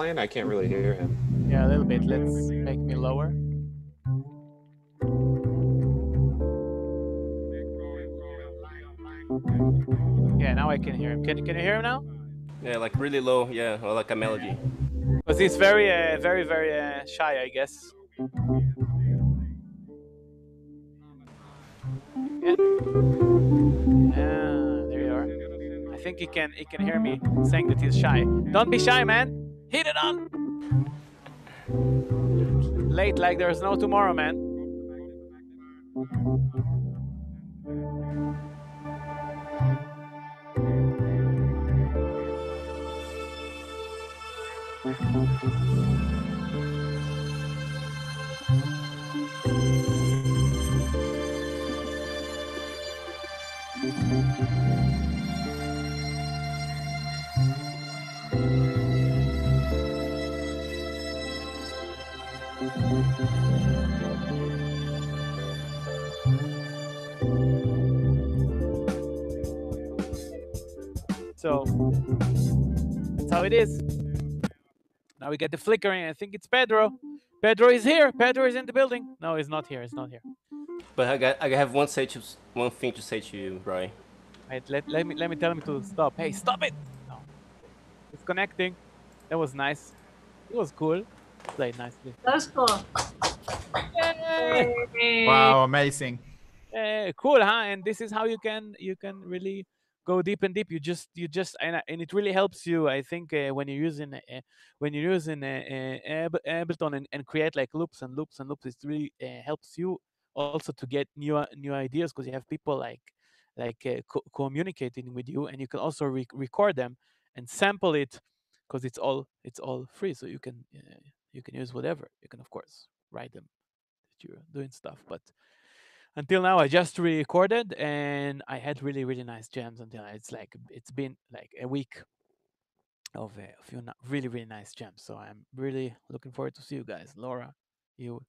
Playing? I can't really hear him. Yeah, a little bit. Let's make me lower. Yeah, now I can hear him. Can, can you hear him now? Yeah, like really low. Yeah, or like a melody. Because he's very, uh, very, very uh, shy, I guess. Yeah. Yeah, there you are. I think he can, he can hear me saying that he's shy. Don't be shy, man. Hit it on. Late like there's no tomorrow, man. So that's how it is. Now we get the flickering. I think it's Pedro. Pedro is here. Pedro is in the building. No, he's not here. He's not here. But I got, I have one say to one thing to say to you, Roy. Wait, let, let me let me tell him to stop. Hey, stop it! No. It's connecting. That was nice. It was cool. Played nicely. That was cool. Yay. Wow, amazing. Eh, cool, huh? And this is how you can you can really go deep and deep. You just you just and, and it really helps you. I think uh, when you're using uh, when you're using uh, uh, Ab- Ableton and, and create like loops and loops and loops, it really uh, helps you also to get new uh, new ideas because you have people like like uh, co- communicating with you, and you can also re- record them and sample it because it's all it's all free. So you can uh, you can use whatever. You can of course write them that you're doing stuff, but until now i just re-recorded and i had really really nice jams until now. it's like it's been like a week of a few really really nice jams so i'm really looking forward to see you guys laura you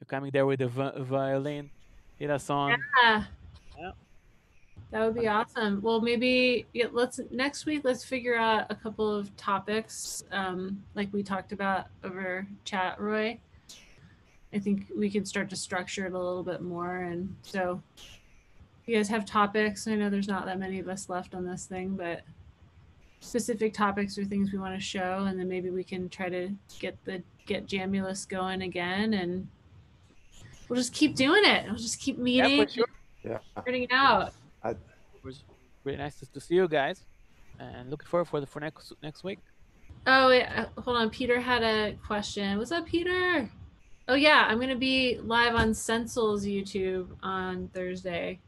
you're coming there with the vi- violin hit a song Yeah. Yeah. That would be awesome. Well, maybe yeah, let's next week. Let's figure out a couple of topics, um, like we talked about over chat, Roy. I think we can start to structure it a little bit more. And so, if you guys have topics, I know there's not that many of us left on this thing, but specific topics or things we want to show, and then maybe we can try to get the get Jamulus going again, and we'll just keep doing it. We'll just keep meeting, yeah for sure Yeah. figuring it out. it was really nice to- to see you guys and looking forward for the for next next week Oh, wait, uh, hold on. Peter had a question. What's up, Peter? Oh, yeah. I'm going to be live on Sensel's YouTube on Thursday.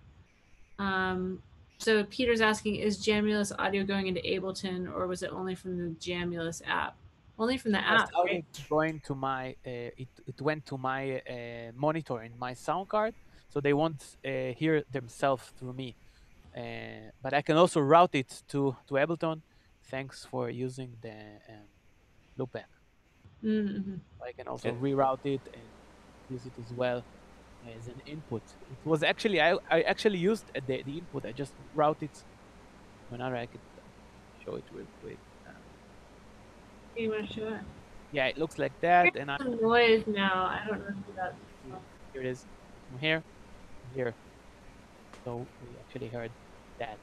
Um, so Peter's asking Is Jamulus audio going into Ableton or was it only from the Jamulus app? Only from the app, right? going to my uh, it, it went to my uh, monitor in my sound card so they won't uh, hear themselves through me uh, but i can also route it to to ableton thanks for using the um, loopback Mm-hmm. i can also Yeah. reroute it and use it as well as an input it was actually i, I actually used the, the input i just route it whenever i could show it real quick uh, You want to show it? yeah it looks like that and i Some noise now. I don't know if that's. Here it is. From here, from here. So we actually heard that.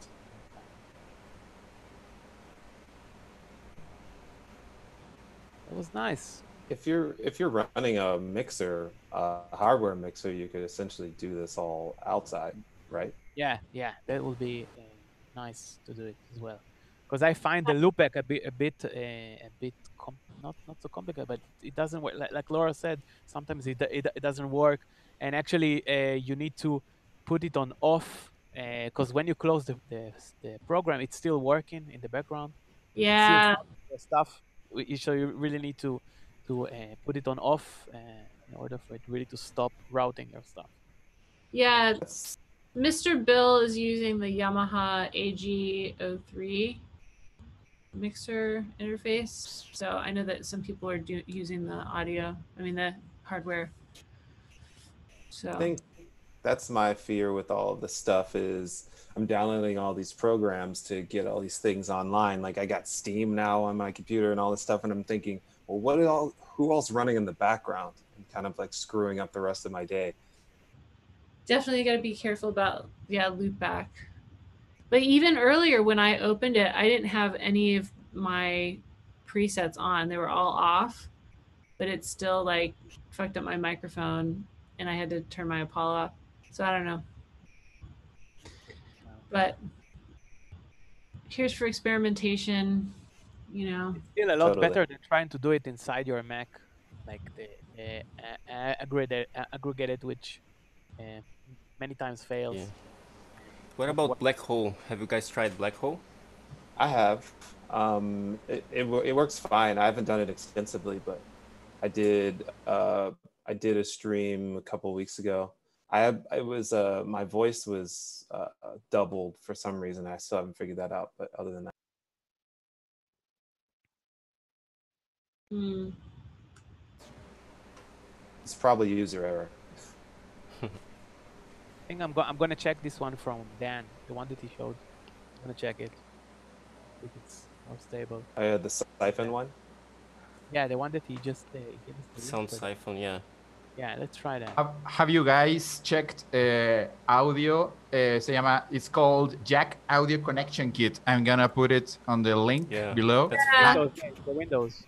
It was nice. If you're if you're running a mixer, uh, a hardware mixer, you could essentially do this all outside, right? Yeah, yeah, that would be uh, nice to do it as well. Because I find the loopback a bit, a bit, uh, a bit, com- not not so complicated, but it doesn't work. Like, like Laura said, sometimes it, it it doesn't work, and actually uh, you need to put it on off because when you close the, the the program, it's still working in the background. Yeah. stuff. We- So you really need to to uh, put it on off uh, in order for it really to stop routing your stuff. Yeah. Mr. Bill is using the Yamaha AG03 mixer interface. So I know that some people are do- using the audio, I mean, the hardware. So I think that's my fear with all of this stuff is I'm downloading all these programs to get all these things online. Like I got Steam now on my computer and all this stuff, and I'm thinking, well, what all who else running in the background and kind of like screwing up the rest of my day. definitely got to be careful about, yeah, loopback. But even earlier when I opened it, I didn't have any of my presets on. They were all off, but it still like fucked up my microphone and I had to turn my Apollo off. So I don't know. But here's for experimentation, you know. Still a lot Totally. better than trying to do it inside your Mac, like the uh, uh, aggregated, uh, aggregated, which uh, many times fails. Yeah. What about Black Hole? Have you guys tried Black Hole? I have. Um, it, it it works fine. I haven't done it extensively, but I did. Uh, I did a stream a couple weeks ago. I have. I was. Uh, my voice was uh, doubled for some reason. I still haven't figured that out. But other than that, Hmm. it's probably user error. I think I'm, go- I'm gonna check this one from Dan, the one that he showed. I'm gonna check it. If it's more stable. I had the siphon one. Yeah, the one that he just uh, gave us the Sound but- siphon, yeah. Yeah, let's try that. Have, have you guys checked uh, audio? Uh, se llama, it's called Jack Audio Connection Kit. I'm gonna put it on the link Yeah, below. that's I- Windows, the Windows,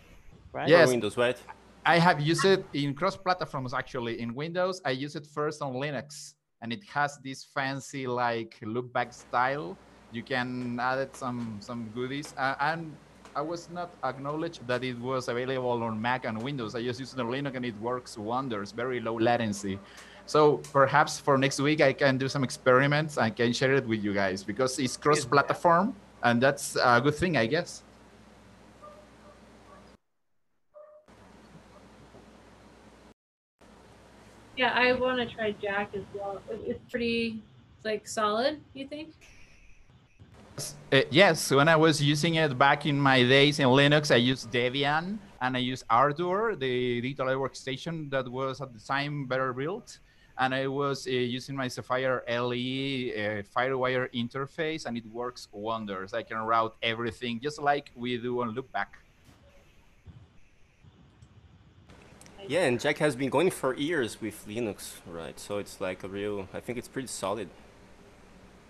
right? Yes. For Windows, right? I have used it in cross platforms actually. In Windows, I use it first on Linux, and it has this fancy like look back style. You can add it some some goodies, uh, and I was not acknowledged that it was available on Mac and Windows. I just used on Linux, and it works wonders. Very low latency. So perhaps for next week, I can do some experiments. I can share it with you guys because it's cross platform, and that's a good thing, I guess. Yeah, I want to try Jack as well. It's pretty like solid, you think? Uh, yes, when I was using it back in my days in Linux, I used Debian and I used Ardour, the digital workstation that was at the time better built. And I was uh, using my Saffire LE uh, Firewire interface, and it works wonders. I can route everything just like we do on Loopback. Yeah, and Jack has been going for years with Linux, right? So it's like a real, I think it's pretty solid.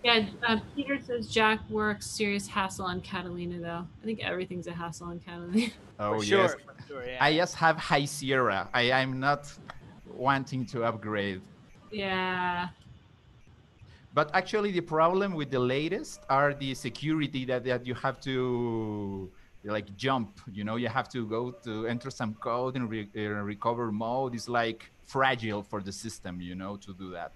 Yeah, uh, Peter says Jack works serious hassle on Catalina though. I think everything's a hassle on Catalina. Oh, sure, yes. sure, yeah. I just have High Sierra. I, I'm not wanting to upgrade. yeah. But actually, the problem with the latest are the security that, that you have to like jump. You know, you have to go to enter some code in re- uh, recover mode. It's like fragile for the system, you know, to do that.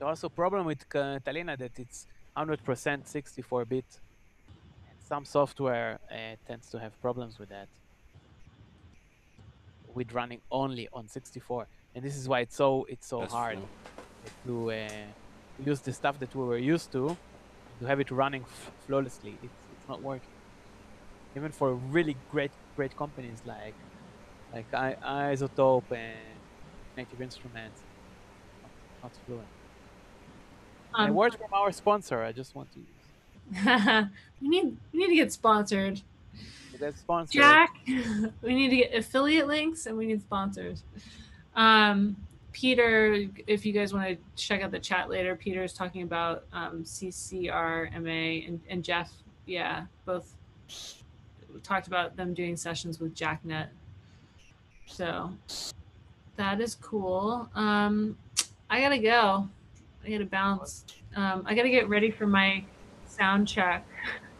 Also problem with Catalina that it's 100% 64-bit. and Some software uh, tends to have problems with that. With running only on 64, and this is why it's so it's so That's hard true. to uh, use the stuff that we were used to, to have it running f- flawlessly. It's, it's not working. Even for really great great companies like like I- iZotope and Native Instruments, not, not fluent. And Um, words from our sponsor. I just want to we need we need to get sponsored. sponsored. Jack, we need to get affiliate links and we need sponsors. Um, Peter, if you guys want to check out the chat later, Peter is talking about um, CCRMA and, and Jeff, yeah, both talked about them doing sessions with JackNet. So that is cool. Um, I gotta go. I gotta bounce. Um, I gotta get ready for my sound check.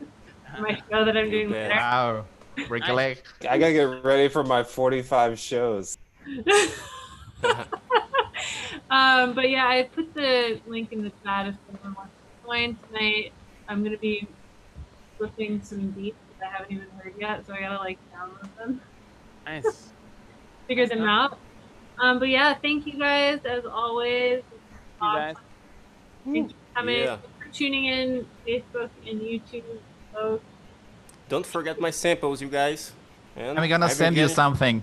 my show that I'm doing later. Wow. Recollect. I gotta get ready for my 45 shows. um, but yeah, I put the link in the chat if someone wants to join tonight. I'm gonna be flipping some beats that I haven't even heard yet, so I gotta like download them, Nice. figure them out. Um, but yeah, thank you guys as always. You guys. Thanks for coming, Yeah. for tuning in, Facebook and YouTube. both. Don't forget my samples, you guys. And I'm gonna send you something.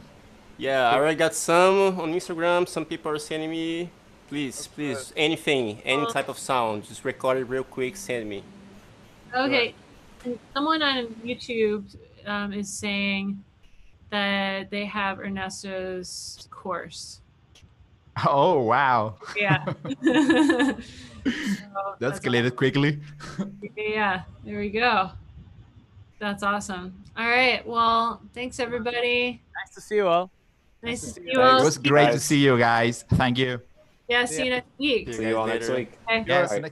Yeah, I already got some on Instagram. Some people are sending me. Please, please, anything, any type of sound, just record it real quick, send me. Okay. And someone on YouTube um, is saying that they have Ernesto's course. Oh wow. Yeah. That escalated quickly. yeah. There we go. That's awesome. All right. Well, thanks everybody. Nice to see you all. Nice to see It you all. It was great to see you guys. Thank you. Yeah. See you next week. See you all next week. Okay. Yes, Alright. next